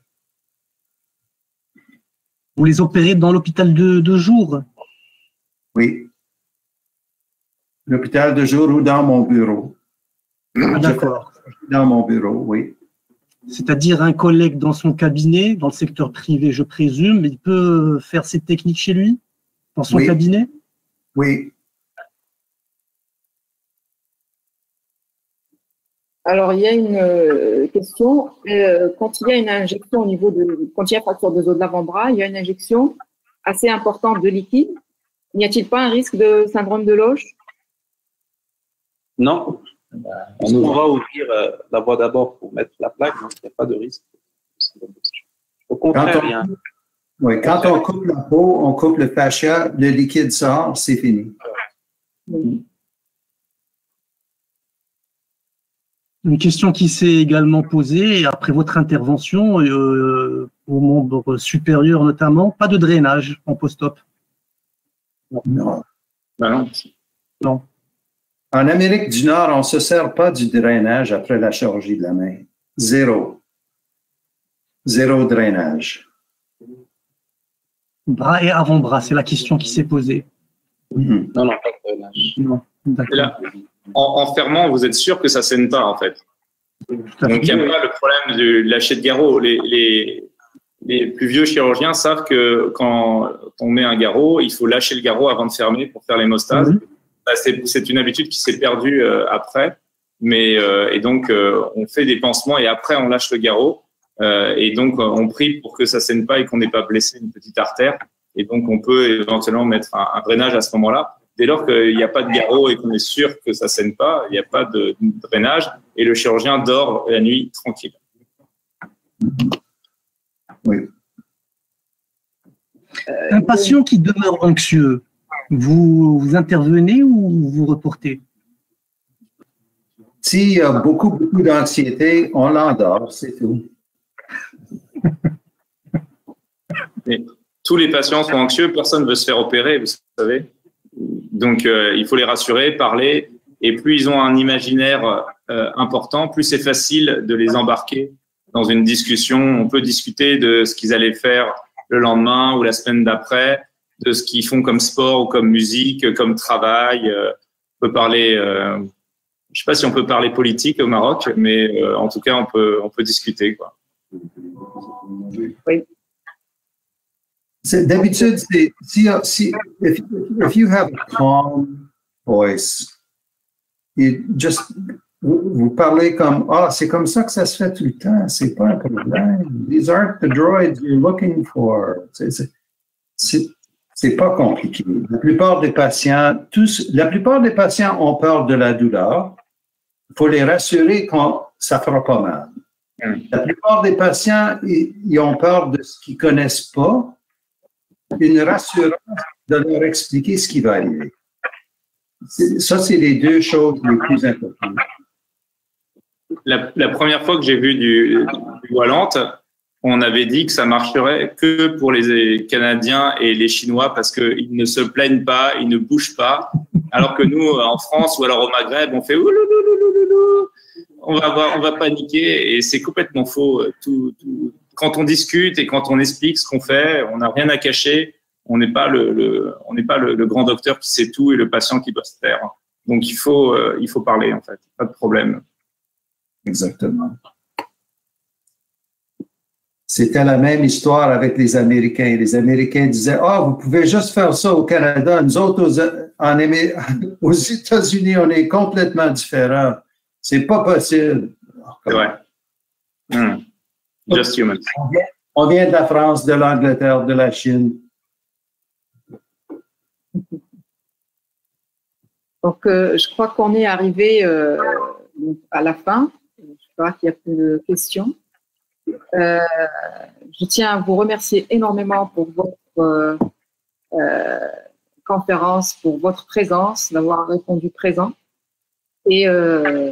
Vous les opérez dans l'hôpital de, de jour? Oui. L'hôpital de jour ou dans mon bureau. Ah, D'accord. Dans mon bureau, oui. C'est-à-dire un collègue dans son cabinet, dans le secteur privé, je présume, il peut faire cette technique chez lui, dans son Oui. cabinet? Oui. Alors, il y a une euh, question. Euh, quand il y a une injection au niveau de. Quand il y a fracture de os de l'avant-bras, il y a une injection assez importante de liquide. N'y a-t-il pas un risque de syndrome de Loche Non. On, va ouvrir euh, la voie d'abord pour mettre la plaque, donc il n'y a pas de risque. Au contraire, Quand on- un- Oui. Quand on coupe la peau, on coupe le fascia, le liquide sort, c'est fini. Une question qui s'est également posée après votre intervention, euh, aux membres supérieurs notamment, pas de drainage en post-op. Non. non. En Amérique du Nord, on ne se sert pas du drainage après la chirurgie de la main. Zéro. Zéro drainage. Bras et avant-bras, c'est la question qui s'est posée. Mhm. Non, non, pas de drainage. Non, là, en, en fermant, vous êtes sûr que ça saigne pas, en fait? Donc, il n'y a pas le problème de lâcher de garrot. Les, les, les plus vieux chirurgiens savent que quand on met un garrot, il faut lâcher le garrot avant de fermer pour faire l'hémostase. Mhm. Ça, C'est une habitude qui s'est perdue euh, après. Mais, euh, et donc, euh, on fait des pansements et après, on lâche le garrot. Euh, et donc, on prie pour que ça saigne pas et qu'on n'ait pas blessé une petite artère. Et donc, on peut éventuellement mettre un, un drainage à ce moment-là. Dès lors qu'il n'y a pas de garrot et qu'on est sûr que ça saigne pas, il n'y a pas de, de drainage et le chirurgien dort la nuit tranquille. Oui. Un patient qui demeure anxieux, vous, vous intervenez ou vous reportez? S'il y a beaucoup, beaucoup d'anxiété, on l'endort, c'est tout. Tous les patients sont anxieux, personne ne veut se faire opérer, vous savez. Donc, euh, il faut les rassurer, parler. Et plus ils ont un imaginaire euh, important, plus c'est facile de les embarquer dans une discussion. On peut discuter de ce qu'ils allaient faire le lendemain ou la semaine d'après. De ce qu'ils font comme sport ou comme musique, comme travail. Euh, on peut parler, euh, je sais pas si on peut parler politique au Maroc, mais euh, en tout cas, on peut, on peut discuter. Quoi. Oui. C'est- D'habitude, c'est si, si if, if you have a calm voice, you just vous, vous parlez comme ah c'est comme ça que ça se fait tout le temps, c'est pas un problème. These aren't the droids you're looking for. C'est- c'est- pas compliqué. La plupart des patients, tous, la plupart des patients ont peur de la douleur. Il faut les rassurer quand ça fera pas mal. Mm. La plupart des patients, ils, ont peur de ce qu'ils connaissent pas. Une rassurance de leur expliquer ce qui va arriver. Ça, c'est les deux choses les plus importantes. La, la première fois que j'ai vu du, du Wallante, on avait dit que ça marcherait que pour les Canadiens et les Chinois parce qu'ils ne se plaignent pas, ils ne bougent pas. Alors que nous, en France ou alors au Maghreb, on fait oulouloulouloulou, on va on va paniquer et c'est complètement faux. Tout, tout- quand on discute et quand on explique ce qu'on fait, on n'a rien à cacher. On n'est pas le, on pas le, grand docteur qui sait tout et le patient qui doit se taire. Donc il faut, euh, il faut parler en fait, pas de problème. Exactement. C'était la même histoire avec les Américains. Les Américains disaient, ah, vous pouvez juste faire ça au Canada. Nous autres, aux, en aux États-Unis, on est complètement différents. C'est pas possible. Vrai. Hmm. Just human. On vient de la France, de l'Angleterre, de la Chine. Donc, euh, je crois qu'on est arrivé euh, à la fin. Je crois qu'il n'y a plus de questions. Euh, je tiens à vous remercier énormément pour votre euh, euh, conférence, pour votre présence, d'avoir répondu présent. Et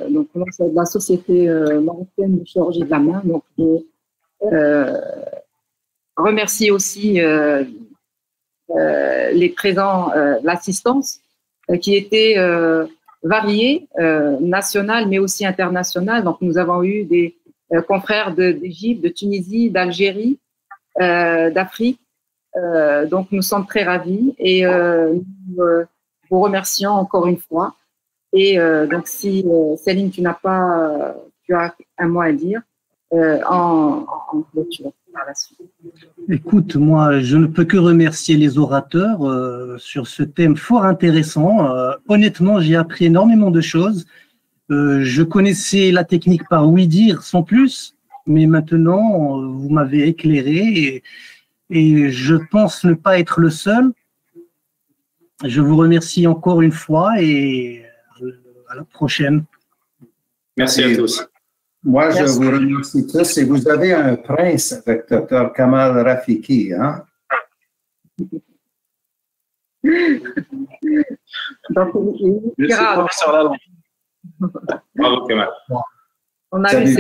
donc, moi, c'est la Société marocaine de chirurgie de la main. Donc, je remercie aussi les présents, l'assistance qui était variée, nationale mais aussi internationale. Donc nous avons eu des confrères de- d'Égypte, de, Tunisie, d'Algérie, euh, d'Afrique. Euh, donc nous sommes très ravis et euh, nous euh, vous remercions encore une fois. Et euh, donc si euh, Céline, tu n'as pas, euh, tu as un mot à dire euh, en, en clôture. Écoute, moi, je ne peux que remercier les orateurs euh, sur ce thème fort intéressant. Euh, honnêtement, j'ai appris énormément de choses. Euh, je connaissais la technique par oui dire sans plus, mais maintenant, euh, vous m'avez éclairé et, et je pense ne pas être le seul. Je vous remercie encore une fois et euh, à la prochaine. Merci à tous. Moi, je vous remercie tous. Et vous avez un prince avec Dr. Kamal Rafiki. Hein? Donc, il- il Je Vamos, que más. Una vez